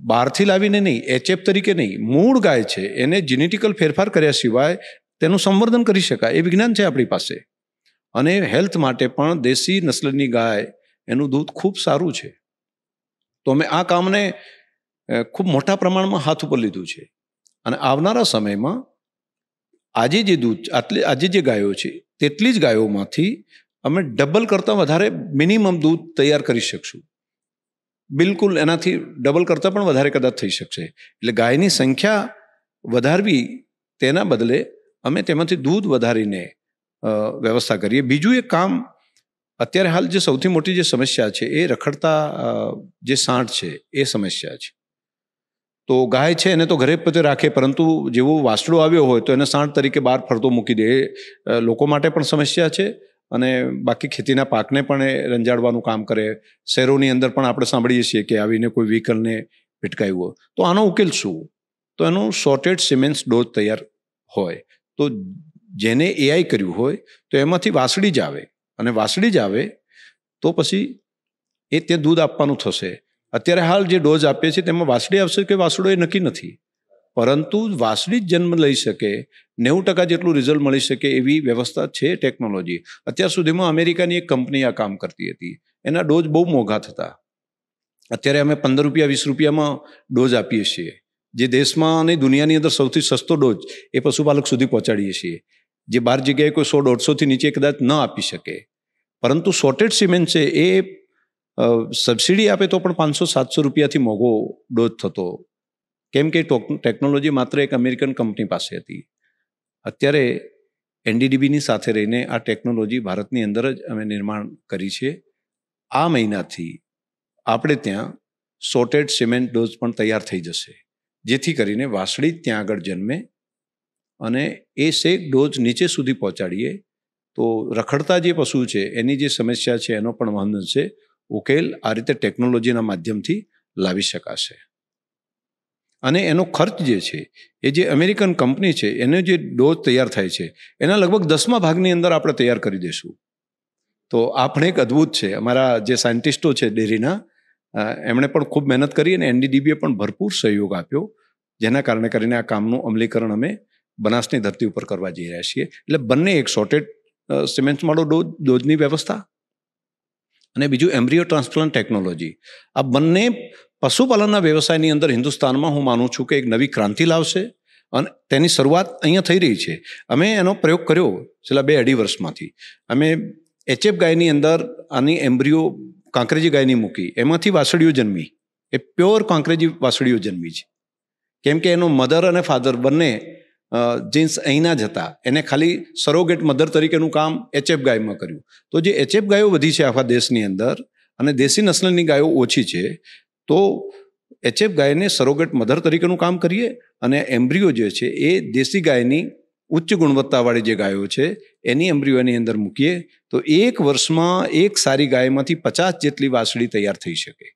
બહારથી લાવીને નહીં, એચએફ તરીકે નહીં, મૂળ ગાય છે. એને જીનેટિકલ ફેરફાર કર્યા સિવાય તેનું સંવર્ધન કરી શકાય, એ વિજ્ઞાન છે આપણી પાસે. અને હેલ્થ માટે પણ દેશી નસ્લની ગાય એનું દૂધ ખૂબ સારું છે. તો અમે આ કામને ખૂબ મોટા પ્રમાણમાં હાથ ઉપર લીધું છે. અને આવનારા સમયમાં આજે જે દૂધ, આટલી, આજે જે ગાયો છે, તેટલી જ ગાયોમાંથી અમે ડબલ કરતાં વધારે મિનિમમ દૂધ તૈયાર કરી શકશું. બિલકુલ એનાથી ડબલ કરતાં પણ વધારે કદાચ થઈ શકશે. એટલે ગાયની સંખ્યા વધારવી તેના બદલે અમે તેમાંથી દૂધ વધારીને વ્યવસ્થા કરીએ. બીજું એક કામ, અત્યારે હાલ જે સૌથી મોટી જે સમસ્યા છે, એ રખડતા જે સાંઠ છે, એ સમસ્યા છે. તો ગાય છે, એને તો ઘરે પોતે રાખે, પરંતુ જેવો વાસડો આવ્યો હોય, તો એને સાંઠ તરીકે બહાર ફરતો મૂકી દે. લોકો માટે પણ સમસ્યા છે અને બાકી ખેતીના પાકને પણ એ રંજાડવાનું કામ કરે. શહેરોની અંદર પણ આપણે સાંભળીએ છીએ કે આવીને કોઈ વ્હીકલને ભીટકાયું હોય. તો આનો ઉકેલ શું? તો એનું સોર્ટેડ સિમેન્ટ્સ ડોઝ તૈયાર હોય. તો જેને એઆઈ કર્યું હોય, તો એમાંથી વાસળી જ આવે. અને વાસળી જ આવે તો પછી એ તે દૂધ આપવાનું થશે. અત્યારે હાલ જે ડોઝ આપીએ છીએ, તેમાં વાસળી આવશે કે વાસળો એ નક્કી નથી. પરંતુ વાસળી જ જન્મ લઈ શકે, નેવું ટકા જેટલું રિઝલ્ટ મળી શકે એવી વ્યવસ્થા છે ટેકનોલોજી અત્યાર સુધીમાં અમેરિકાની એક કંપની આ કામ કરતી હતી. એના ડોઝ બહુ મોંઘા થતા. અત્યારે અમે પંદર રૂપિયા, વીસ રૂપિયામાં ડોઝ આપીએ છીએ. જે દેશમાં અને દુનિયાની અંદર સૌથી સસ્તો ડોઝ એ પશુપાલક સુધી પહોંચાડીએ છીએ. જે બાર જગ્યાએ કોઈ સો દોઢસોથી નીચે કદાચ ન આપી શકે. પરંતુ શોર્ટેડ સિમેન્ટ છે એ સબસિડી આપે તો પણ પાંચસો, સાતસો રૂપિયાથી મોંઘો ડોઝ થતો. કેમ કે ટેકનોલોજી માત્ર એક અમેરિકન કંપની પાસે હતી. અત્યારે એનડીડીબીની સાથે રહીને આ ટેકનોલોજી ભારતની અંદર જ અમે નિર્માણ કરી છે. આ મહિનાથી આપણે ત્યાં સોટેડ સિમેન્ટ ડોઝ પણ તૈયાર થઈ જશે. જેથી કરીને વાસળી ત્યાં આગળ જન્મે અને એ શેક ડોઝ નીચે સુધી પહોંચાડીએ. તો રખડતા જે પશુ છે, એની જે સમસ્યા છે, એનો પણ વહન છે, ઉકેલ આ રીતે ટેકનોલોજીના માધ્યમથી લાવી શકાશે. અને એનો ખર્ચ જે છે, એ જે અમેરિકન કંપની છે, એનો જે ડોઝ તૈયાર થાય છે, એના લગભગ દસમા ભાગની અંદર આપણે તૈયાર કરી દઈશું. તો આ પણ એક અદ્ભુત છે, અમારા જે સાયન્ટિસ્ટો છે ડેરીના એમણે પણ ખૂબ મહેનત કરી અને એનડીડીબીએ પણ ભરપૂર સહયોગ આપ્યો, જેના કારણે કરીને આ કામનું અમલીકરણ અમે બનાસની ધરતી ઉપર કરવા જઈ રહ્યા છીએ. એટલે બંને એક સોર્ટેડ સિમેન્ટવાળો ડોઝ ડોઝની વ્યવસ્થા અને બીજું એમ્બ્રિયો ટ્રાન્સપ્લાન્ટ ટેકનોલોજી. આ બંને પશુપાલનના વ્યવસાયની અંદર હિન્દુસ્તાનમાં હું માનું છું કે એક નવી ક્રાંતિ લાવશે અને તેની શરૂઆત અહીંયા થઈ રહી છે. અમે એનો પ્રયોગ કર્યો છેલ્લા બે અઢી વર્ષમાંથી. અમે એચએફ ગાયની અંદર આની એમ્બ્રિયો કાંકરેજી ગાયની મૂકી. એમાંથી વાસળીઓ જન્મી. એ પ્યોર કાંકરેજી વાસળીઓ જન્મી છે. કેમ કે એનો મધર અને ફાધર બંને જીન્સ અહીંના જ હતા. એને ખાલી સરોગેટ મધર તરીકેનું કામ એચએફ ગાયમાં કર્યું. તો જે એચએફ ગાયો વધી છે આખા દેશની અંદર અને દેશી નસ્લની ગાયો ઓછી છે, તો એચએફ ગાયને સરોગેટ મધર તરીકેનું કામ કરીએ અને એમ્બ્રિયો જે છે એ દેશી ગાયની ઉચ્ચ ગુણવત્તાવાળી જે ગાયો છે, એની એમ્બ્રિયો એની અંદર મૂકીએ, તો એક વર્ષમાં એક સારી ગાયમાંથી પચાસ જેટલી વાસળી તૈયાર થઈ શકે.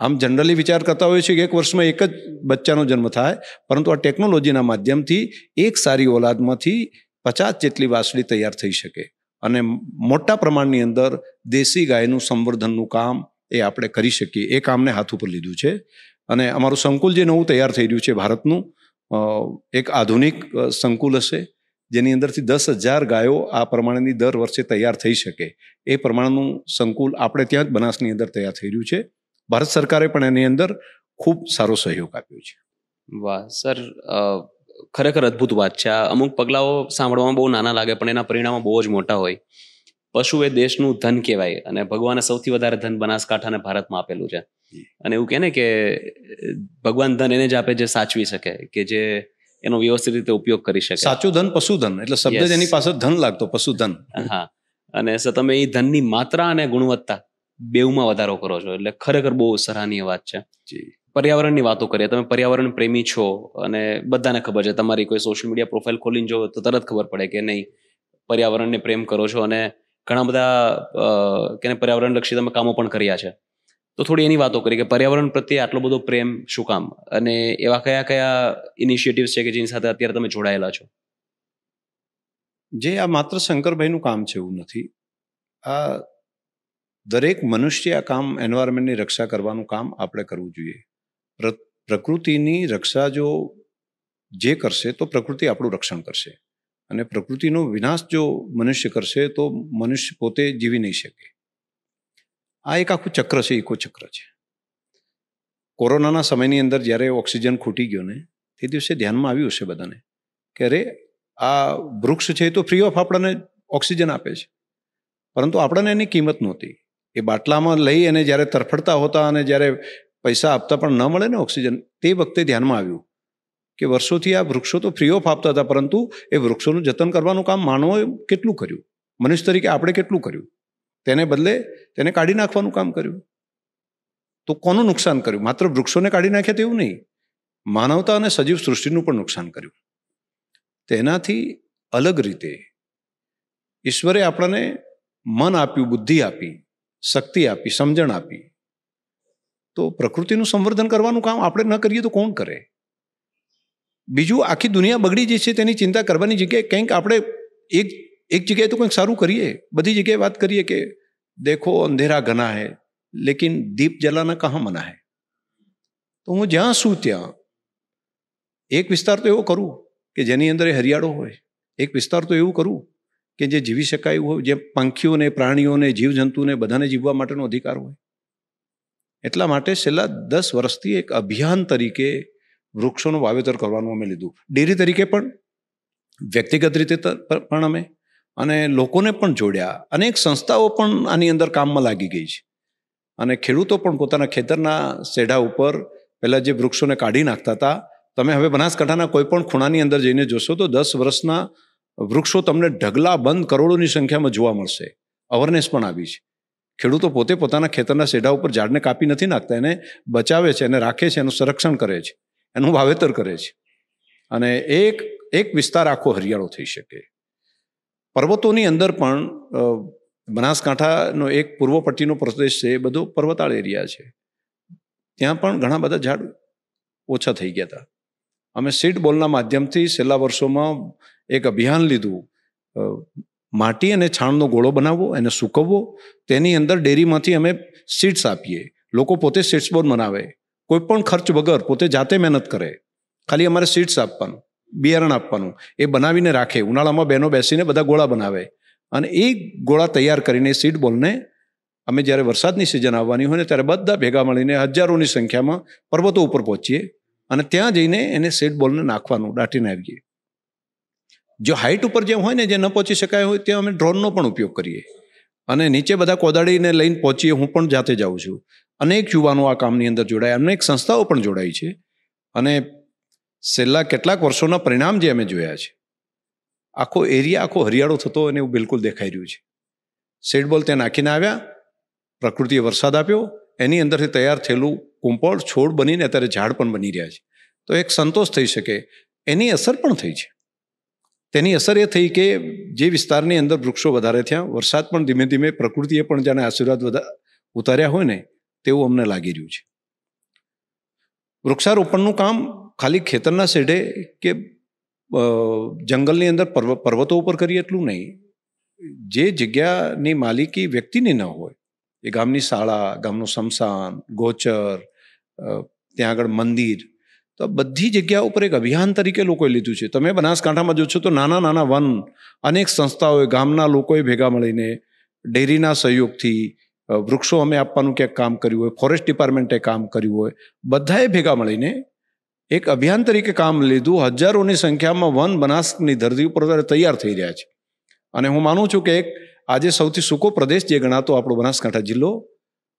આમ જનરલી વિચાર કરતા હોય છે કે એક વર્ષમાં એક જ બચ્ચાનો જન્મ થાય, પરંતુ આ ટેકનોલોજીના માધ્યમથી એક સારી ઓલાદમાંથી પચાસ જેટલી વાસળી તૈયાર થઈ શકે. અને મોટા પ્રમાણની અંદર દેશી ગાયનું સંવર્ધનનું કામ એ આપણે કરી શકીએ. એ કામને હાથ ઉપર લીધું છે. અને અમારું સંકુલ જે નવું તૈયાર થઈ રહ્યું છે ભારતનું એક આધુનિક સંકુલ હશે, જેની અંદરથી દસ હજાર ગાયો આ પ્રમાણેની દર વર્ષે તૈયાર થઈ શકે. એ પ્રમાણનું સંકુલ આપણે ત્યાં જ બનાસની અંદર તૈયાર થઈ રહ્યું છે. ભારત સરકારે પણ એની અંદર ખૂબ સારો સહયોગ આપ્યો છે. વાહ, સર ખરેખર અદ્ભુત વાત છે. આ અમુક પગલાઓ સાંભળવામાં બહુ નાના લાગે, પણ એના પરિણામો બહુ જ મોટા હોય. પશુ એ દેશનું ધન કહેવાય અને ભગવાને સૌથી વધારે ધન બનાસકાંઠાને ભારતમાં આપેલું છે. અને એવું કહે ને કે ભગવાન ધન એને જ આપે જે સાચવી શકે કે જે એનો વ્યવસ્થિત રીતે ઉપયોગ કરી શકે. સાચું ધન પશુધન એટલે શબ્દ જ એની પાસે ધન લાગતો પશુધન હા. અને તમે એ ધનની માત્રા અને ગુણવત્તા બેઉમાં વધારો કરો છો એટલે ખરેખર બહુ સરાહનીય વાત છે. પર્યાવરણની વાતો કરીએ તમે પર્યાવરણ પ્રેમી છો અને બધાને ખબર છે તમારી કોઈ સોશિયલ મીડિયા પ્રોફાઇલ ખોલીને જો તો તરત ખબર પડે કે નહીં પર્યાવરણને પ્રેમ કરો છો અને ઘણા બધા કેને પર્યાવરણલક્ષી પર્યાવરણ લક્ષી તમે કામો પણ કર્યા છે. તો થોડી એની વાતો કરી કે પર્યાવરણ પ્રત્યે આટલો બધો પ્રેમ શું કામ? અને એવા કયા કયા ઇનિશિયેટિવ્સ છે કે જેની સાથે અત્યારે તમે જોડાયેલા છો? જે આ માત્ર શંકરભાઈનું કામ છે એવું નથી. આ દરેક મનુષ્ય આ કામ એન્વાયરમેન્ટની રક્ષા કરવાનું કામ આપણે કરવું જોઈએ. પ્ર- પ્રકૃતિની રક્ષા જો જે કરશે તો પ્રકૃતિ આપણું રક્ષણ કરશે. અને પ્રકૃતિનો વિનાશ જો મનુષ્ય કરશે, તો મનુષ્ય પોતે જીવી નહીં શકે. આ એક આખું ચક્ર છે, ઇકો ચક્ર છે. કોરોનાના સમયની અંદર જ્યારે ઓક્સિજન ખૂટી ગયો ને, તે દિવસે ધ્યાનમાં આવ્યું હશે બધાને કે અરે, આ વૃક્ષ છે તો ફ્રી ઓફ આપણને ઓક્સિજન આપે છે. પરંતુ આપણને એની કિંમત નહોતી. એ બાટલામાં લઈ અને જ્યારે તરફડતા હોતા અને જ્યારે પૈસા આપતા પણ ન મળે ને ઓક્સિજન, તે વખતે ધ્યાનમાં આવ્યું. કે વર્ષોથી આ વૃક્ષો તો ફ્રી ઓફ આપતા હતા, પરંતુ એ વૃક્ષોનું જતન કરવાનું કામ માનવોએ કેટલું કર્યું? મનુષ્ય તરીકે આપણે કેટલું કર્યું? તેને બદલે તેને કાઢી નાખવાનું કામ કર્યું. તો કોનું નુકસાન કર્યું? માત્ર વૃક્ષોને કાઢી નાખ્યા તેવું નહીં. માનવતા અને સજીવ સૃષ્ટિનું પણ નુકસાન કર્યું. તેનાથી અલગ રીતે ઈશ્વરે આપણને મન આપ્યું, બુદ્ધિ આપી, શક્તિ આપી, સમજણ આપી. તો પ્રકૃતિનું સંવર્ધન કરવાનું કામ આપણે ન કરીએ તો કોણ કરે? બીજું આખી દુનિયા બગડી જે છે તેની ચિંતા કરવાની જગ્યાએ કંઈક આપણે એક એક જગ્યાએ તો કંઈક સારું કરીએ. બધી જગ્યાએ વાત કરીએ કે દેખો અંધેરા ઘના હૈ, લેકિન દીપ જલાના કહા મના હે? તો હું જ્યાં છું ત્યાં એક વિસ્તાર તો એવો કરું કે જેની અંદર એ હરિયાળો હોય. એક વિસ્તાર તો એવું કરું કે જે જીવી શકાય એવું હોય, જે પંખીઓને, પ્રાણીઓને, જીવજંતુને બધાને જીવવા માટેનો અધિકાર હોય. એટલા માટે છેલ્લા દસ વર્ષથી એક અભિયાન તરીકે વૃક્ષોનું વાવેતર કરવાનું અમે લીધું. ડેરી તરીકે પણ, વ્યક્તિગત રીતે પણ અમે અને લોકોને પણ જોડ્યા. અનેક સંસ્થાઓ પણ આની અંદર કામમાં લાગી ગઈ છે. અને ખેડૂતો પણ પોતાના ખેતરના સેઢા ઉપર પહેલાં જે વૃક્ષોને કાઢી નાખતા હતા, તમે હવે બનાસકાંઠાના કોઈ પણ ખૂણાની અંદર જઈને જોશો તો દસ વર્ષના વૃક્ષો તમને ઢગલા બંધ કરોડોની સંખ્યામાં જોવા મળશે. અવેરનેસ પણ આવી છે. ખેડૂતો પોતે પોતાના ખેતરના સેઢા ઉપર ઝાડને કાપી નથી નાખતા, એને બચાવે છે, એને રાખે છે, એનું સંરક્ષણ કરે છે. એનું વાવેતર કરે છે. અને એક એક વિસ્તાર આખો હરિયાળો થઈ શકે. પર્વતોની અંદર પણ બનાસકાંઠાનો એક પૂર્વ પટ્ટીનો પ્રદેશ છે, એ બધો પર્વતાળ એરિયા છે. ત્યાં પણ ઘણા બધા ઝાડ ઓછા થઈ ગયા હતા. અમે સીડ બોલના માધ્યમથી છેલ્લા વર્ષોમાં એક અભિયાન લીધું. માટી અને છાણનો ગોળો બનાવવો, એને સૂકવવો, તેની અંદર ડેરીમાંથી અમે સીડ્સ આપીએ. લોકો પોતે સીડ્સ બોર્ડ બનાવે. કોઈ પણ ખર્ચ વગર પોતે જાતે મહેનત કરે, ખાલી અમારે સીડ્સ આપવાનું, બિયારણ આપવાનું, એ બનાવીને રાખે, ઉનાળામાં બહેનો બેસીને બધા ગોળા બનાવે અને એ ગોળા તૈયાર કરીને સીડ બોલને અમે જ્યારે વરસાદની સિઝન આવવાની હોય ને ત્યારે બધા ભેગા મળીને હજારોની સંખ્યામાં પર્વતો ઉપર પહોંચીએ અને ત્યાં જઈને એને સીડ બોલને નાખવાનું, દાટીને આવીએ. જો હાઇટ ઉપર જે હોય ને જે ન પહોંચી શકાય હોય, ત્યાં અમે ડ્રોનનો પણ ઉપયોગ કરીએ. અને નીચે બધા કોદાળીને લઈને પહોંચીએ, હું પણ જાતે જાઉં છું. અનેક યુવાનો આ કામની અંદર જોડાયા, અનેક સંસ્થાઓ પણ જોડાઈ છે. અને છેલ્લા કેટલાક વર્ષોના પરિણામ જે અમે જોયા છે, આખો એરિયા, આખો હરિયાળો થતો અને એવું બિલકુલ દેખાઈ રહ્યું છે. સેડ બોલ ત્યાં નાખીને આવ્યા, પ્રકૃતિએ વરસાદ આપ્યો, એની અંદરથી તૈયાર થયેલું કુંપળ, છોડ બનીને અત્યારે ઝાડ પણ બની રહ્યા છે. તો એક સંતોષ થઈ શકે, એની અસર પણ થઈ છે. તેની અસર એ થઈ કે જે વિસ્તારની અંદર વૃક્ષો વધારે થયા, વરસાદ પણ ધીમે ધીમે પ્રકૃતિએ પણ જાણે આશીર્વાદ ઉતાર્યા હોય ને તેવું અમને લાગી રહ્યું છે. વૃક્ષારોપણનું કામ ખાલી ખેતરના શેઢે કે જંગલની અંદર પર્વ, પર્વતો ઉપર કરીએ એટલું નહીં. જે જગ્યાની માલિકી વ્યક્તિની ન હોય, એ ગામની શાળા, ગામનું સમસાન ગોચર ત્યાં આગળ મંદિર, તો બધી જગ્યા ઉપર એક અભિયાન તરીકે લોકોએ લીધું છે. તમે બનાસકાંઠામાં જોશો તો નાના નાના વન અનેક સંસ્થાઓએ ગામના લોકોએ ભેગા મળીને ડેરીના સહયોગથી વૃક્ષો અમે આપવાનું ક્યાંક કામ કર્યું હોય ફોરેસ્ટ ડિપાર્ટમેન્ટે કામ કર્યું હોય, બધાએ ભેગા મળીને એક અભિયાન તરીકે કામ લીધું. હજારોની સંખ્યામાં વન બનાસની ધરતી ઉપર તૈયાર થઈ રહ્યા છે. અને હું માનું છું કે એક આજે સૌથી સૂકો પ્રદેશ જે ગણાતો આપણો બનાસકાંઠા જિલ્લો,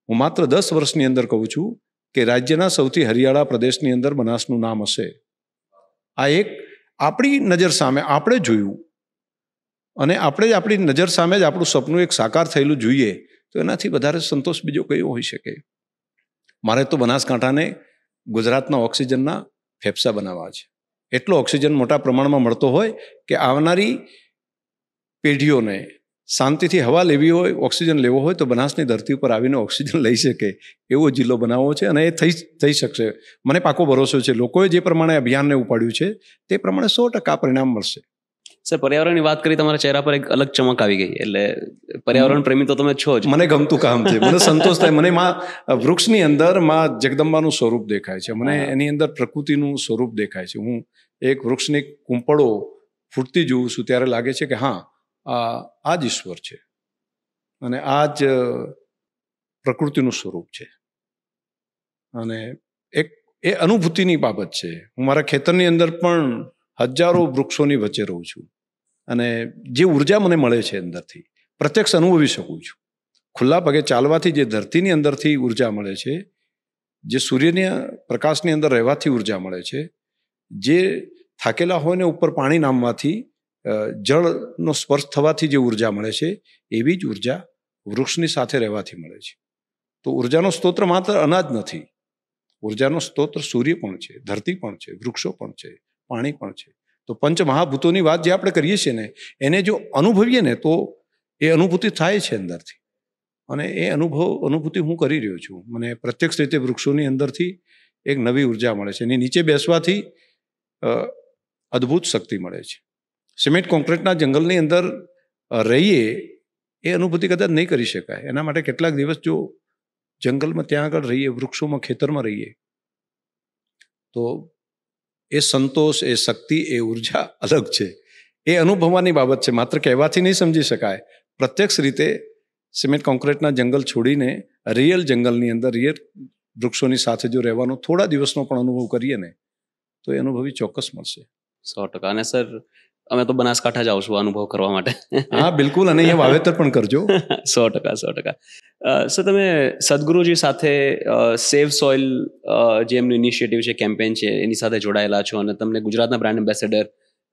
હું માત્ર દસ વર્ષની અંદર કહું છું કે રાજ્યના સૌથી હરિયાળા પ્રદેશની અંદર બનાસનું નામ હશે. આ એક આપણી નજર સામે આપણે જોયું. અને આપણે જ આપણી નજર સામે જ આપણું સપનું એક સાકાર થયેલું જોઈએ. તો એનાથી વધારે સંતોષ બીજો કયો હોઈ શકે? મારે તો બનાસકાંઠાને ગુજરાતના ઓક્સિજનના ફેફસા બનાવવા છે. એટલો ઓક્સિજન મોટા પ્રમાણમાં મળતો હોય કે આવનારી પેઢીઓને શાંતિથી હવા લેવી હોય, ઓક્સિજન લેવો હોય, તો બનાસની ધરતી ઉપર આવીને ઓક્સિજન લઈ શકે એવો જિલ્લો બનાવવો છે અને એ થઈ થઈ શકશે. મને પાકો ભરોસો છે. લોકોએ જે પ્રમાણે અભિયાનને ઉપાડ્યું છે, તે પ્રમાણે સો ટકા પરિણામ મળશે. સર પર્યાવરણની વાત કરી તમારા ચહેરા પર એક અલગ ચમક આવી ગઈ. એટલે પર્યાવરણ પ્રેમી તો તમે છો જ. મને ગમતું કામ છે. મને સંતોષ થાય. મને માં વૃક્ષની અંદરમાં જગદંબાનું સ્વરૂપ દેખાય છે. મને એની અંદર પ્રકૃતિનું સ્વરૂપ દેખાય છે. હું એક વૃક્ષની કુંપળો ફૂટતી જોઉં છું ત્યારે લાગે છે કે હા આ આ જ ઈશ્વર છે. અને આ જ પ્રકૃતિનું સ્વરૂપ છે. અને એક એ અનુભૂતિની બાબત છે. હું મારા ખેતરની અંદર પણ હજારો વૃક્ષોની વચ્ચે રહું છું. અને જે ઊર્જા મને મળે છે અંદરથી, પ્રત્યક્ષ અનુભવી શકું છું. ખુલ્લા પગે ચાલવાથી જે ધરતીની અંદરથી ઊર્જા મળે છે, જે સૂર્યની પ્રકાશની અંદર રહેવાથી ઊર્જા મળે છે, જે થાકેલા હોય ને ઉપર પાણી નામવાથી જળનો સ્પર્શ થવાથી જે ઊર્જા મળે છે, એવી જ ઊર્જા વૃક્ષની સાથે રહેવાથી મળે છે. તો ઉર્જાનો સ્તોત્ર માત્ર અનાજ નથી. ઉર્જાનો સ્તોત્ર સૂર્ય પણ છે, ધરતી પણ છે, વૃક્ષો પણ છે, પાણી પણ છે. તો પંચ મહાભૂતોની વાત જે આપણે કરીએ છીએ ને, એને જો અનુભવીએ ને, તો એ અનુભૂતિ થાય છે અંદરથી. અને એ અનુભવ, અનુભૂતિ હું કરી રહ્યો છું. મને પ્રત્યક્ષ રીતે વૃક્ષોની અંદરથી એક નવી ઊર્જા મળે છે. એની નીચે બેસવાથી અદ્ભુત શક્તિ મળે છે. સિમેન્ટ કોન્ક્રીટના જંગલની અંદર રહીએ, એ અનુભૂતિ કદાચ નહીં કરી શકાય. એના માટે કેટલાક દિવસ જો જંગલમાં ત્યાં આગળ રહીએ, વૃક્ષોમાં ખેતરમાં રહીએ, તો એ સંતોષ, એ શક્તિ, એ ઊર્જા અલગ છે. એ અનુભવવાની બાબત છે. માત્ર કહેવાથી નહીં સમજી શકાય. પ્રત્યક્ષ રીતે સિમેન્ટ કોન્ક્રીટના જંગલ છોડીને રિયલ જંગલની અંદર, રિયલ વૃક્ષોની સાથે જો રહેવાનો થોડા દિવસનો પણ અનુભવ કરીએ ને, તો એ અનુભવી ચોક્કસ મળશે. સો ટકા. અને સર અમે તો બનાસકાંઠા જ આવશું અનુભવ કરવા માટે. હા બિલકુલ અને અહીંયા વાવેતર પણ કરજો. [laughs] સો ટકા સો ટકા. સર તમે સદગુરુજી સાથે સેવ સોઇલ જે એમનું ઇનિશિયેટિવ છે કેમ્પેન છે એની સાથે જોડાયેલા છો અને તમને ગુજરાતના brand ambassador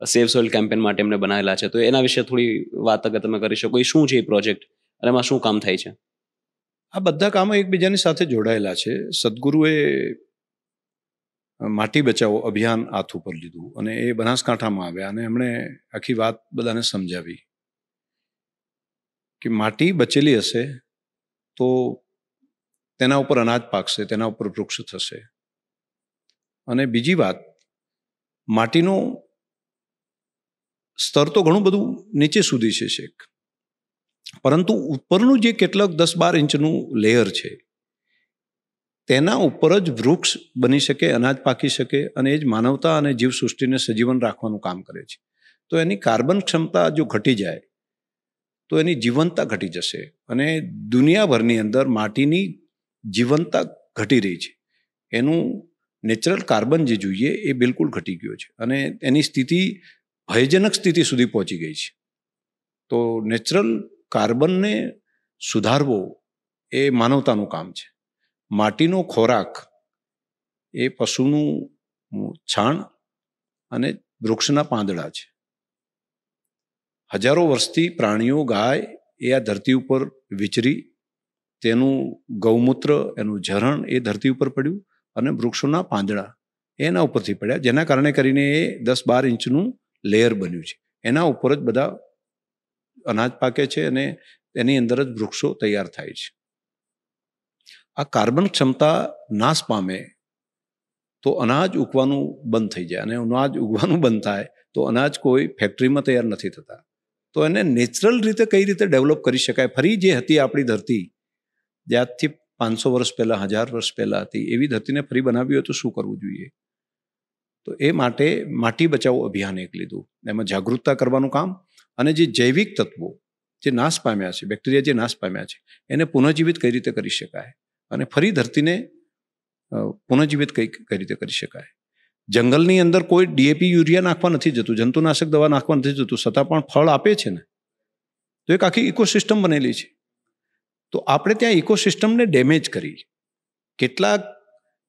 save soil campaign માટે એમને બનાવેલા છે તો એના વિશે થોડી વાત અગર તમે કરી શકો એ શું છે એ પ્રોજેક્ટ અને એમાં શું કામ થાય છે? આ બધા કામો એકબીજાની સાથે જોડાયેલા છે. સદગુરુએ માટી બચાવો અભિયાન હાથ ઉપર લીધું અને એ બનાસકાંઠામાં આવ્યા અને એમણે આખી વાત બધાને સમજાવી કે માટી બચેલી હશે તો તેના ઉપર અનાજ પાકશે, તેના ઉપર વૃક્ષ થશે. અને બીજી વાત, માટીનું સ્તર તો ઘણું બધું નીચે સુધી છે, શેખ. પરંતુ ઉપરનું જે કેટલાક દસ બાર ઇંચનું લેયર છે તેના ઉપર જ વૃક્ષ બની શકે, અનાજ પાકી શકે અને એ જ માનવતા અને જીવસૃષ્ટિને સજીવન રાખવાનું કામ કરે છે. તો એની કાર્બન ક્ષમતા જો ઘટી જાય, તો એની જીવંતતા ઘટી જશે અને દુનિયાભરની અંદર માટીની જીવંતતા ઘટી રહી છે. એનું નેચરલ કાર્બન જે જોઈએ એ બિલકુલ ઘટી ગયો છે અને એની સ્થિતિ ભયજનક સ્થિતિ સુધી પહોંચી ગઈ છે. તો નેચરલ કાર્બનને સુધારવો એ માનવતાનું કામ છે. માટીનો ખોરાક એ પશુનું છાણ અને વૃક્ષના પાંદડા છે. હજારો વર્ષથી પ્રાણીઓ ગાય એ આ ધરતી ઉપર વિચરી, તેનું ગૌમૂત્ર, એનું ઝરણ એ ધરતી ઉપર પડ્યું અને વૃક્ષોના પાંદડા એના ઉપરથી પડ્યા, જેના કારણે કરીને એ દસ બાર ઇંચનું લેયર બન્યું છે. એના ઉપર જ બધા અનાજ પાકે છે અને એની અંદર જ વૃક્ષો તૈયાર થાય છે. આ કાર્બન ક્ષમતા નાશ પામે તો અનાજ ઉગવાનું બંધ થઈ જાય અને અનાજ ઉગવાનું બંધ થાય તો અનાજ કોઈ ફેક્ટરીમાં તૈયાર નથી થતા. તો એને નેચરલ રીતે કઈ રીતે ડેવલપ કરી શકાય? ફરી જે હતી આપણી ધરતી જ્યાંથી પાંચસો વર્ષ પહેલાં, હજાર વર્ષ પહેલાં હતી, એવી ધરતીને ફરી બનાવી હોય તો શું કરવું જોઈએ? તો એ માટે માટી બચાવો અભિયાન એક લીધું. એમાં જાગૃતતા કરવાનું કામ અને જે જૈવિક તત્વો જે નાશ પામ્યા છે બેક્ટેરિયા જે નાશ પામ્યા છે, એને પુનઃજીવિત કઈ રીતે કરી શકાય? અને ફરી ધરતીને પુનઃજીવિત કઈ કઈ રીતે કરી શકાય? જંગલની અંદર કોઈ ડીએપી યુરિયા નાખવા નથી જતું, જંતુનાશક દવા નાખવા નથી જતું, છતાં પણ ફળ આપે છે ને? તો એક આખી ઇકોસિસ્ટમ બનેલી છે. તો આપણે ત્યાં ઇકોસિસ્ટમને ડેમેજ કરી. કેટલાક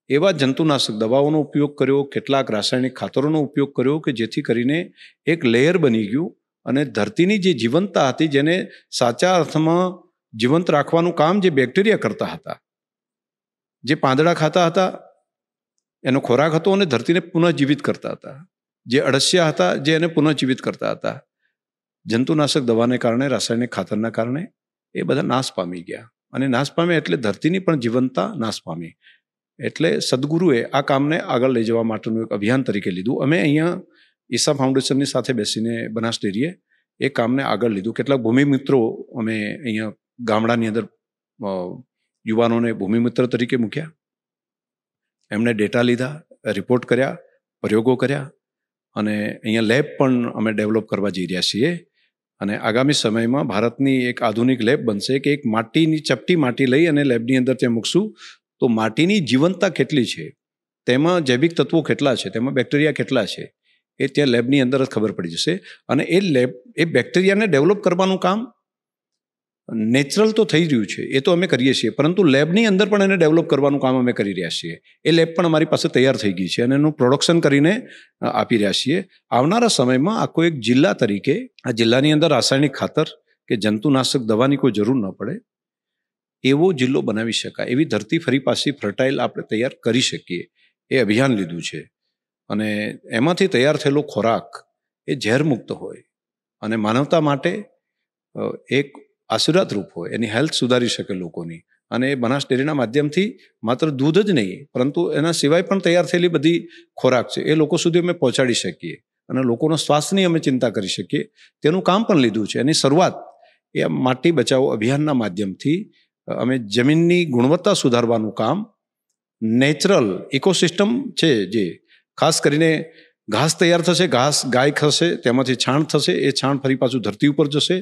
એવા જંતુનાશક દવાઓનો ઉપયોગ કર્યો, કેટલાક રાસાયણિક ખાતરોનો ઉપયોગ કર્યો કે જેથી કરીને એક લેયર બની ગયું અને ધરતીની જે જીવંતતા હતી, જેને સાચા અર્થમાં જીવંત રાખવાનું કામ જે બેક્ટેરિયા કરતા હતા જે પાંદડા ખાતા હતા, એનો ખોરાક હતો અને ધરતીને પુનઃજીવિત કરતા હતા. જે અળસિયા હતા, જે એને પુનઃજીવિત કરતા હતા. જંતુનાશક દવાને કારણે, રાસાયણિક ખાતરના કારણે એ બધા નાશ પામી ગયા. અને નાશ પામે એટલે ધરતીની પણ જીવનતા નાશ પામી. એટલે સદગુરુએ આ કામને આગળ લઈ જવા માટેનું એક અભિયાન તરીકે લીધું. અમે અહીંયા ઈસા ફાઉન્ડેશનની સાથે બેસીને બનાસ ડેરીએ એ કામને આગળ લીધું. કેટલાક ભૂમિ મિત્રો અમે અહીંયા ગામડાની અંદર યુવાનોને ભૂમિમિત્ર તરીકે મૂક્યા. એમણે ડેટા લીધા, રિપોર્ટ કર્યા, પ્રયોગો કર્યા અને અહીંયા લેબ પણ અમે ડેવલપ કરવા જઈ રહ્યા છીએ. અને આગામી સમયમાં ભારતની એક આધુનિક લેબ બનશે કે એક માટીની ચપટી માટી લઈ અને લેબની અંદર ત્યાં મૂકશું. તો માટીની જીવંતતા કેટલી છે? તેમાં જૈવિક તત્વો કેટલા છે? તેમાં બેક્ટેરિયા કેટલા છે? એ ત્યાં લેબની અંદર જ ખબર પડી જશે. અને એ લેબ, એ બેક્ટેરિયાને ડેવલપ કરવાનું કામ નેચરલ તો થઈ રહ્યું છે, એ તો અમે કરીએ છીએ, પરંતુ લેબની અંદર પણ એને ડેવલપ કરવાનું કામ અમે કરી રહ્યા છીએ. એ લેબ પણ અમારી પાસે તૈયાર થઈ ગઈ છે અને એનું પ્રોડક્શન કરીને આપી રહ્યા છીએ. આવનારા સમયમાં આખો એક જિલ્લા તરીકે, આ જિલ્લાની અંદર રાસાયણિક ખાતર કે જંતુનાશક દવાની કોઈ જરૂર ન પડે, એવો જિલ્લો બનાવી શકાય, એવી ધરતી ફરી પાછી ફર્ટાઇલ આપણે તૈયાર કરી શકીએ, એ અભિયાન લીધું છે. અને એમાંથી તૈયાર થયેલો ખોરાક એ ઝેરમુક્ત હોય, અને માનવતા માટે એક આશીર્વાદ રૂપ હોય, એની હેલ્થ સુધારી શકે લોકોની. અને એ બનાસ ડેરીના માધ્યમથી માત્ર દૂધ જ નહીં, પરંતુ એના સિવાય પણ તૈયાર થયેલી બધી ખોરાક છે, એ લોકો સુધી અમે પહોંચાડી શકીએ. અને લોકોનો સ્વાસ્થ્યની અમે ચિંતા કરી શકીએ. તેનું કામ પણ લીધું છે. એની શરૂઆત એ માટી બચાવો અભિયાનના માધ્યમથી અમે જમીનની ગુણવત્તા સુધારવાનું કામ, નેચરલ ઇકોસિસ્ટમ છે જે, ખાસ કરીને ઘાસ તૈયાર થશે, ઘાસ ગાય થશે તેમાંથી છાણ થશે, એ છાણ ફરી પાછું ધરતી ઉપર જશે.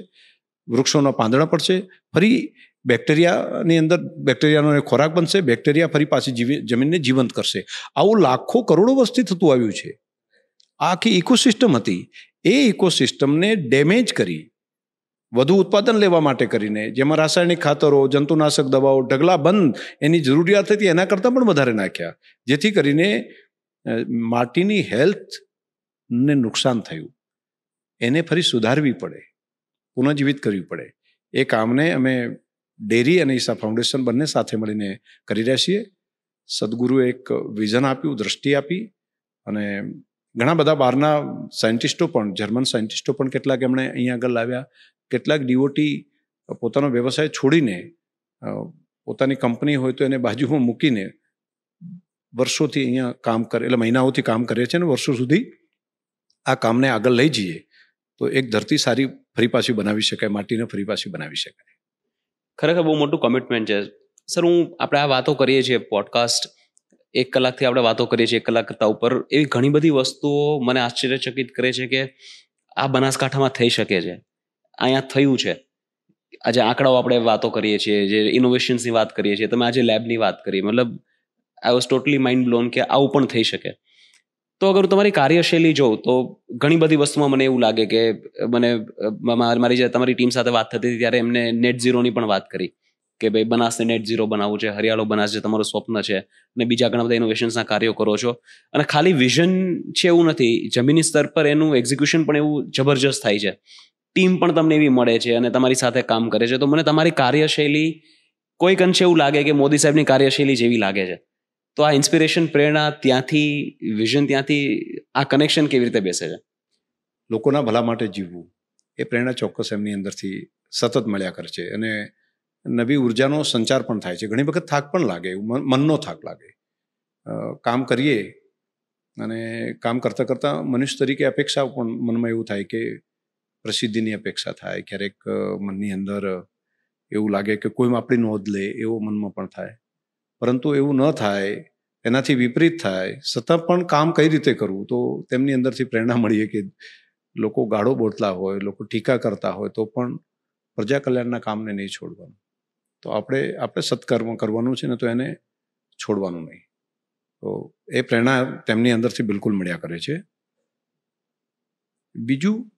વૃક્ષોના પાંદડા પડશે, ફરી બેક્ટેરિયાની અંદર બેક્ટેરિયાનો ખોરાક બનશે, બેક્ટેરિયા ફરી પાછી જીવી, જમીનને જીવંત કરશે. આવું લાખો કરોડો વર્ષથી થતું આવ્યું છે. આ આખી ઇકોસિસ્ટમ હતી. એ ઇકોસિસ્ટમને ડેમેજ કરી, વધુ ઉત્પાદન લેવા માટે કરીને, જેમાં રાસાયણિક ખાતરો, જંતુનાશક દવાઓ, ઢગલા બંધ, એની જરૂરિયાત હતી, એના કરતાં પણ વધારે નાખ્યા. જેથી કરીને માટીની હેલ્થને નુકસાન થયું. એને ફરી સુધારવી પડે. પુનઃજીવિત કરવી પડે. એ કામને અમે ડેરી અને ઈસા ફાઉન્ડેશન બંને સાથે મળીને કરી રહ્યા છીએ. સદગુરુએ એક વિઝન આપ્યું, દ્રષ્ટિ આપી અને ઘણા બધા બહારના સાયન્ટિસ્ટો પણ, જર્મન સાયન્ટિસ્ટો પણ કેટલાક એમણે અહીંયા આગળ લાવ્યા. કેટલાક ડીઓટી પોતાનો વ્યવસાય છોડીને પોતાની કંપની હોય તો એને બાજુમાં મૂકીને વર્ષોથી અહીંયા કામ કરે, એટલે મહિનાઓથી કામ કરે છે અને વર્ષો સુધી આ કામને આગળ લઈ જઈએ. તો એક ધરતી સારી ફરી પાછી બનાવી શકાય, માટીને ફરી પાછી બનાવી શકાય. ખરેખર બહુ મોટું કમિટમેન્ટ છે. સર હું આપણે આ વાતો કરીએ છીએ પોડકાસ્ટ એક કલાકથી આપણે વાતો કરીએ છીએ એક કલાક કરતાં ઉપર. એવી ઘણી બધી વસ્તુઓ મને આશ્ચર્યચકિત કરે છે કે આ બનાસકાંઠામાં થઈ શકે છે. અહીંયા થયું છે. આજે આંકડાઓ આપણે વાતો કરીએ છીએ, જે ઇનોવેશન્સની વાત કરીએ છીએ, તમે આજે લેબની વાત કરી. મતલબ I was totally mind blown કે આવું પણ થઈ શકે. તો અગર તમારી કાર્યશૈલી જોઉં, તો ઘણી બધી વસ્તુમાં મને એવું લાગે કે મને મારી જે તમારી ટીમ સાથે વાત થતી હતી ત્યારે એમને નેટ ઝીરોની પણ વાત કરી કે ભાઈ બનાસને નેટ ઝીરો બનાવવું છે, હરિયાળો બનાસ જે તમારું સ્વપ્ન છે અને બીજા ઘણા બધા ઇનોવેશન્સના કાર્યો કરો છો. અને ખાલી વિઝન છે એવું નથી, જમીની સ્તર પર એનું એક્ઝિક્યુશન પણ એવું જબરજસ્ત થાય છે. ટીમ પણ તમને એવી મળે છે અને તમારી સાથે કામ કરે છે. તો મને તમારી કાર્યશૈલી કોઈક અંશે એવું લાગે કે મોદી સાહેબની કાર્યશૈલી જેવી લાગે છે? તો આ ઇન્સ્પિરેશન પ્રેરણા ત્યાંથી વિઝન ત્યાંથી આ કનેક્શન કેવી રીતે બેસે છે? લોકોના ભલા માટે જીવવું એ પ્રેરણા ચોક્કસ એમની અંદરથી સતત મળ્યા કરે છે અને નવી ઉર્જાનો સંચાર પણ થાય છે. ઘણી વખત થાક પણ લાગે મનનો થાક લાગે. કામ કરીએ અને કામ કરતાં કરતાં મનુષ્ય તરીકે અપેક્ષા પણ મનમાં એવું થાય કે પ્રસિદ્ધિની અપેક્ષા થાય, ક્યારેક મનની અંદર એવું લાગે કે કોઈ આપણી નોંધ લે, એવો મનમાં પણ થાય. પરંતુ એવું ન થાય, એનાથી વિપરીત થાય છતાં પણ કામ કઈ રીતે કરવું? તો તેમની અંદરથી પ્રેરણા મળીએ કે લોકો ગાળો બોલતા હોય, લોકો ટીકા કરતા હોય, તો પણ પ્રજા કલ્યાણના કામને નહીં છોડવાનું. તો આપણે આપણે સત્કર્મ કરવાનું છે ને તો એને છોડવાનું નહીં. તો એ પ્રેરણા તેમની અંદરથી બિલકુલ મળ્યા કરે છે. બીજું,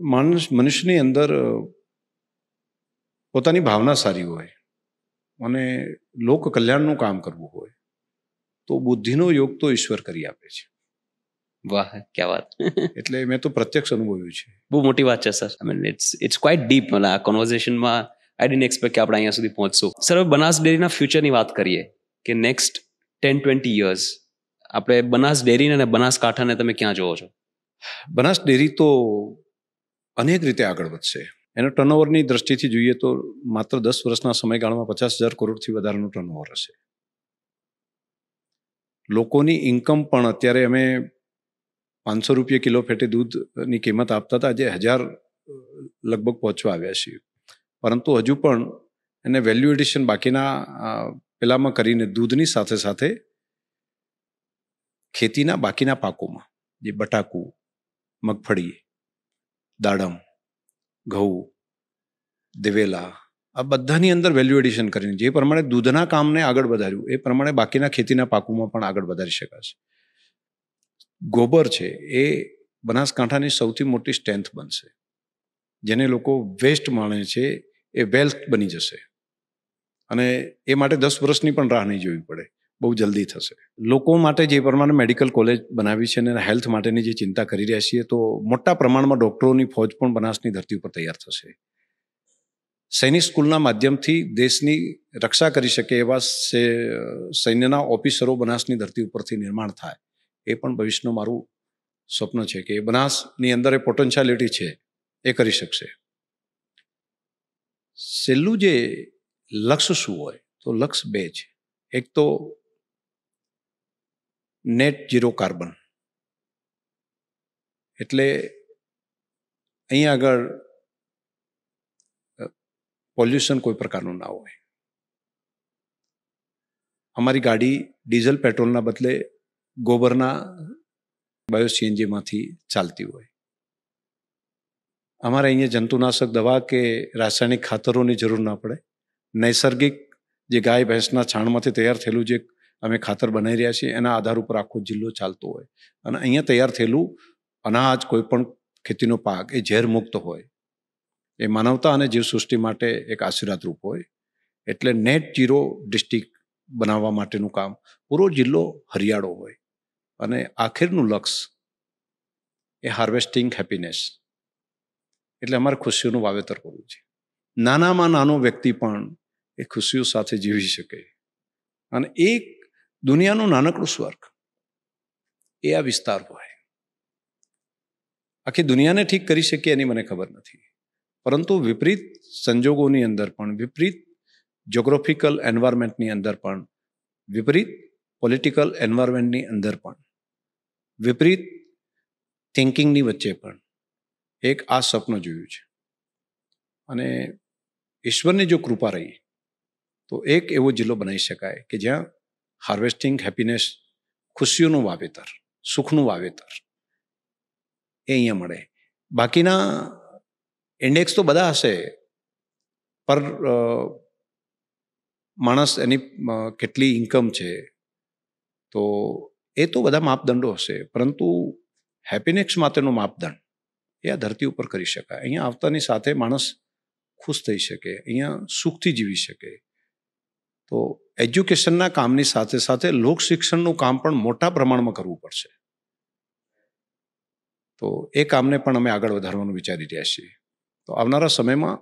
માણસ, મનુષ્યની અંદર પોતાની ભાવના સારી હોય. અને લોક કલ્યાણનું કામ કરવું હોય તો બુદ્ધિનો યોગ તો ઈશ્વર કરી આપે છે. વાહ ક્યાં વાત. એટલે મેં તો પ્રત્યક્ષ અનુભવ્યું છે. બહુ મોટી વાત છે sir. I mean it's it's quite deep મને આ કોન્વર્ઝેશનમાં આઈ ડિન્ટ એક્સપેક્ટ કે આપણે અહીંયા સુધી પહોંચશું. સર હવે બનાસ ડેરીના ફ્યુચરની વાત કરીએ કે નેક્સ્ટ ટેન ટ્વેન્ટી યર્સ આપણે બનાસ ડેરીને અને બનાસકાંઠાને તમે ક્યાં જોવો છો? બનાસ ડેરી તો અનેક રીતે આગળ વધશે. એનો ટર્નઓવરની દ્રષ્ટિથી જોઈએ તો માત્ર દસ વર્ષના સમયગાળામાં પચાસ હજાર કરોડથી વધારાનું ટર્નઓવર હશે. લોકોની ઇન્કમ પણ અત્યારે અમે પાંચસો રૂપિયા કિલો ફેટે દૂધની કિંમત આપતા હતા, આજે હજાર લગભગ પહોંચવા આવ્યા છીએ. પરંતુ હજુ પણ એને વેલ્યુ એડિશન બાકીના પેલામાં કરીને દૂધની સાથે સાથે ખેતીના બાકીના પાકોમાં, જે બટાકુ, મગફળી, દાડમ ઘઉં, દિવેલા, આ બધાની અંદર વેલ્યુ એડિશન કરીને જે પ્રમાણે દૂધના કામને આગળ વધાર્યું, એ પ્રમાણે બાકીના ખેતીના પાકોમાં પણ આગળ વધારી શકાશે. ગોબર છે, એ બનાસકાંઠાની સૌથી મોટી સ્ટ્રેન્થ બનશે. જેને લોકો વેસ્ટ માણે છે, એ વેલ્થ બની જશે. અને એ માટે દસ વર્ષની પણ રાહ નહીં જોવી પડે. બહુ જલ્દી થશે. લોકો માટે જે પ્રમાણે મેડિકલ કોલેજ બનાવી છે અને હેલ્થ માટેની જે ચિંતા કરી રહ્યા છીએ, તો મોટા પ્રમાણમાં ડૉક્ટરોની ફોજ પણ બનાસની ધરતી ઉપર તૈયાર થશે. સૈનિક સ્કૂલના માધ્યમથી દેશની રક્ષા કરી શકે એવા સૈન્યના ઓફિસરો બનાસની ધરતી ઉપરથી નિર્માણ થાય. એ પણ ભવિષ્યનું મારું સ્વપ્ન છે કે બનાસની અંદર એ પોટેન્શિયાલિટી છે, એ કરી શકશે. છેલ્લું જે લક્ષ્ય શું હોય, તો લક્ષ્ય બે છે. એક તો નેટ ઝીરો કાર્બન એટલે અહીં આગળ પોલ્યુશન કોઈ પ્રકારનું ના હોય. અમારી ગાડી ડીઝલ પેટ્રોલના બદલે ગોબરના બાયો સીએનજીમાંથી ચાલતી હોય. અમારે અહીંયા જંતુનાશક દવા કે રાસાયણિક ખાતરોની જરૂર ના પડે. નૈસર્ગિક જે ગાય, ભેંસના છાણમાંથી તૈયાર થયેલું જે અમે ખાતર બનાવી રહ્યા છીએ, એના આધાર ઉપર આખો જિલ્લો ચાલતો હોય. અને અહીંયા તૈયાર થયેલું અનાજ કોઈ પણ ખેતીનો પાક એ ઝેર મુક્ત હોય. એ માનવતા અને જીવસૃષ્ટિ માટે એક આશીર્વાદરૂપ હોય. એટલે નેટ જીરો ડિસ્ટ્રિક્ટ બનાવવા માટેનું કામ પૂરો જિલ્લો હરિયાળો હોય. અને આખીરનું લક્ષ એ હાર્વેસ્ટિંગ હેપીનેસ. એટલે અમારે ખુશીઓનું વાવેતર કરવું છે. નાનામાં નાનો વ્યક્તિ પણ એ ખુશીઓ સાથે જીવી શકે. અને એક દુનિયાનું નાનકડું સ્વર્ગ. એ આ વિસ્તાર હોય. આખી દુનિયાને ઠીક કરી શકીએ એની મને ખબર નથી. પરંતુ વિપરીત સંજોગોની અંદર પણ, વિપરીત જ્યોગ્રાફિકલ એન્વાયરમેન્ટની અંદર પણ, વિપરીત પોલિટિકલ એન્વાયરમેન્ટની અંદર પણ, વિપરીત થિંકિંગની વચ્ચે પણ એક આ સપનું જોયું છે. અને ઈશ્વરની જો કૃપા રહી, તો એક એવો જિલ્લો બનાવી શકાય કે જ્યાં હાર્વેસ્ટિંગ હેપીનેસ ખુશીઓનું વાવેતર, સુખનું વાવેતર. એ અહીંયા મળે. બાકીના ઇન્ડેક્સ તો બધા હશે. પર માણસ એની કેટલી ઇન્કમ છે. તો એ તો બધા માપદંડો હશે. પરંતુ હેપીનેસ માટેનો માપદંડ એ આ ધરતી ઉપર કરી શકાય. અહીંયા આવતાની સાથે માણસ ખુશ થઈ શકે. અહીંયા સુખથી જીવી શકે. તો એજ્યુકેશનના કામની સાથે સાથે લોક શિક્ષણનું કામ પણ મોટા પ્રમાણમાં કરવું પડશે. તો એ કામને પણ અમે આગળ વધારવાનું વિચારી રહ્યા છીએ. તો આવનારા સમયમાં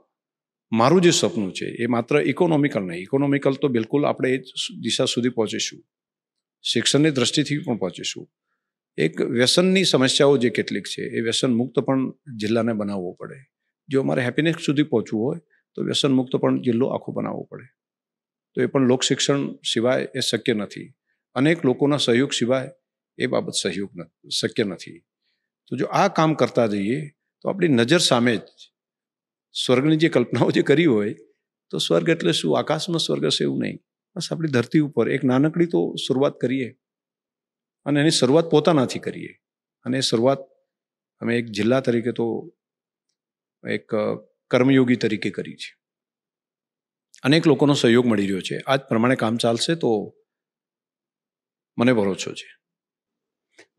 મારું જે સપનું છે એ માત્ર ઇકોનોમિકલ નહીં ઇકોનોમિકલ તો બિલકુલ આપણે એ દિશા સુધી પહોંચીશું. શિક્ષણની દ્રષ્ટિથી પણ પહોંચીશું. એક વ્યસનની સમસ્યાઓ જે કેટલીક છે એ વ્યસન મુક્ત પણ જિલ્લાને બનાવવો પડે. જો અમારે હેપીનેસ સુધી પહોંચવું હોય તો વ્યસન મુક્ત પણ જિલ્લો આખો બનાવવો પડે. તો એ પણ લોક શિક્ષણ સિવાય એ શક્ય નથી. અનેક લોકોના સહયોગ સિવાય એ બાબત સહયોગ શક્ય નથી. તો જો આ કામ કરતા જઈએ, તો આપણી નજર સામે જ સ્વર્ગની જે કલ્પનાઓ જે કરી હોય, તો સ્વર્ગ એટલે શું? આકાશમાં સ્વર્ગ છે એવું નહીં. બસ આપણી ધરતી ઉપર એક નાનકડી તો શરૂઆત કરીએ અને એની શરૂઆત પોતાનાથી કરીએ. અને એ શરૂઆત અમે એક જિલ્લા તરીકે તો એક કર્મયોગી તરીકે કરી છે. અનેક લોકોનો સહયોગ મળી રહ્યો છે. આ જ પ્રમાણે કામ ચાલશે તો મને ભરોસો છે.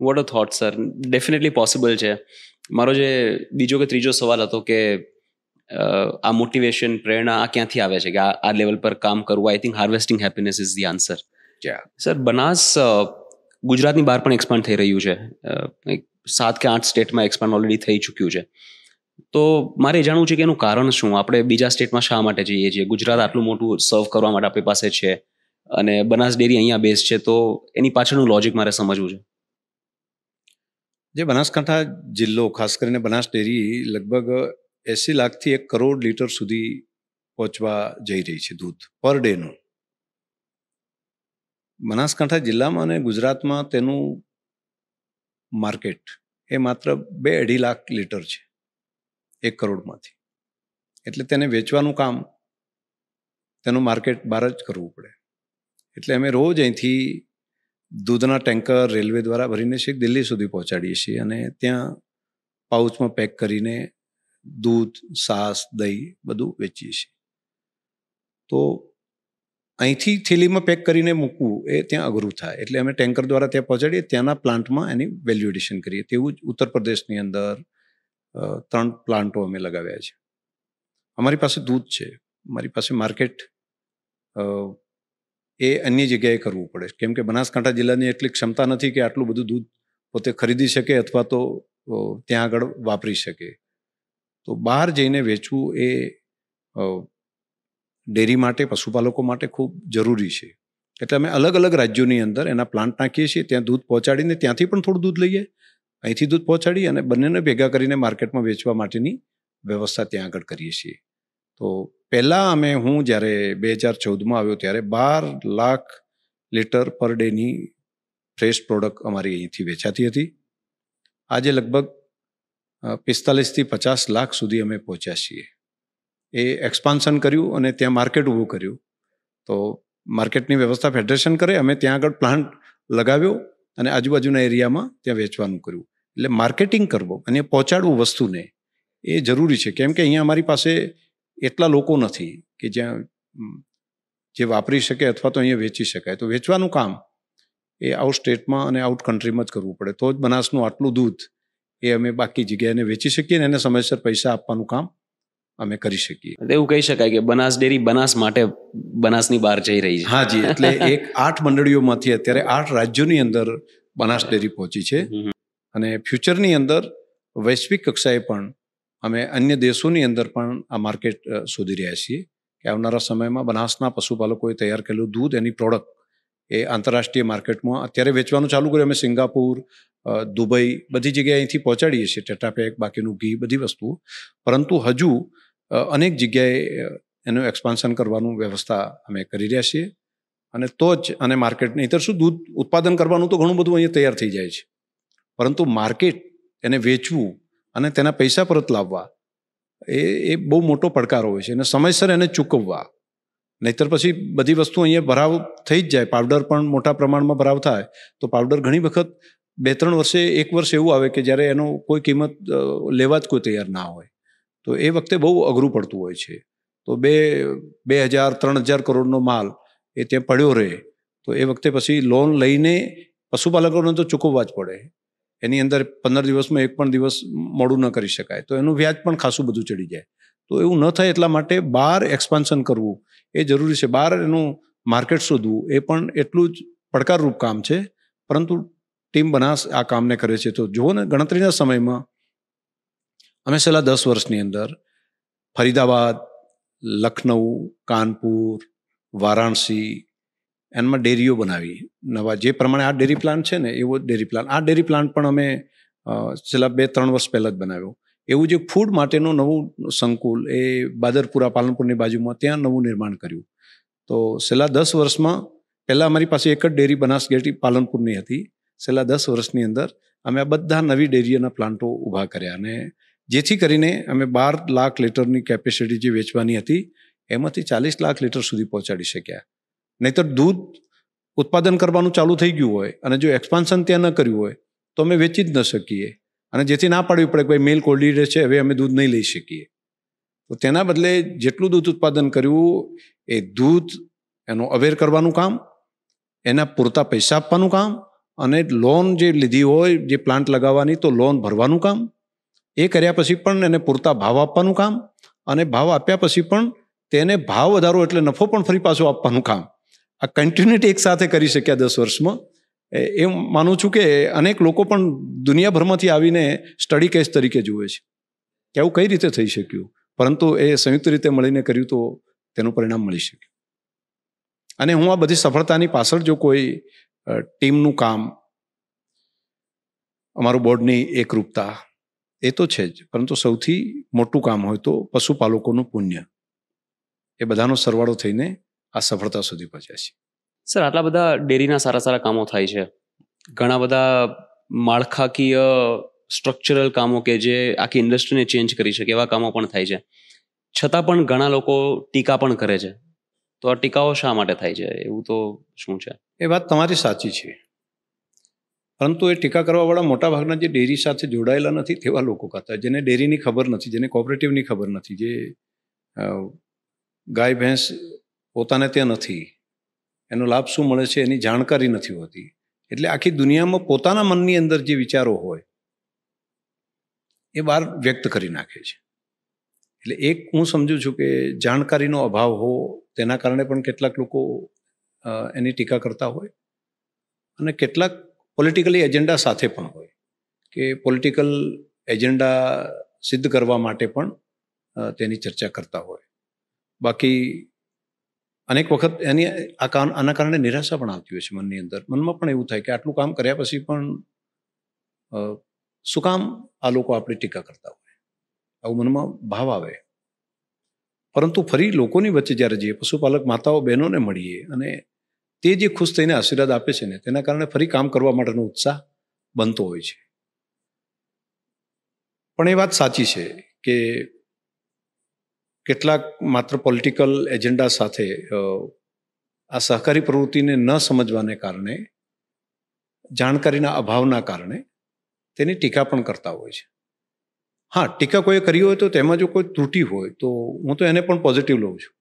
What a thought sir definitely possible છે. મારો જે બીજો કે ત્રીજો સવાલ હતો કે આ મોટિવેશન પ્રેરણા આ ક્યાંથી આવે છે? કે આ લેવલ પર કામ કરવું I think harvesting happiness is the answer sir Banas ગુજરાતની બહાર પણ એક્સપાન્ડ થઈ રહ્યું છે. સાત કે આઠ સ્ટેટમાં એક્સપાન્ડ ઓલરેડી થઈ ચૂક્યું છે. તો મારે જાણવું છે કે એનું કારણ શું? આપણે બીજા સ્ટેટમાં શા માટે જઈએ છીએ? ગુજરાત આટલું મોટું સર્વ કરવા માટે આપણી પાસે છે અને બનાસ ડેરી અહીંયા બેઝ છે, તો એની પાછળનું લોજિક મારે સમજવું છે. જે બનાસકાંઠા જિલ્લો, ખાસ કરીને બનાસ ડેરી, લગભગ એસી લાખથી એક કરોડ લીટર સુધી પહોંચવા જઈ રહી છે દૂધ પર ડેનું બનાસકાંઠા જિલ્લામાં અને ગુજરાતમાં તેનું માર્કેટ એ માત્ર બે અઢી લાખ લીટર છે. એક કરોડમાંથી. એટલે તેને વેચવાનું કામ, તેનું માર્કેટ બહાર જ કરવું પડે. એટલે અમે રોજ અહીંથી દૂધના ટેન્કર, રેલવે દ્વારા ભરીને છેક દિલ્હી સુધી પહોંચાડીએ છીએ અને ત્યાં પાઉચમાં પેક કરીને દૂધ, સાસ, દહીં બધું વેચીએ છીએ. તો અહીંથી થેલીમાં પેક કરીને મૂકવું એ ત્યાં અઘરું થાય. એટલે અમે ટેન્કર દ્વારા ત્યાં પહોંચાડીએ, ત્યાંના પ્લાન્ટમાં એની વેલ્યુ એડિશન કરીએ. તેવું જ ઉત્તર પ્રદેશની અંદર ત્રણ પ્લાન્ટો અમે લગાવ્યા છે. અમારી પાસે દૂધ છે. મારી પાસે માર્કેટ એ અન્ય જગ્યાએ કરવું પડે. કેમ કે બનાસકાંઠા જિલ્લાની એટલી ક્ષમતા નથી કે આટલું બધું દૂધ પોતે ખરીદી શકે અથવા તો ત્યાં આગળ વાપરી શકે. તો બહાર જઈને વેચવું એ ડેરી માટે, પશુપાલકો માટે ખૂબ જરૂરી છે. એટલે અમે અલગ અલગ રાજ્યોની અંદર એના પ્લાન્ટ નાખીએ છીએ. ત્યાં દૂધ પહોંચાડીને ત્યાંથી પણ થોડું દૂધ લઈએ. અહીંથી દૂધ પહોંચાડી અને બંનેને ભેગા કરીને માર્કેટમાં વેચવા માટેની વ્યવસ્થા ત્યાં આગળ કરીએ છીએ. તો પહેલાં અમે, હું જ્યારે બે હજાર ચૌદમાં આવ્યો ત્યારે બાર લાખ લીટર પર ડેની ફ્રેશ પ્રોડક્ટ અમારી અહીંથી વેચાતી હતી. આજે લગભગ પિસ્તાલીસથી પચાસ લાખ સુધી અમે પહોંચ્યા છીએ. એ એક્સપાન્શન કર્યું અને ત્યાં માર્કેટ ઊભું કર્યું. તો માર્કેટની વ્યવસ્થા ફેડરેશન કરે, અમે ત્યાં આગળ પ્લાન્ટ લગાવ્યો અને આજુબાજુના એરિયામાં ત્યાં વેચવાનું કર્યું. એટલે માર્કેટિંગ કરવું અને પહોંચાડવું વસ્તુને એ જરૂરી છે. કેમ કે અહીંયા અમારી પાસે એટલા લોકો નથી કે જ્યાં જે વાપરી શકે અથવા તો અહીંયા વેચી શકાય. તો વેચવાનું કામ એ આઉટ સ્ટેટમાં અને આઉટ કન્ટ્રીમાં જ કરવું પડે. તો જ બનાસનું આટલું દૂધ એ અમે બાકી જગ્યાએ વેચી શકીએ ને એને સમયસર પૈસા આપવાનું કામ અમે કરી શકીએ. એવું કહી શકાય કે બનાસ ડેરી બનાસ માટે બનાસની બહાર જઈ રહી છે. હા જી એટલે એક આઠ મંડળીઓમાંથી અત્યારે આઠ રાજ્યોની અંદર બનાસ ડેરી પહોંચી છે. અને ફ્યુચરની અંદર વૈશ્વિક કક્ષાએ પણ અમે અન્ય દેશોની અંદર પણ આ માર્કેટ શોધી રહ્યા છીએ કે આવનારા સમયમાં બનાસના પશુપાલકોએ તૈયાર કરેલું દૂધ, એની પ્રોડક્ટ એ આંતરરાષ્ટ્રીય માર્કેટમાં અત્યારે વેચવાનું ચાલુ કર્યું. અમે સિંગાપુર દુબઈ બધી જગ્યાએ અહીંથી પહોંચાડીએ છીએ. ટેટાપેક બાકીનું ઘી, બધી વસ્તુઓ. પરંતુ હજુ અનેક જગ્યાએ એનું એક્સપાન્શન કરવાનું વ્યવસ્થા અમે કરી રહ્યા છીએ. અને તો જ અને માર્કેટ નહીંતર શું દૂધ ઉત્પાદન કરવાનું તો ઘણું બધું અહીંયા તૈયાર થઈ જાય છે. પરંતુ માર્કેટ એને વેચવું અને તેના પૈસા પરત લાવવા એ એ બહુ મોટો પડકાર હોય છે. અને સમયસર એને ચૂકવવા. નહીતર પછી બધી વસ્તુ અહીંયા ભરાવ થઈ જ જાય. પાવડર પણ મોટા પ્રમાણમાં ભરાવ થાય. તો પાવડર ઘણી વખત બે ત્રણ વર્ષે, એક વર્ષ એવું આવે કે જ્યારે એનો કોઈ કિંમત લેવા જ કોઈ તૈયાર ના હોય. તો એ વખતે બહુ અઘરું પડતું હોય છે. તો બે બે હજાર, ત્રણ હજાર કરોડનો માલ એ ત્યાં પડ્યો રહે. તો એ વખતે પછી લોન લઈને પશુપાલકોને તો ચૂકવવા જ પડે. એની અંદર પંદર દિવસમાં એક પણ દિવસ મોડું ન કરી શકાય. તો એનું વ્યાજ પણ ખાસું બધું ચડી જાય. તો એવું ન થાય એટલા માટે બહાર એક્સપાન્શન કરવું એ જરૂરી છે. બહાર એનું માર્કેટ શોધવું એ પણ એટલું જ પડકારરૂપ કામ છે. પરંતુ ટીમ બનાસ આ કામને કરે છે. તો જુઓ ને ગણતરીના સમયમાં અમે છેલ્લા દસ વર્ષની અંદર ફરીદાબાદ, લખનઉ, કાનપુર, વારાણસી એમાં ડેરીઓ બનાવી નવા જે પ્રમાણે આ ડેરી પ્લાન્ટ છે ને, એવો ડેરી પ્લાન્ટ. આ ડેરી પ્લાન્ટ પણ અમે છેલ્લા બે ત્રણ વર્ષ પહેલાં જ બનાવ્યો. એવું જે ફૂડ માટેનું નવું સંકુલ એ બાદરપુરા, પાલનપુરની બાજુમાં ત્યાં નવું નિર્માણ કર્યું. તો છેલ્લા દસ વર્ષમાં પહેલાં અમારી પાસે એક જ ડેરી બનાસ પાલનપુરની હતી. છેલ્લા દસ વર્ષની અંદર અમે આ બધા નવી ડેરીઓના પ્લાન્ટો ઊભા કર્યા અને જેથી કરીને અમે બાર લાખ લીટરની કેપેસિટી જે વેચવાની હતી, એમાંથી ચાલીસ લાખ લીટર સુધી પહોંચાડી શક્યા. નહીતર દૂધ ઉત્પાદન કરવાનું ચાલુ થઈ ગયું હોય અને જો એક્સપાન્શન ત્યાં ન કર્યું હોય, તો અમે વેચી જ ન શકીએ. અને જેથી ના પાડવી પડે કે ભાઈ મિલ્ક કોલ્ડીડર છે, હવે અમે દૂધ નહીં લઈ શકીએ. તો તેના બદલે જેટલું દૂધ ઉત્પાદન કર્યું, એ દૂધ એનું અવેર કરવાનું કામ, એના પૂરતા પૈસા આપવાનું કામ, અને લોન જે લીધી હોય, જે પ્લાન્ટ લગાવવાની, તો લોન ભરવાનું કામ. એ કર્યા પછી પણ એને પૂરતા ભાવ આપવાનું કામ, અને ભાવ આપ્યા પછી પણ તેને ભાવ વધારો એટલે નફો પણ ફરી પાછો આપવાનું કામ. આ કન્ટિન્યુટી એક સાથે કરી શક્યા દસ વર્ષમાં. એમ માનું છું કે અનેક લોકો પણ દુનિયાભરમાંથી આવીને સ્ટડી કેસ તરીકે જુએ છે. કે આવું કઈ રીતે થઈ શક્યું? પરંતુ એ સંયુક્ત રીતે મળીને કર્યું તો તેનું પરિણામ મળી શક્યું. અને હું આ બધી સફળતાની પાછળ જો કોઈ ટીમનું કામ, અમારું બોર્ડની એકરૂપતા, એ તો છે જ. પરંતુ સૌથી મોટું કામ હોય તો પશુપાલકોનું પુણ્ય. એ બધાનો સરવાળો થઈને આ સફળતા સુધી પહોંચ્યા છે સર આટલા બધા ડેરીના સારા સારા કામો થાય છે. ઘણા બધા માળખાકીય સ્ટ્રક્ચરલ કામો કે જે આખી ઇન્ડસ્ટ્રીને ચેન્જ કરી શકે એવા કામો પણ થાય છે. છતાં પણ ઘણા લોકો ટીકા પણ કરે છે. તો આ ટીકાઓ શા માટે થાય છે? એવું તો શું છે? એ વાત તમારી સાચી છે. પરંતુ એ ટીકા કરવાવાળા મોટાભાગના જે ડેરી સાથે જોડાયેલા નથી તેવા લોકો કરતા જેને ડેરીની ખબર નથી જેને કોઓપરેટિવની ખબર નથી જે ગાય ભેંસ પોતાને ત્યાં નથી. એનો લાભ શું મળે છે એની જાણકારી નથી હોતી. એટલે આખી દુનિયામાં પોતાના મનની અંદર જે વિચારો હોય, એ બહાર વ્યક્ત કરી નાખે છે. એટલે એક હું સમજુ છું કે જાણકારીનો અભાવ હો તેના કારણે પણ કેટલાક લોકો એની ટીકા કરતા હોય અને કેટલાક પોલિટિકલી એજન્ડા સાથે પણ હોય કે પોલિટિકલ એજન્ડા સિદ્ધ કરવા માટે પણ તેની ચર્ચા કરતા હોય. બાકી અનેક વખત એની આ કારણ આના કારણે નિરાશા પણ આવતી હોય છે મનની અંદર. મનમાં પણ એવું થાય કે આટલું કામ કર્યા પછી પણ શું કામ આ લોકો આપણી ટીકા કરતા હોય? આવું મનમાં ભાવ આવે. પરંતુ ફરી લોકોની વચ્ચે જ્યારે જઈએ, પશુપાલક માતાઓ, બહેનોને મળીએ અને તે જે ખુશ થઈને આશીર્વાદ આપે છે ને, તેના કારણે ફરી કામ કરવા માટેનો ઉત્સાહ બનતો હોય છે. પણ એ વાત સાચી છે કે કેટલાક માત્ર પોલિટિકલ એજન્ડા સાથે આ સહકારી પ્રવૃત્તિને ન સમજવાને કારણે, જાણકારીના અભાવના કારણે તેની ટીકા પણ કરતા હોય છે. હા, ટીકા કોઈએ કરી હોય તો તેમાં જો કોઈ ત્રુટી હોય તો હું તો એને પણ પોઝિટિવ લઉં છું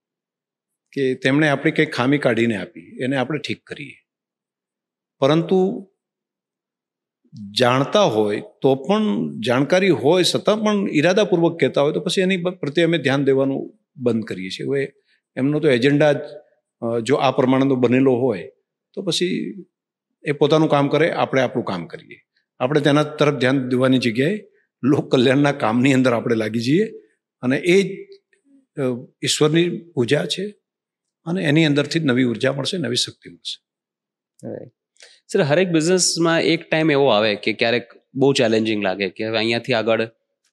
કે તેમણે આપણી કંઈક ખામી કાઢીને આપી, એને આપણે ઠીક કરીએ. પરંતુ જાણતા હોય, તો પણ જાણકારી હોય છતાં પણ ઈરાદાપૂર્વક કહેતા હોય, તો પછી એની પ્રત્યે અમે ધ્યાન દેવાનું બંધ કરીએ છીએ. હવે એમનો તો એજન્ડા જો આ પ્રમાણેનો બનેલો હોય, તો પછી એ પોતાનું કામ કરે, આપણે આપણું કામ કરીએ. આપણે તેના તરફ ધ્યાન દેવાની જગ્યાએ લોક કલ્યાણના કામની અંદર આપણે લાગી જઈએ અને એ જ ઈશ્વરની પૂજા છે અને એની અંદરથી નવી ઊર્જા મળશે, નવી શક્તિ મળશે. સર, હરેક બિઝનેસમાં એક ટાઈમ એવો આવે કે ક્યારેક બહુ ચેલેન્જિંગ લાગે કે હવે અહીંયાથી આગળ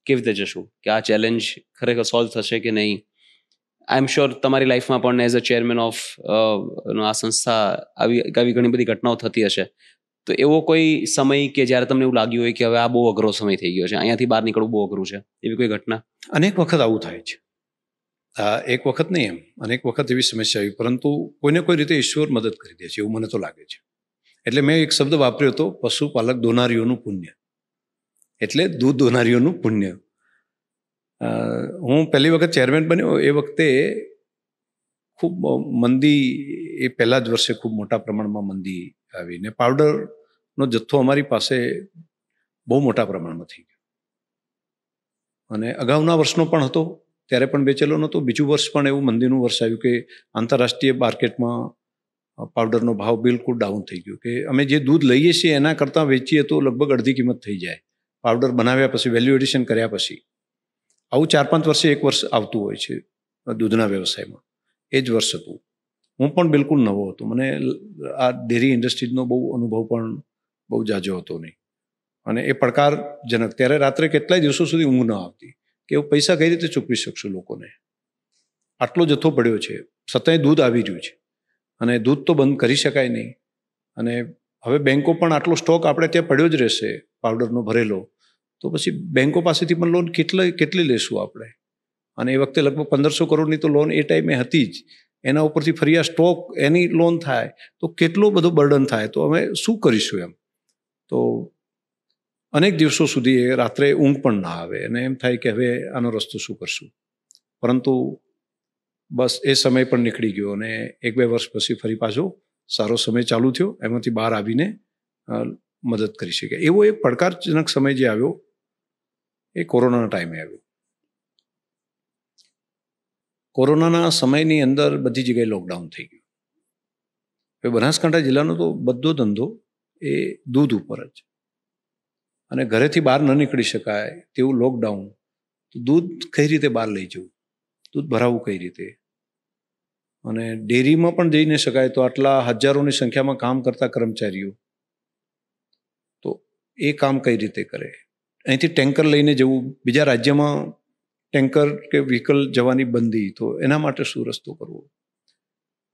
કેવી રીતે જશું? કે આ ચેલેન્જ ખરેખર સોલ્વ થશે કે નહીં? આઈ એમ શ્યોર તમારી લાઈફમાં પણ એઝ અ ચેરમેન ઓફ આ સંસ્થા આવી આવી ઘણી બધી ઘટનાઓ થતી હશે. તો એવો કોઈ સમય કે જ્યારે તમને એવું લાગ્યું હોય કે હવે આ બહુ અઘરો સમય થઈ ગયો છે, અહીંયાથી બહાર નીકળવું બહુ અઘરું છે, એવી કોઈ ઘટના? અનેક વખત આવું થાય છે. એક વખત નહીં એમ, અનેક વખત એવી સમસ્યા આવી, પરંતુ કોઈને કોઈ રીતે ઈશ્વર મદદ કરી દે છે, એવું મને તો લાગે છે. એટલે મેં એક શબ્દ વાપર્યો હતો, પશુપાલક દોનારીઓનું પુણ્ય. એટલે દૂધ દોનારીઓનું પુણ્ય. હું પહેલી વખત ચેરમેન બન્યો એ વખતે ખૂબ મંદી, એ પહેલાં જ વર્ષે ખૂબ મોટા પ્રમાણમાં મંદી આવી ને પાવડરનો જથ્થો અમારી પાસે બહુ મોટા પ્રમાણમાં થઈ ગયો. અને અગાઉના વર્ષનો પણ હતો, ત્યારે પણ બેચેલો નહોતો. બીજું વર્ષ પણ એવું મંદીનું વર્ષ આવ્યું કે આંતરરાષ્ટ્રીય માર્કેટમાં પાવડરનો ભાવ બિલકુલ ડાઉન થઈ ગયો કે અમે જે દૂધ લઈએ છીએ એના કરતાં વેચીએ તો લગભગ અડધી કિંમત થઈ જાય. પાવડર બનાવ્યા પછી વેલ્યુ એડિશન કર્યા પછી. આવું ચાર પાંચ વર્ષે એક વર્ષ આવતું હોય છે દૂધના વ્યવસાયમાં. એ જ વર્ષ હતું. હું પણ બિલકુલ નવો હતો. મને આ ડેરી ઇન્ડસ્ટ્રીઝનો બહુ અનુભવ પણ બહુ જાજો હતો નહીં. અને એ પડકારજનક. ત્યારે રાત્રે કેટલાય દિવસો સુધી ઊંઘ ન આવતી કે હું પૈસા કઈ રીતે ચૂકવી શકશું લોકોને? આટલો જથ્થો પડ્યો છે. છતાંય દૂધ આવી રહ્યું છે. અને દૂધ તો બંધ કરી શકાય નહીં. અને હવે બેંકો પણ આટલો સ્ટોક આપણે ત્યાં પડ્યો જ રહેશે, પાવડરનો ભરેલો. તો પછી બેંકો પાસેથી પણ લોન કેટલી કેટલી લેશું આપણે? અને એ વખતે લગભગ પંદરસો કરોડની તો લોન એ ટાઈમે હતી જ. એના ઉપરથી ફરી આ સ્ટોક, એની લોન થાય, તો કેટલો બધો બર્ડન થાય? તો અમે શું કરીશું એમ? તો અનેક દિવસો સુધી એ રાત્રે ઊંઘ પણ ના આવે. અને એમ થાય કે હવે આનો રસ્તો શું કરશું? પરંતુ બસ એ સમય પણ નીકળી ગયો અને એક બે વર્ષ પછી ફરી પાછો સારો સમય ચાલુ થયો. એમાંથી બહાર આવીને મદદ કરી શકે. એવો એક પડકારજનક સમય જે આવ્યો, એ કોરોનાના ટાઈમે આવ્યો. કોરોનાના સમયની અંદર બધી જગ્યાએ લોકડાઉન થઈ ગયું. હવે બનાસકાંઠા જિલ્લાનો તો બધો ધંધો એ દૂધ ઉપર જ. અને ઘરેથી બહાર ન નીકળી શકાય તેવું લોકડાઉન. તો દૂધ કઈ રીતે બહાર લઈ જવું? દૂધ ભરાવવું કઈ રીતે? અને ડેરીમાં પણ જઈ ન શકાય તો આટલા હજારોની સંખ્યામાં કામ કરતા કર્મચારીઓ. તો એ કામ કઈ રીતે કરે? અહીંથી ટેન્કર લઈને જવું, બીજા રાજ્યમાં ટેન્કર કે વ્હીકલ જવાની બંધી તો એના માટે શું રસ્તો કરવો?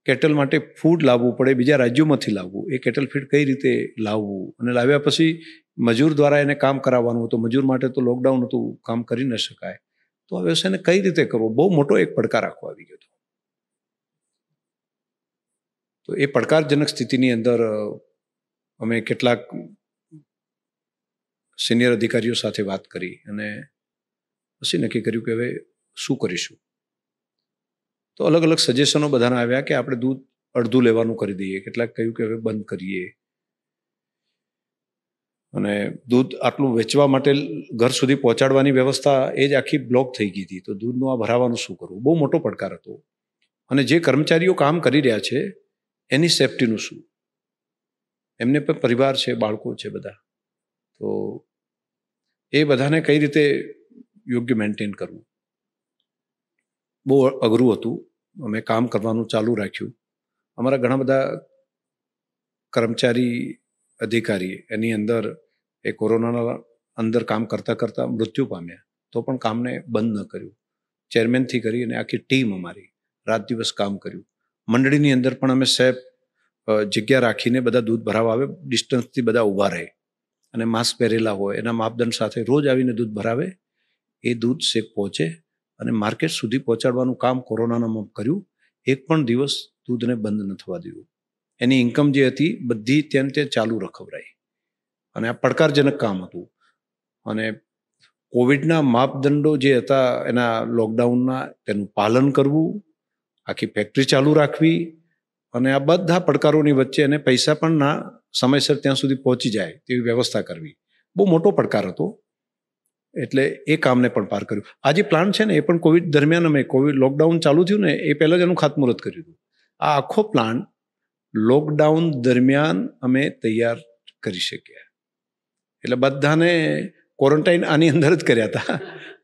કેટલ માટે ફૂડ લાવવું પડે, બીજા રાજ્યોમાંથી લાવવું, એ કેટલ ફીડ કઈ રીતે લાવવું? અને લાવ્યા પછી મજૂર દ્વારા એને કામ કરાવવાનું હતું મજૂર માટે તો લોકડાઉન હતું, કામ કરી ન શકાય. તો આ વ્યવસાયને કઈ રીતે કરવો? બહુ મોટો એક પડકાર રાખવો આવી ગયો હતો. તો એ પડકારજનક સ્થિતિની અંદર અમે કેટલાક સિનિયર અધિકારીઓ સાથે વાત કરી અને પછી નક્કી કર્યું કે હવે શું કરીશું? તો અલગ અલગ સજેશનો બધાના આવ્યા કે આપણે દૂધ અડધું લેવાનું કરી દઈએ. કેટલાક કહ્યું કે હવે બંધ કરીએ. અને દૂધ આટલું વેચવા માટે ઘર સુધી પહોંચાડવાની વ્યવસ્થા એ જ આખી બ્લોક થઈ ગઈ હતી. તો દૂધનું આ ભરાવાનું શું કરવું? બહુ મોટો પડકાર હતો. અને જે કર્મચારીઓ કામ કરી રહ્યા છે એની સેફટીનું શું? એમને પણ પરિવાર છે, બાળકો છે બધા. તો એ બધાને કઈ રીતે યોગ્ય મેન્ટેન કરવું? બહુ અઘરું હતું. અમે કામ કરવાનું ચાલુ રાખ્યું. અમારા ઘણા બધા કર્મચારી અધિકારી એની અંદર એ કોરોનાના અંદર કામ કરતાં કરતાં મૃત્યુ પામ્યા. તો પણ કામને બંધ ન કર્યું. ચેરમેનથી કરી અને આખી ટીમ અમારી રાત દિવસ કામ કર્યું. મંડળીની અંદર પણ અમે સેફ જગ્યા રાખીને બધા દૂધ ભરાવા આવે, ડિસ્ટન્સથી બધા ઊભા રહે. અને માસ્ક પહેરેલા હોય, એના માપદંડ સાથે રોજ આવીને દૂધ ભરાવે, એ દૂધ શેક પહોંચે અને માર્કેટ સુધી પહોંચાડવાનું કામ કોરોનાનામાં કર્યું. એક પણ દિવસ દૂધને બંધ ન થવા દીધું. એની ઇન્કમ જે હતી, બધી ત્યાં ત્યાં ચાલુ રખવરાઈ અને આ પડકારજનક કામ હતું. અને કોવિડના માપદંડો જે હતા, એના લોકડાઉનના તેનું પાલન કરવું આખી ફેક્ટરી ચાલુ રાખવી અને આ બધા પડકારોની વચ્ચે એને પૈસા પણ ના સમયસર ત્યાં સુધી પહોંચી જાય તેવી વ્યવસ્થા કરવી. બહુ મોટો પડકાર હતો. એટલે એ કામને પણ પાર કર્યું. આ જે પ્લાન છે ને, એ પણ કોવિડ દરમિયાન અમે કોવિડ લોકડાઉન ચાલુ થયું ને, એ પહેલાં જ એનું ખાતમુહૂર્ત કર્યું હતું. આ આખો પ્લાન લોકડાઉન દરમિયાન અમે તૈયાર કરી શક્યા. એટલે બધાને ક્વોરન્ટાઇન આની અંદર જ કર્યા હતા.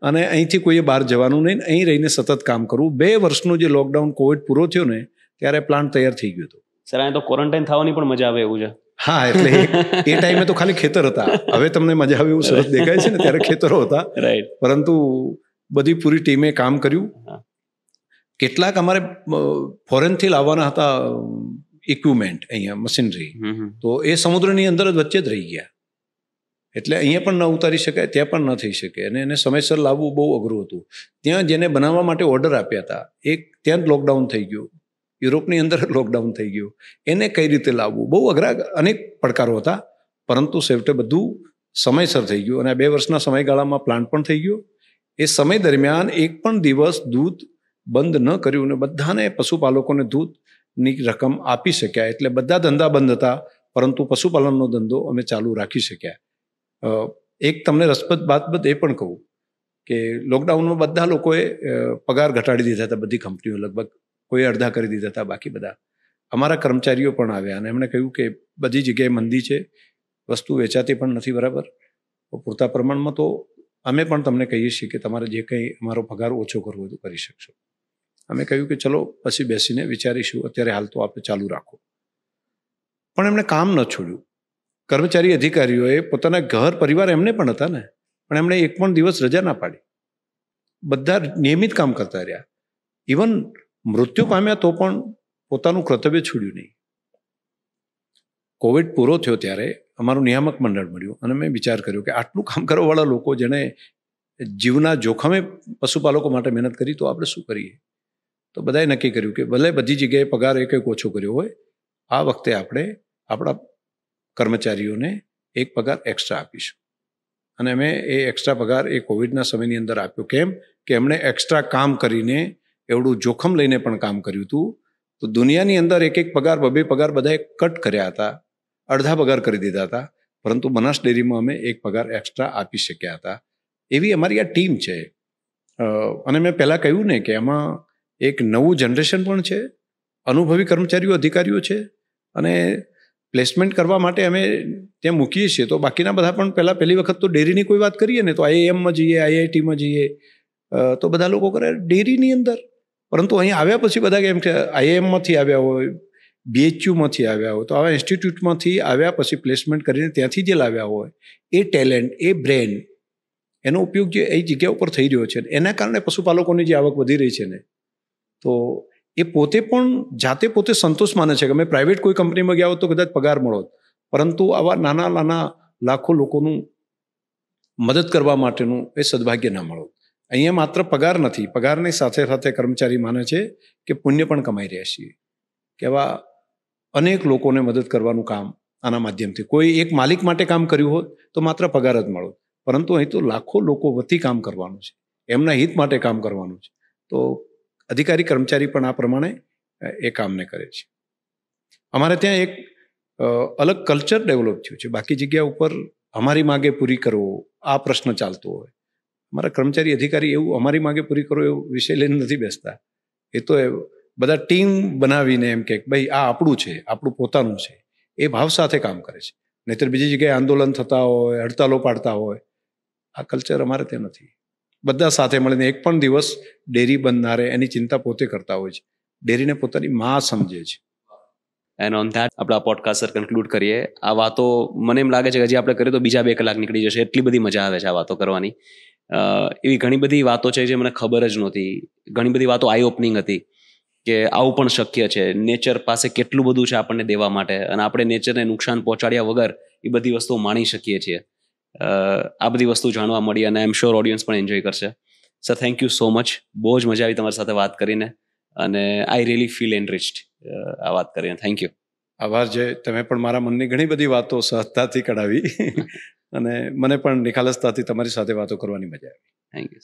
અને અહીંથી કોઈએ બહાર જવાનું નહીં. અહીં રહીને સતત કામ કરવું. બે વર્ષનો જે લોકડાઉન કોવિડ પૂરો થયો ને ત્યારે પ્લાન્ટ તૈયાર થઈ ગયો હતો. સર અહીં તો ક્વોરન્ટાઇન થવાની પણ મજા આવે એવું છે. હા એટલે એ ટાઈમે તો ખાલી ખેતર હતા. હવે તમને મજા આવે એવું સરસ દેખાય છે ને ત્યારે ખેતરો હતા. રાઈટ પરંતુ બધી પૂરી ટીમે કામ કર્યું. કેટલાક અમારે ફોરેનથી લાવવાના હતા ઇક્વિપમેન્ટ અહીંયા મશીનરી. તો એ સમુદ્રની અંદર જ વચ્ચે જ રહી ગયા. એટલે અહીંયા પણ ન ઉતારી શકાય, ત્યાં પણ ન થઈ શકે. અને એને સમયસર લાવવું બહુ અઘરું હતું. ત્યાં જેને બનાવવા માટે ઓર્ડર આપ્યા હતા, એક ત્યાં જ લોકડાઉન થઈ ગયું. યુરોપની અંદર લોકડાઉન થઈ ગયું. એને કઈ રીતે લાવવું? બહુ અઘરા અનેક પડકારો હતા, પરંતુ છેવટે બધું સમયસર થઈ ગયું. અને આ બે વર્ષના સમયગાળામાં પ્લાન્ટ પણ થઈ ગયો. એ સમય દરમિયાન એક પણ દિવસ દૂધ બંધ ન કર્યું અને બધાને પશુપાલકોને દૂધની રકમ આપી શક્યા. એટલે બધા ધંધા બંધ હતા, પરંતુ પશુપાલનનો ધંધો અમે ચાલુ રાખી શક્યા. એક તમને રસપ્રદ બાબત એ પણ કહું કે લોકડાઉનમાં બધા લોકોએ પગાર ઘટાડી દીધા હતા, બધી કંપનીઓ લગભગ. કોઈ અડધા કરી દીધા હતા, બાકી બધા. અમારા કર્મચારીઓ પણ આવ્યા અને એમણે કહ્યું કે બધી જગ્યાએ મંદી છે, વસ્તુ વેચાતી પણ નથી બરાબર. પૂરતા પ્રમાણમાં તો અમે પણ તમને કહીએ છીએ કે તમારે જે કંઈ અમારો પગાર ઓછો કરવો તો કરી શકશો. અમે કહ્યું કે ચલો, પછી બેસીને વિચારીશું, અત્યારે હાલ તો આપણે ચાલુ રાખો. પણ એમણે કામ ન છોડ્યું. કર્મચારી અધિકારીઓએ પોતાના ઘર પરિવાર એમને પણ હતા ને, પણ એમણે એક પણ દિવસ રજા ના પાડી. બધા નિયમિત કામ કરતા રહ્યા. ઇવન મૃત્યુ પામ્યા તો પણ પોતાનું કર્તવ્ય છોડ્યું નહીં. કોવિડ પૂરો થયો ત્યારે અમારું નિયામક મંડળ મળ્યું અને મેં વિચાર કર્યો કે આટલું કામ કરવાવાળા લોકો જેણે જીવના જોખમે પશુપાલકો માટે મહેનત કરી તો આપણે શું કરીએ? તો બધાએ નક્કી કર્યું કે ભલે બધી જગ્યાએ પગાર એક એક ઓછો કર્યો હોય, આ વખતે આપણે આપણા કર્મચારીઓને એક પગાર એક્સ્ટ્રા આપીશું. અને અમે એ એક્સ્ટ્રા પગાર એ કોવિડના સમયની અંદર આપ્યો. કેમ? કે એમણે એક્સ્ટ્રા કામ કરીને એવડું જોખમ લઈને પણ કામ કર્યું હતું. તો દુનિયાની અંદર એક એક પગાર બબે પગાર બધાએ કટ કર્યા હતા. અડધા પગાર કરી દીધા હતા. પરંતુ બનાસ ડેરીમાં અમે એક પગાર એક્સ્ટ્રા આપી શક્યા હતા. એવી અમારી આ ટીમ છે. અને મેં પહેલાં કહ્યું ને કે એમાં એક નવું જનરેશન પણ છે. અનુભવી કર્મચારીઓ, અધિકારીઓ છે. અને પ્લેસમેન્ટ કરવા માટે અમે ત્યાં મૂકીએ છીએ. તો બાકીના બધા પણ પહેલાં પહેલી વખત તો ડેરીની કોઈ વાત કરીએ ને તો આઈઆઈએમમાં જઈએ, આઈઆઈટીમાં જઈએ તો બધા લોકો કરે ડેરીની અંદર. પરંતુ અહીં આવ્યા પછી બધા કેમ કે આઈઆઈએમમાંથી આવ્યા હોય, બીએચયુમાંથી આવ્યા હોય, તો આવા ઇન્સ્ટિટ્યૂટમાંથી આવ્યા પછી પ્લેસમેન્ટ કરીને ત્યાંથી જે લાવ્યા હોય, એ ટેલેન્ટ, એ બ્રેન, એનો ઉપયોગ જે એ જગ્યા ઉપર થઈ રહ્યો છે. એના કારણે પશુપાલકોની જે આવક વધી રહી છે ને, તો એ પોતે પણ જાતે પોતે સંતોષ માને છે કે અમે પ્રાઇવેટ કોઈ કંપનીમાં ગયા હોત તો કદાચ પગાર મળો પરંતુ આવા નાના નાના લાખો લોકોનું મદદ કરવા માટેનું એ સદભાગ્ય ના મળો અહીંયા માત્ર પગાર નથી, પગારની સાથે સાથે કર્મચારી માને છે કે પુણ્ય પણ કમાઈ રહ્યા છીએ. કે આવા અનેક લોકોને મદદ કરવાનું કામ આના માધ્યમથી. કોઈ એક માલિક માટે કામ કર્યું હોત તો માત્ર પગાર જ મળો પરંતુ અહીં તો લાખો લોકો વતી કામ કરવાનું છે, એમના હિત માટે કામ કરવાનું છે. તો અધિકારી કર્મચારી પણ આ પ્રમાણે એ કામને કરે છે. અમારે ત્યાં એક અલગ કલ્ચર ડેવલપ થયું છે. બાકી જગ્યા ઉપર અમારી માગે પૂરી કરવો આ પ્રશ્ન ચાલતો હોય. અમારા કર્મચારી અધિકારી એવું અમારી માગે પૂરી કરો એવું વિષય લઈને નથી બેસતા. એ તો એ બધા ટીમ બનાવીને એમ કે ભાઈ, આ આપણું છે, આપણું પોતાનું છે. એ ભાવ સાથે કામ કરે છે. નહીતર બીજી જગ્યાએ આંદોલન થતા હોય, હડતાલો પાડતા હોય. આ કલ્ચર અમારે ત્યાં નથી. બધા સાથે મળીને એક પણ દિવસ ડેરી બંધ એની ચિંતા પોતે કરતા હોય છે. ડેરીને પોતાની માં સમજે છે. એન્ડ ઓન ધેટ આપણે આ કન્ક્લુડ કરીએ. આ વાતો મને એમ લાગે છે કે હજી આપણે કરીએ તો બીજા બે કલાક નીકળી જશે. એટલી બધી મજા આવે છે આ વાતો કરવાની. એવી ઘણી બધી વાતો છે જે મને ખબર જ નહોતી. ઘણી બધી વાતો આઈ ઓપનિંગ હતી કે આવું પણ શક્ય છે. નેચર પાસે કેટલું બધું છે આપણને દેવા માટે. અને આપણે નેચરને નુકસાન પહોંચાડ્યા વગર એ બધી વસ્તુઓ માણી શકીએ છીએ. આ બધી વસ્તુ જાણવા મળી અને આઈ એમ શ્યોર ઓડિયન્સ પણ એન્જોય કરશે. Sir thank you so much બહુ જ મજા આવી તમારી સાથે વાત કરીને અને આઈ રિયલી ફીલ એનરિચ્ડ આ વાત કરીને. થેન્ક યુ આભાર જે તમે પણ મારા મનની ઘણી બધી વાતો સહજતાથી કઢાવી. [laughs] અને મને પણ નિખાલસતાથી તમારી સાથે વાતો કરવાની મજા આવી. Thank you